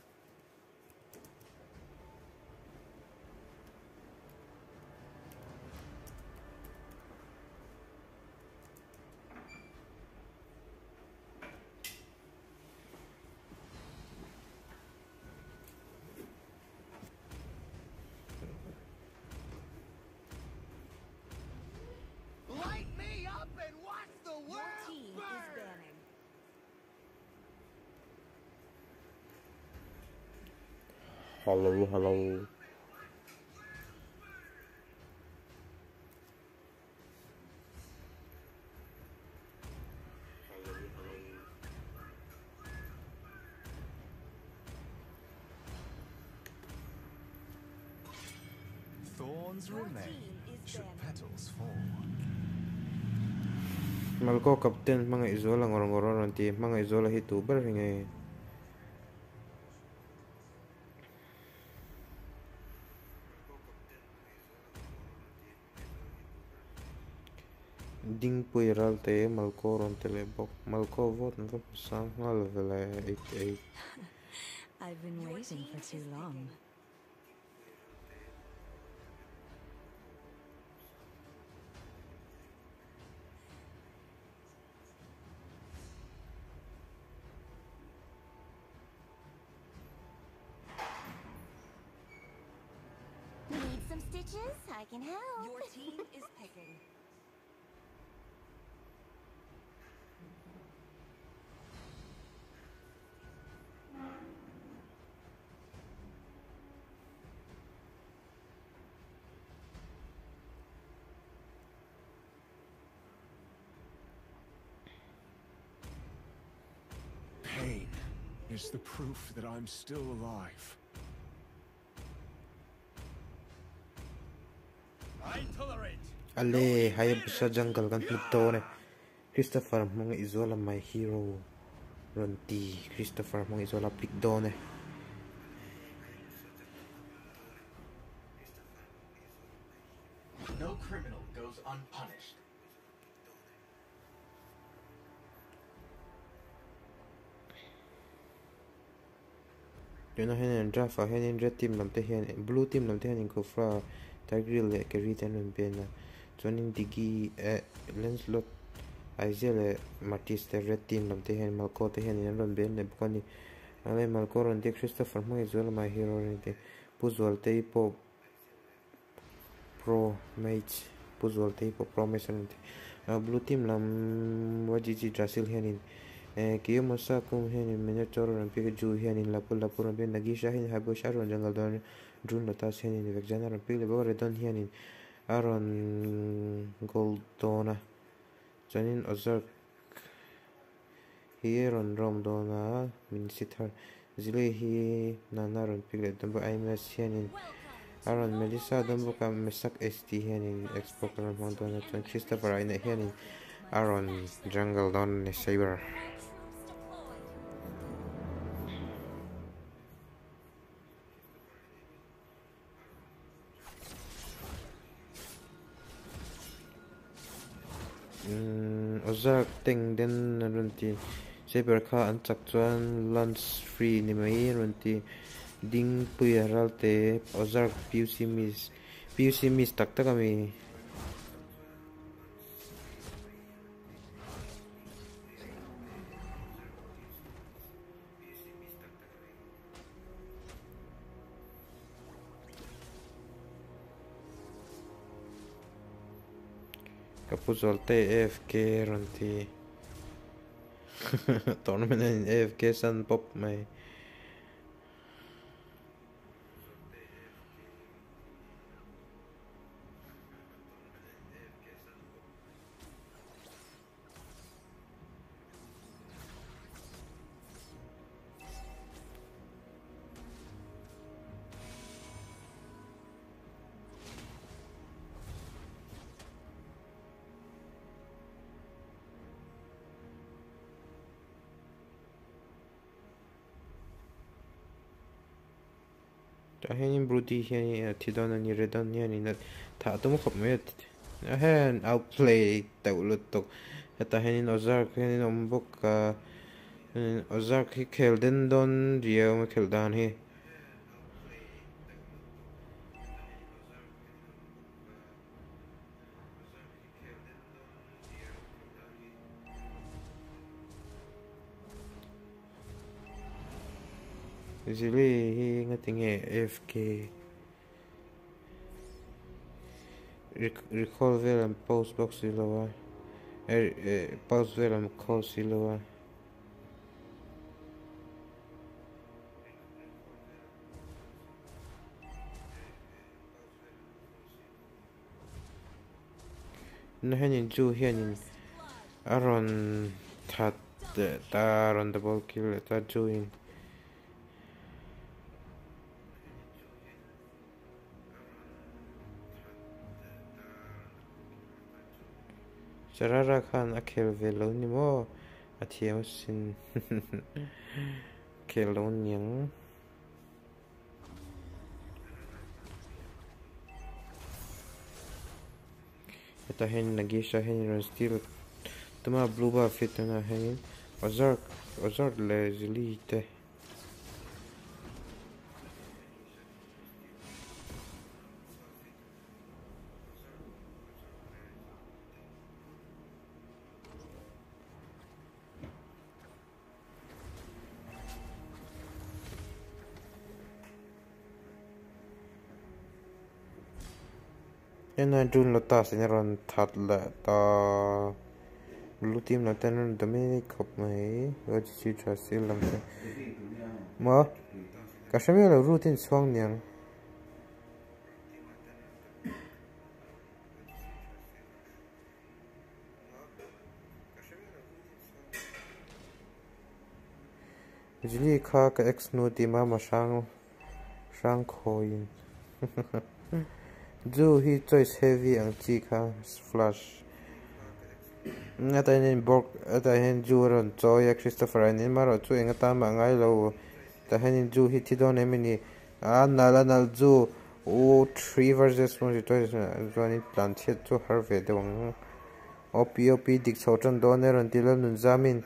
S1: hello, hello. Malko kapten mga isola orang-orang nanti mga isola youtuber ngayon. Ding puiral te Malco ron telebok Malco vote nto sang ngal vele 88
S6: I've been waiting for too long.
S10: Need some stitches? I can help.
S2: Your team is picking.
S9: Pain is the proof that I'm still alive. I tolerate.
S1: Ale hayab sa jungle kan plito ne Christopher mga izola my hero Ronti Christopher mga izola plikdo Yun na hiyan draft a hiyan red team lam te hiyan blue team lam te hiyan ko fra Tigreal le carry ten ron ben na chuanin digi eh Lancelot Aizel le Martis te red team lam te hiyan Malco te hiyan in ron ben le bukani ale Malco ron te Christopher mga izola my hero ron te puzzle te ipo pro mage puzzle te ipo pro mage ron à, blue team lam wajiji Drasil hiyan ꯀꯤꯌꯣ ꯃꯁꯥ ꯀꯨꯝ ꯍꯦꯟ ꯃꯦꯅꯦ ꯆꯣꯔ ꯔꯝꯄꯤ ꯖꯨ ꯍꯦꯟ ꯂꯥꯄꯨ ꯂꯥꯄꯨ ꯔꯝꯄꯤ ꯅꯒꯤ ꯁꯥꯍꯤꯟ ꯍꯥꯏꯕꯨ ꯁꯥꯔꯣꯟ ꯖꯪꯒꯜ ꯗꯣꯟ ꯗ꯭ꯔꯨꯟ ꯂꯇꯥ ꯁꯦꯟ ꯏꯟ ꯚꯦꯛꯖꯥꯅ ꯔꯝꯄꯤ ꯂꯦꯕꯣ ꯔꯦꯗꯣꯟ ꯍꯦꯟ أرون غولدونا جانين أزرق هيرون رومدونا من ستر زلي هي نانارون بيغل دمبو أي مسيانين أرون ميليسا دمبو كام مسك استي هيانين إكسبوك رمضونا جان كريستوفر أين هيانين أرون جانجل دون سيبر ozak teng den run ti saber kha an chak chuan lunch free ni mai run ti ding pui ral te ozak puc miss puc miss tak tak ami Kapuzol te AFK ranti. Tournament AFK san pop mai hen brudi hian thi don ani redon hian in tha tum khop me hen outplay teu lut tok ta hen in ozar hen in om à ka ozar khi khel den don riau me khel dan hi Zili hi ngating fk Recorderville and Post Box, Illinois. Uh, er, uh, er, Postville and Coast, Illinois. Nahanin Ju Hianin Aaron Tat Taron the Ball Killer Tat Juin. Sarara Khan a khel ve lo ni mo. A sin khel lo hen nagi hen ron still tuma blue bar fit na hen. Ozark ozark le zili na e dun lo ta sin ron that la ta. Blue team la ten ron dominic khop mai lo chi chi tra sil lam te ma ka shame lo routine swang niang Jili kha ka ex no ti ma ma sang sang khoin Zu hi choice heavy ang chi kha flash. Nga ta hin bork ta hin ju ron cho, ya Christopher an in maro chu enga ta ma ngai lo ta hin ju hi ti don emini a nala nal ju o three verses mo to zo ni plan che chu har ve de wang op op dik cho chan don ne ron tilal nun zamin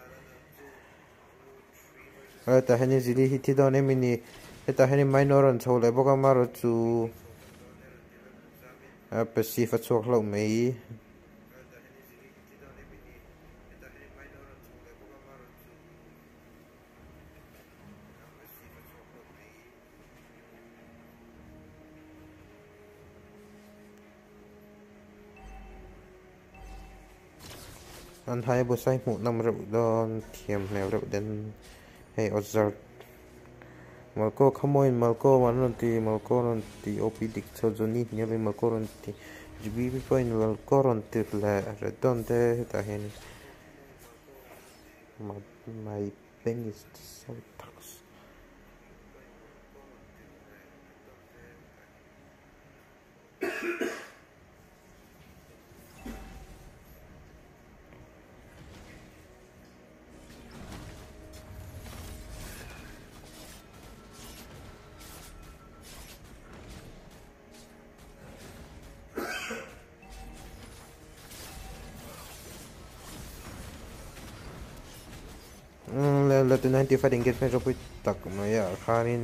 S1: ta hin zili hi ti don emini ta mai minor ron cho le boka maro chu. Pacific chuak lo mai an hai bu sai mu nam rượu don thiam mèo reuh den hay ozar malko kamoin malko wanonti malkoronti opidik sozonit nyabe malkoronti jibibi poin malkoronti la redonde tahin my my thing is to 95 engagement ro pui tak ma ya khanin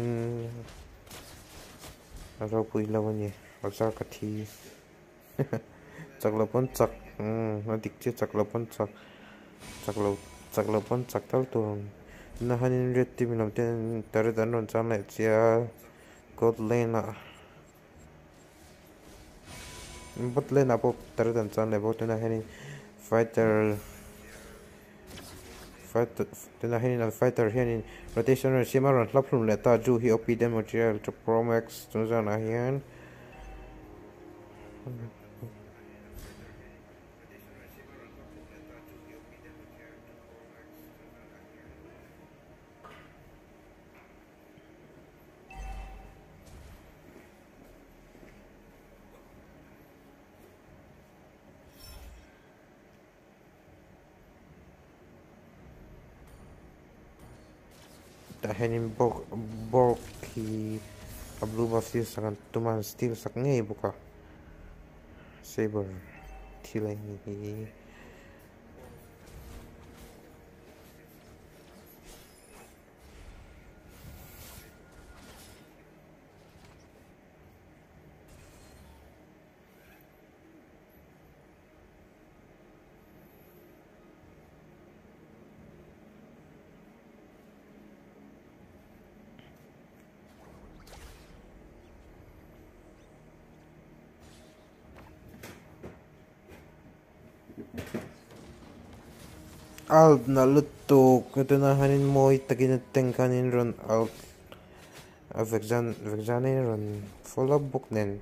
S1: ro pui lawan ye azar ka thi. Chak lo pon chak um dik che chak lo pon chak. Chak lo, chak pon chak tal tu na hanin ret ti minam ten tar dan ron chan le chia. God a bot lane a pop tar dan chan le bot na hanin fighter tên tena hian fighter hiện in rotational sima ron luôn le ta, ju hi op cho material to promax tunzan a hian kanin bok boki a blue buff steel tuman steel sa ngay buka saber tila ni. Alt na lutuk ito na hanin mo, itagin teng kanin ron al vexan in ron follow book nen.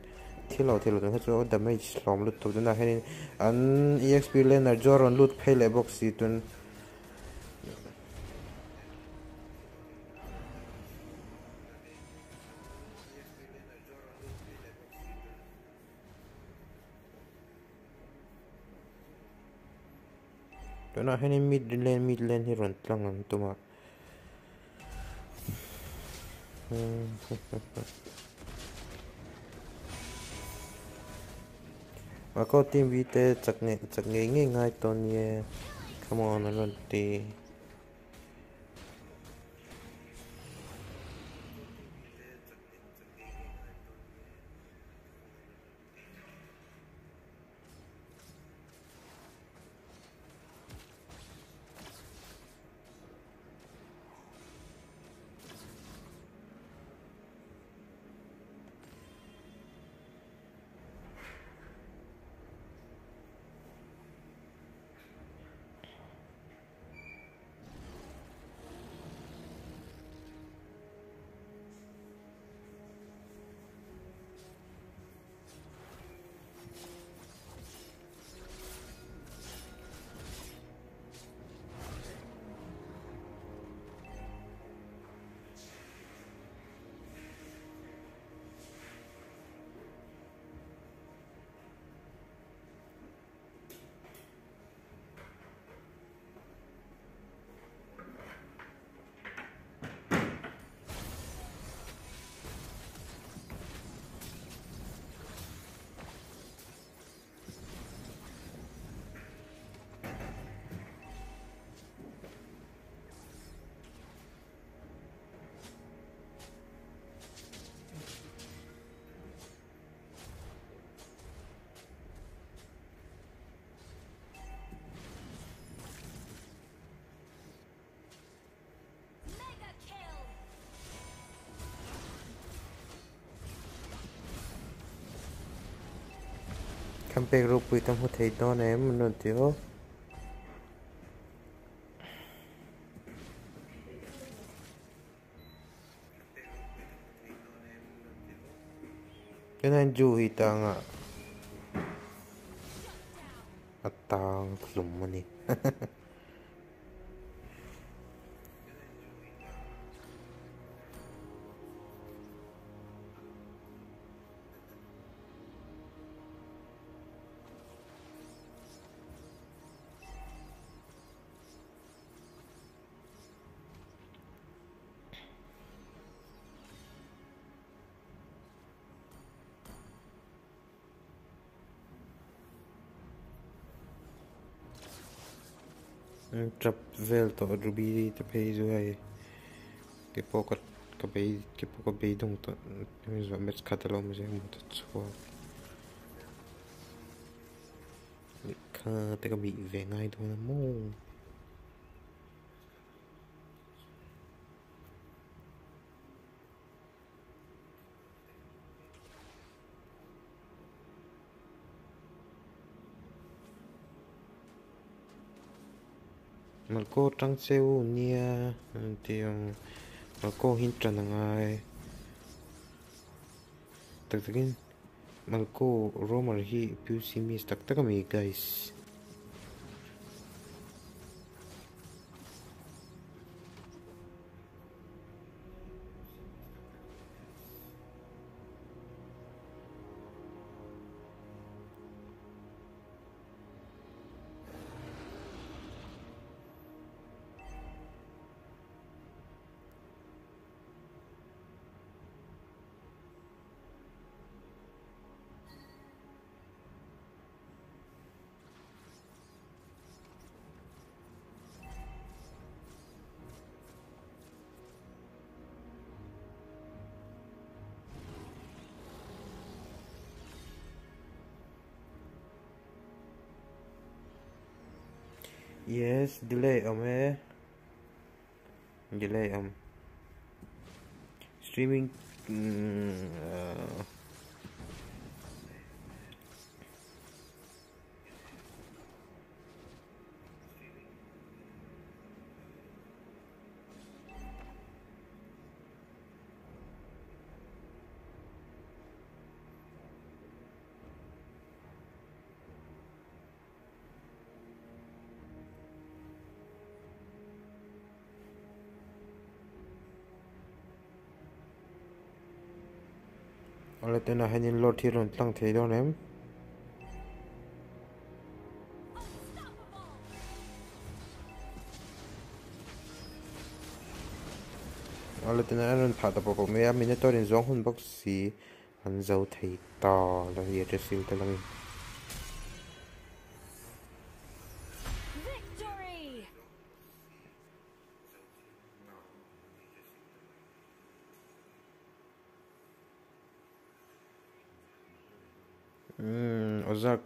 S1: Thilo thilo dun hachu damage slom lutuk dun na hanin. An exp lenar joron lut phele box si tun mà có team VT chak nge chak nge nghe ngay ton nhé Come on, luôn ti. Cam pe ro pui tam ho thei don em no tiêu Cái này dù hi tăng ạ. À. tăng lùm mà nè. Trap vel to ruby te pei zu ai. Ke pokat ka cái ke poka bay dong to mi zo met katalo mo je mo to chua. Ka te ka cái bị về ngay thôi mo Magkotang sewu niya. Nanti yung magkohintra na nga eh. Tagtagin. Magko Romer hi Pusey Miss. Tagtaga me guys. Yes, delay om eh. Delay om. Streaming mm, uh, tên là hình nhìn lột thì rồi tăng thế đâu em Ole tên là anh thả tập bộ mẹ mình đã tôi đến giống hun bốc xí anh dấu thầy to là gì để siêu tên là mình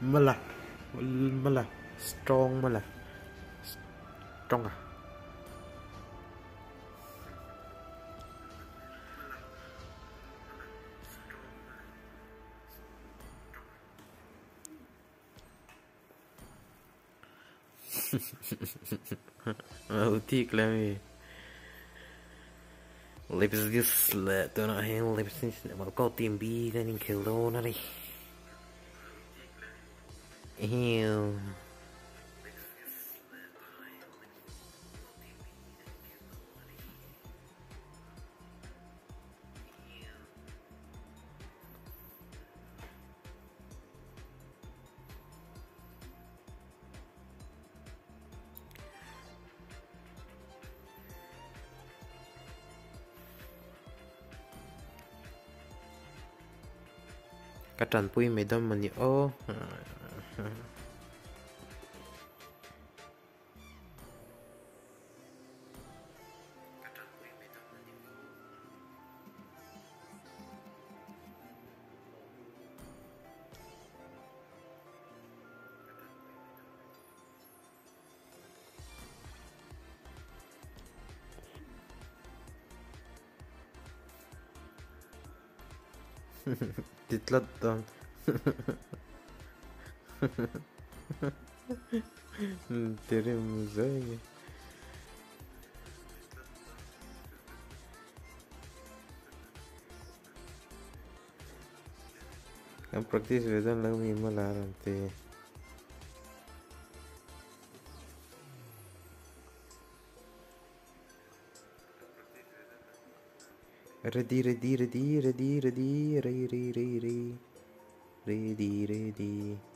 S11: mà là mà là strong
S1: mà là strong à? Ừ thiệt là mày. Leipzig là tôi nói hay Leipzig mà có tiền bi nên kêu đâu nó đi. Ew. Katan puj mi domani. Oh. Hmm. Ditlat dong. Não teremos zangue. Am practic să vedem la mă la arante. Ready, ready, ready, ready, ready, ready, ready, ready, ready.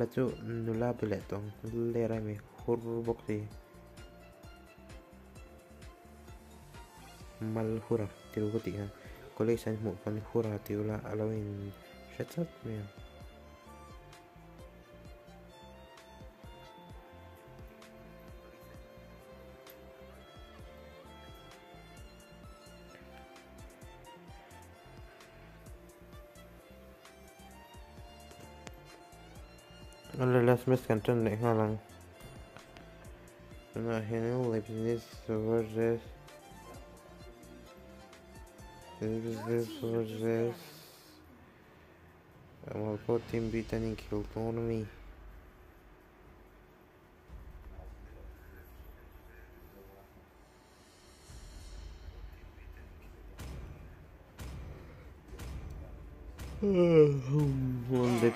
S1: la tu nula bile tong. Le ra mi hur mal hura tiru ko ti ha. Collection mu pan hura tiru la alamin shatsat me Let's miscontinue. this. on. No, he knew Leibniz versus Leibniz versus Malcolm beaten to me.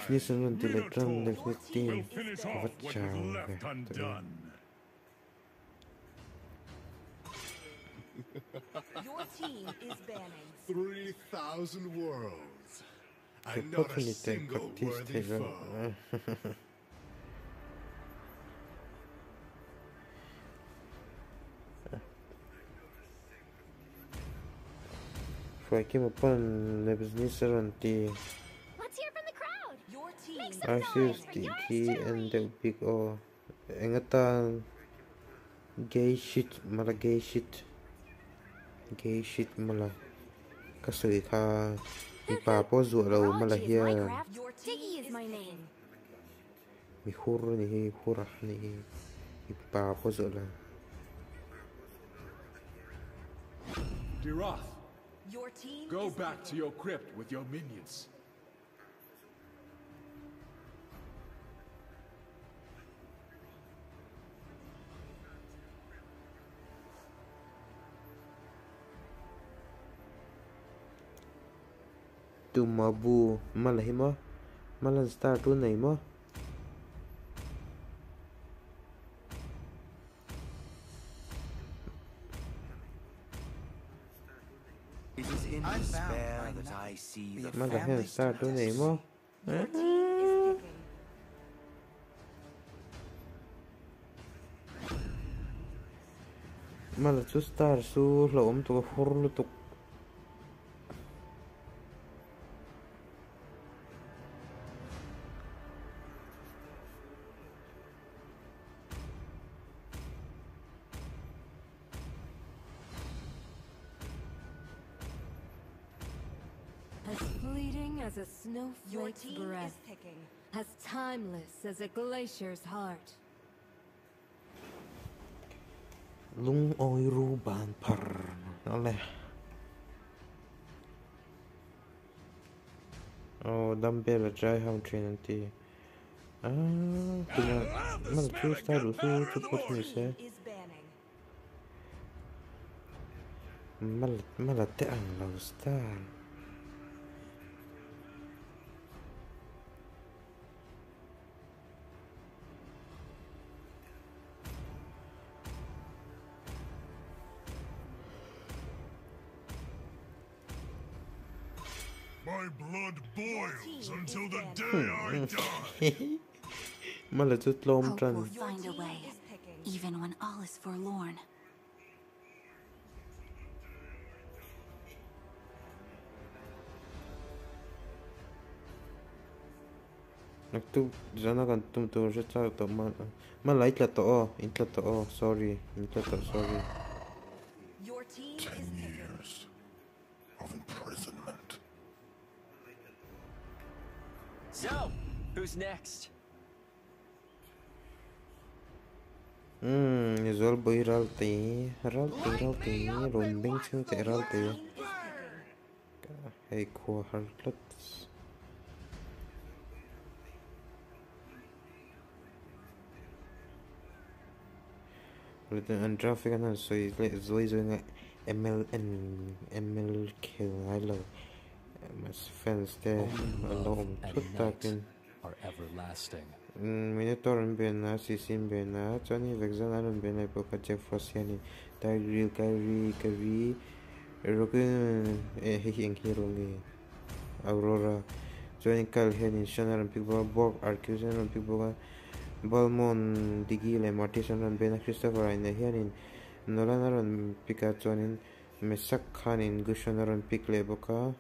S1: Using until the
S11: of a child.
S2: Your team is banning
S3: 3,000 worlds. I'm not a single worthy foe.
S1: Arceus DT and the big O. Ingatan gay shit mala gay shit. Gay shit mala. Kasi ka ipapozo alaw mala hiya.
S2: Your
S10: Diggy is my name.
S1: Ni hurah ni ipapozo ala.
S9: Dirath,
S2: Your team
S9: go back to your crypt with your minions.
S1: tu mà bu mà
S5: lấy mà mà lần start tu này mà
S1: mà
S5: cái
S1: hàng start tu
S2: này mà mà
S1: là chú star su
S2: lộm
S6: tụ
S2: hurlu
S6: tụ timeless as a glacier's heart.
S1: Lung oi ruban par. Alle. Oh, Dampera Jaiham Trinity. Ah, mano, tu está do sul, tu pode
S2: me ser.
S1: Mal, mal até a não estar.
S11: My blood boils until the day I die.
S1: Mala, just
S4: blow
S1: him
S4: will find a way, even when all is forlorn.
S1: Nak tu di sana kan tu tu saya tahu tak mana. Mana iklat tu oh, iklat sorry, iklat tu sorry.
S14: So, who's next?
S1: Hmm, zor boy ralti, ralti, ralti, rumbing chung
S2: ralti.
S1: Hey, cool harlots. Little and traffic and so he's like, so doing a ML and ML kill. I love. Fence'de
S15: Allah'ım
S1: tut takin Minotaur'un birine, Sis'in birine, Tony Vexanar'ın birine bakacak Frosyani, Tyrell, Kyrie, Kyrie, Rogan, Heng Hiroli, Aurora, Tony Calhoun, Shannon'ın Pigbola, Borg, Arcusan'ın Pigbola, Balmon, Digile, Martisan'ın birine, Christopher, Aynahian'ın, Nolan'ın Pikachu'nın, Mesakhan'ın, Gushan'ın Pikle, Boka,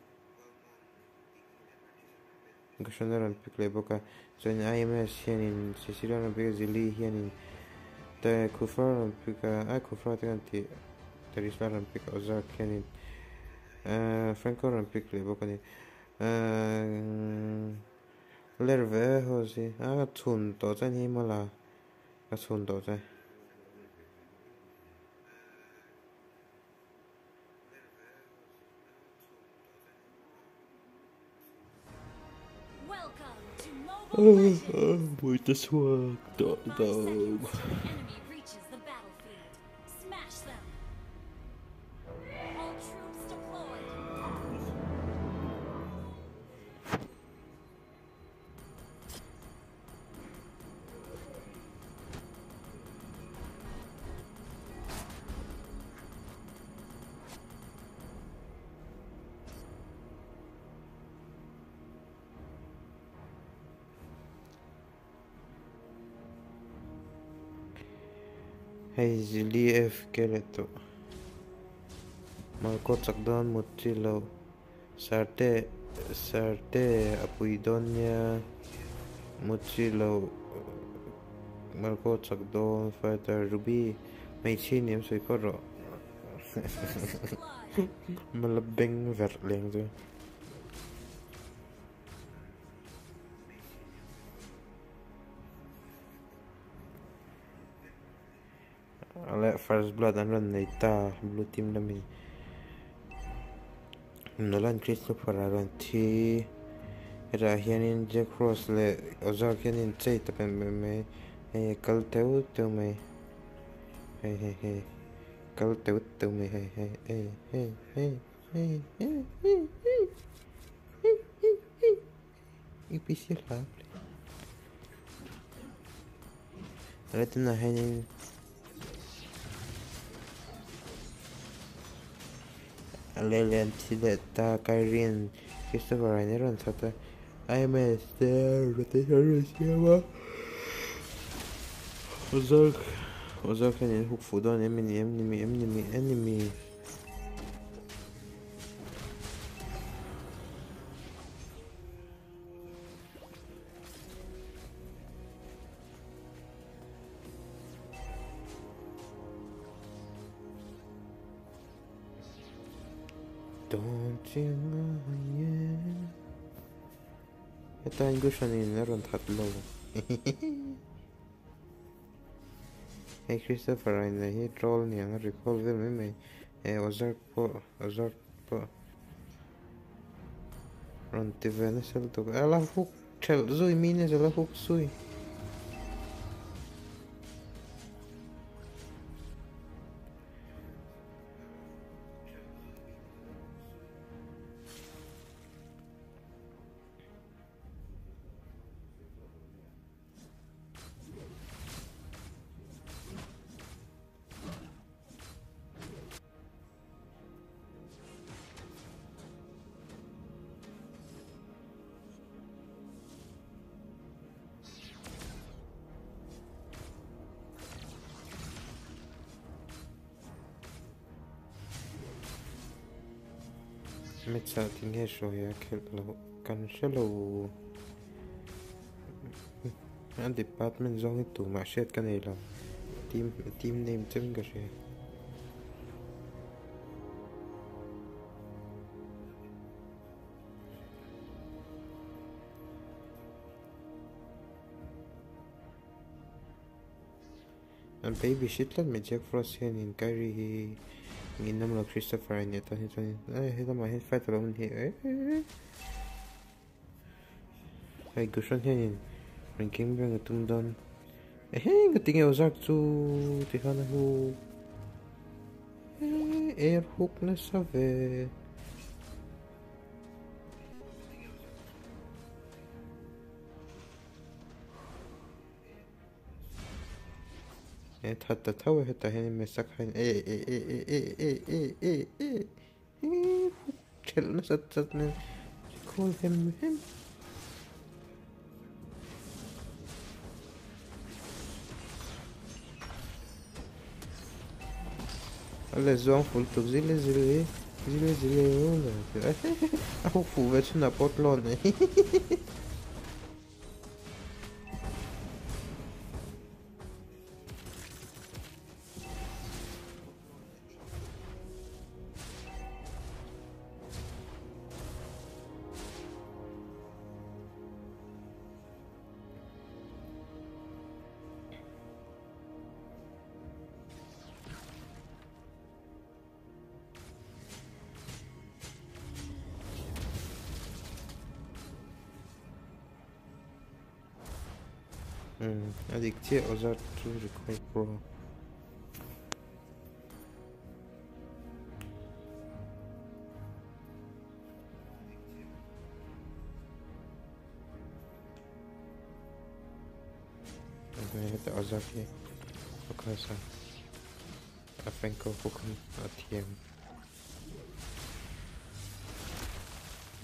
S1: National Olympic Boca in IMS here in Sicilian Olympic Zili here in the Kufra Olympic I Kufra Teganti Tarisla Olympic Ozark here in Franco Olympic Boca ni Lerve hosi a tun himala
S4: a tun With the
S1: swag dot dome. Zlijev Keletov, Malkotzakdan Motilov, Sarte, Sarte Apuidonja Motilov, Malkotzakdan Fighter Ruby, Maichinim Suikoro. Malabing Verling tuh. first blood ano lang blue team namin nolan lang Christopher Aron T Rahian Jack Cross le Ozarkian in Tate tapen me me eh kal teo teo me he he he kal teo teo me he he he he he he he he he Ipisir lah Alright, nah ini Alelian Tileta Kyrian Christopher Rainer und Sata. I'm a star with the Hiroshima Ozark. Ozark and Hook Food on. Eminem Enemy Enemy Enemy. Ito ang gusto ni Neron tatlo. hey Christopher, I na hit roll niya na recall the meme. Eh, ozark po, ozark po. Ron ti Venezuela to. Ala huk, chel, zui mine, ala huk zui. nghe rồi à, ya khi là cần sẽ là anh department do cái tủ mà xét cái này là team team name chân cái gì. And baby shit let mình check frost hiện in Kyrie. Mi nombre es Christopher en esta situación. Ay, es la magia falta lo único. Ay, que son genial. Me encanta que tú me don. Eh, que tiene que tu. Tijana, tu. Eh, el hook no. Et hatta tavı hatta hani mesak hani e e e e e e e e e kelime sattatmen kol hem mühim. Ale złą kultu, zile zile, zile zile, zile, zile, zile, zile, zile, zile, zile, zile, zile, zile, zile, zile, addicted or that to the call pro. Ozaki, Okasa, I think of Hukum, ATM.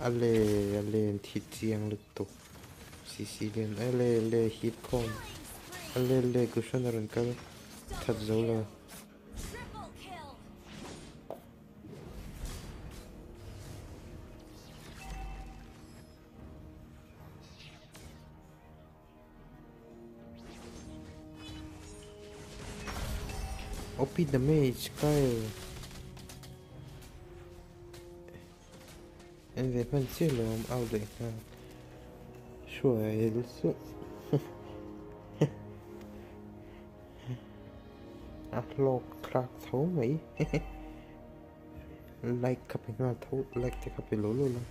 S1: Ale, Ale, and Titian Sicilian, Ale, Ale, hit com. 할렐레 그 쇼나른 까로 타자 올라가 the damage, Kyle. And the penicillum out there. Sure, I'll หลอกค like ขับไป็นมาทุก like จะขับไปรู้ลลเลย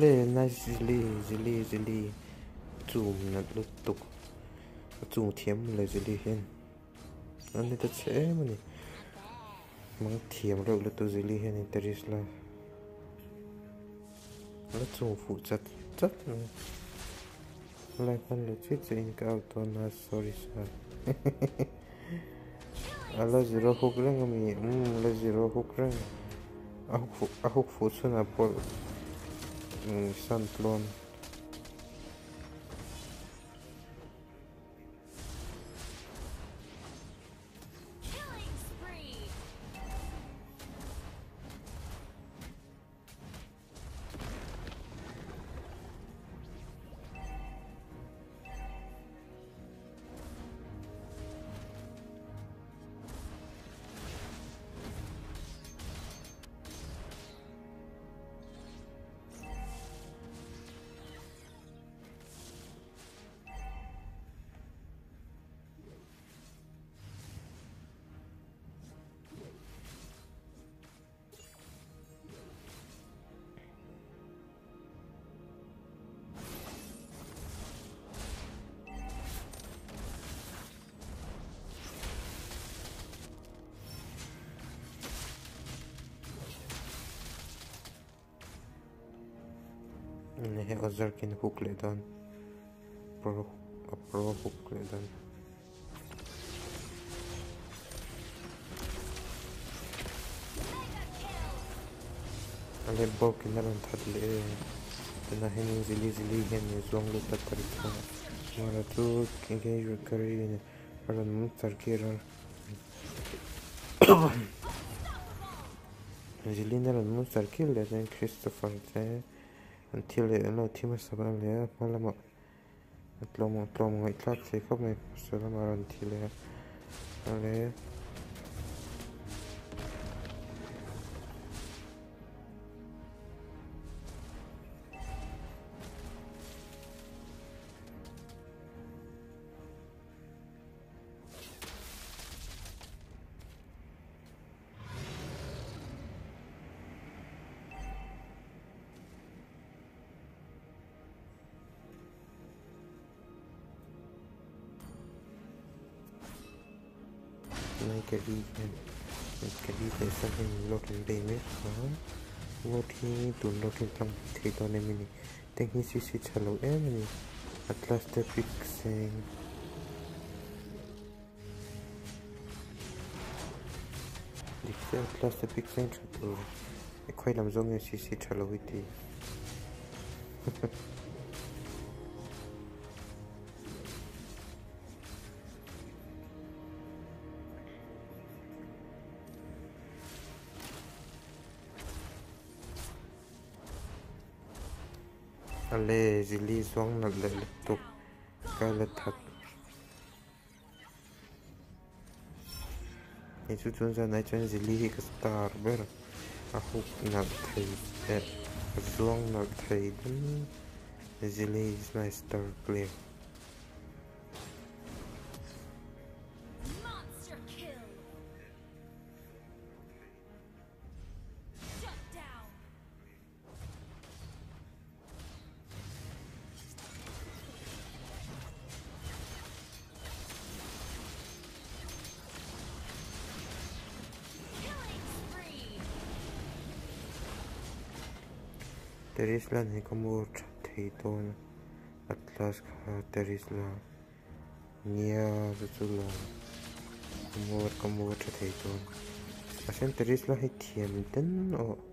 S1: Ale nice zili zili zili zoom na lu tuk zoom thiam le zili hen anh ta che mà này mang thiam rồi lu tu zili hen interis la nó zoom phụ chặt chặt lại con chết chit in cao to na sorry sa ala zero hook rang mi um là zero hook à ahuk ahuk fu suna pol ну, Сан Клон. fucking hook later. Pro a pro hook later. in bok, il est en Then de les. de la haine, zili, zili, haine, zongle, tatari, tron. Voilà tout, engage your career in. voilà, monster killer. Zili, n'est pas monster killer, c'est Christopher. Mu tar ki ran zili ne ran mu mà là le den christopher te until no team saban le malama tlom tlom ngai tlak se khop mai thile ale buat ni dulu tu kan kita ni mini, tapi si si cello eh mini, atlas the fixing. Di sini atlas the fixing tu, ekor eh, yang zonge si si cello itu. Suy trả lời thì ale zili zong na le le tuk ka le that ni chu chun za nai chen zili hi ka star ber, a huk na thai eh, e zong na thai den zili is my star clear there này, la ni ka mu thai atlas kha there is la nia zu chu la mu ka mu thai ton asen there là la hi thiam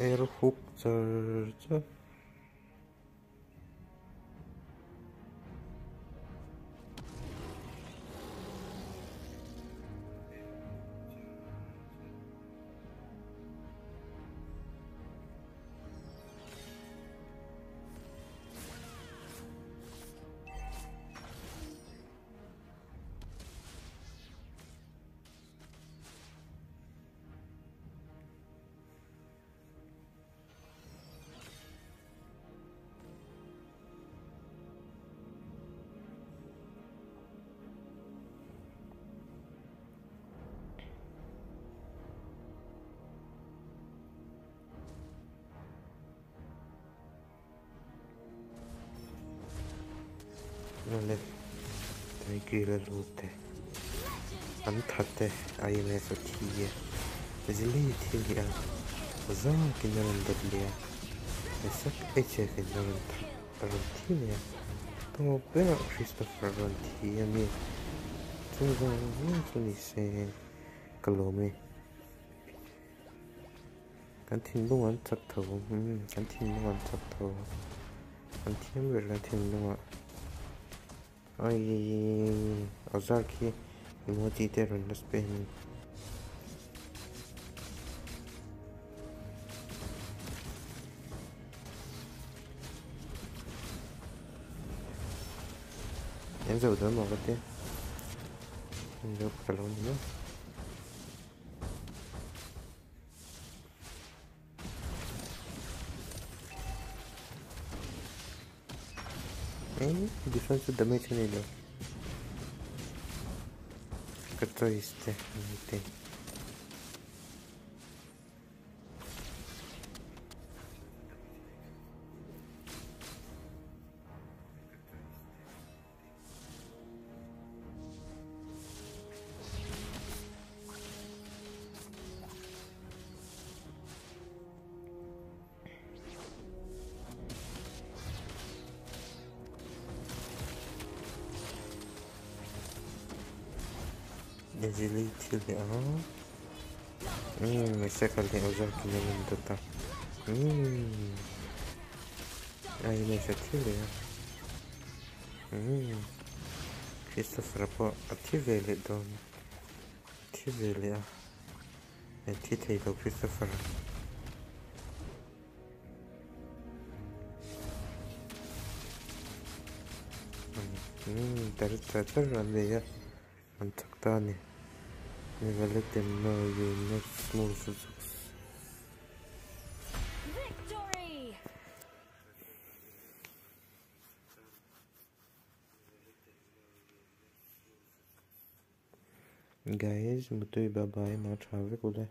S1: air hook charge nó làm thật làm thì liền tôi biết là Christopher làm thì em biết chúng ta vẫn chúng đi xe cái lỗ mày cái thiên luôn anh chắc thầu. Cái thiên luôn anh chắc thầu. Cái thiên về là thiên luôn à Ay azaki emoji'de röndes benim. Enzo udah mau ke dia. Enzo kalau enggak. Defensive damage neydi? 40 işte. Neydi? Sekali uzaki na mendota. Hmm. Ay, neyse atayım ya. Hmm. Christopher'a bu atıyverdi de onu. Atıyverdi ya. Ne titeyle Christopher'a. Hmm, dari terakhir ada ya. Mantap tani. Ne böyle demna oyunu
S4: sınırsız
S1: Guys, muito bye bye, mà have về cô đây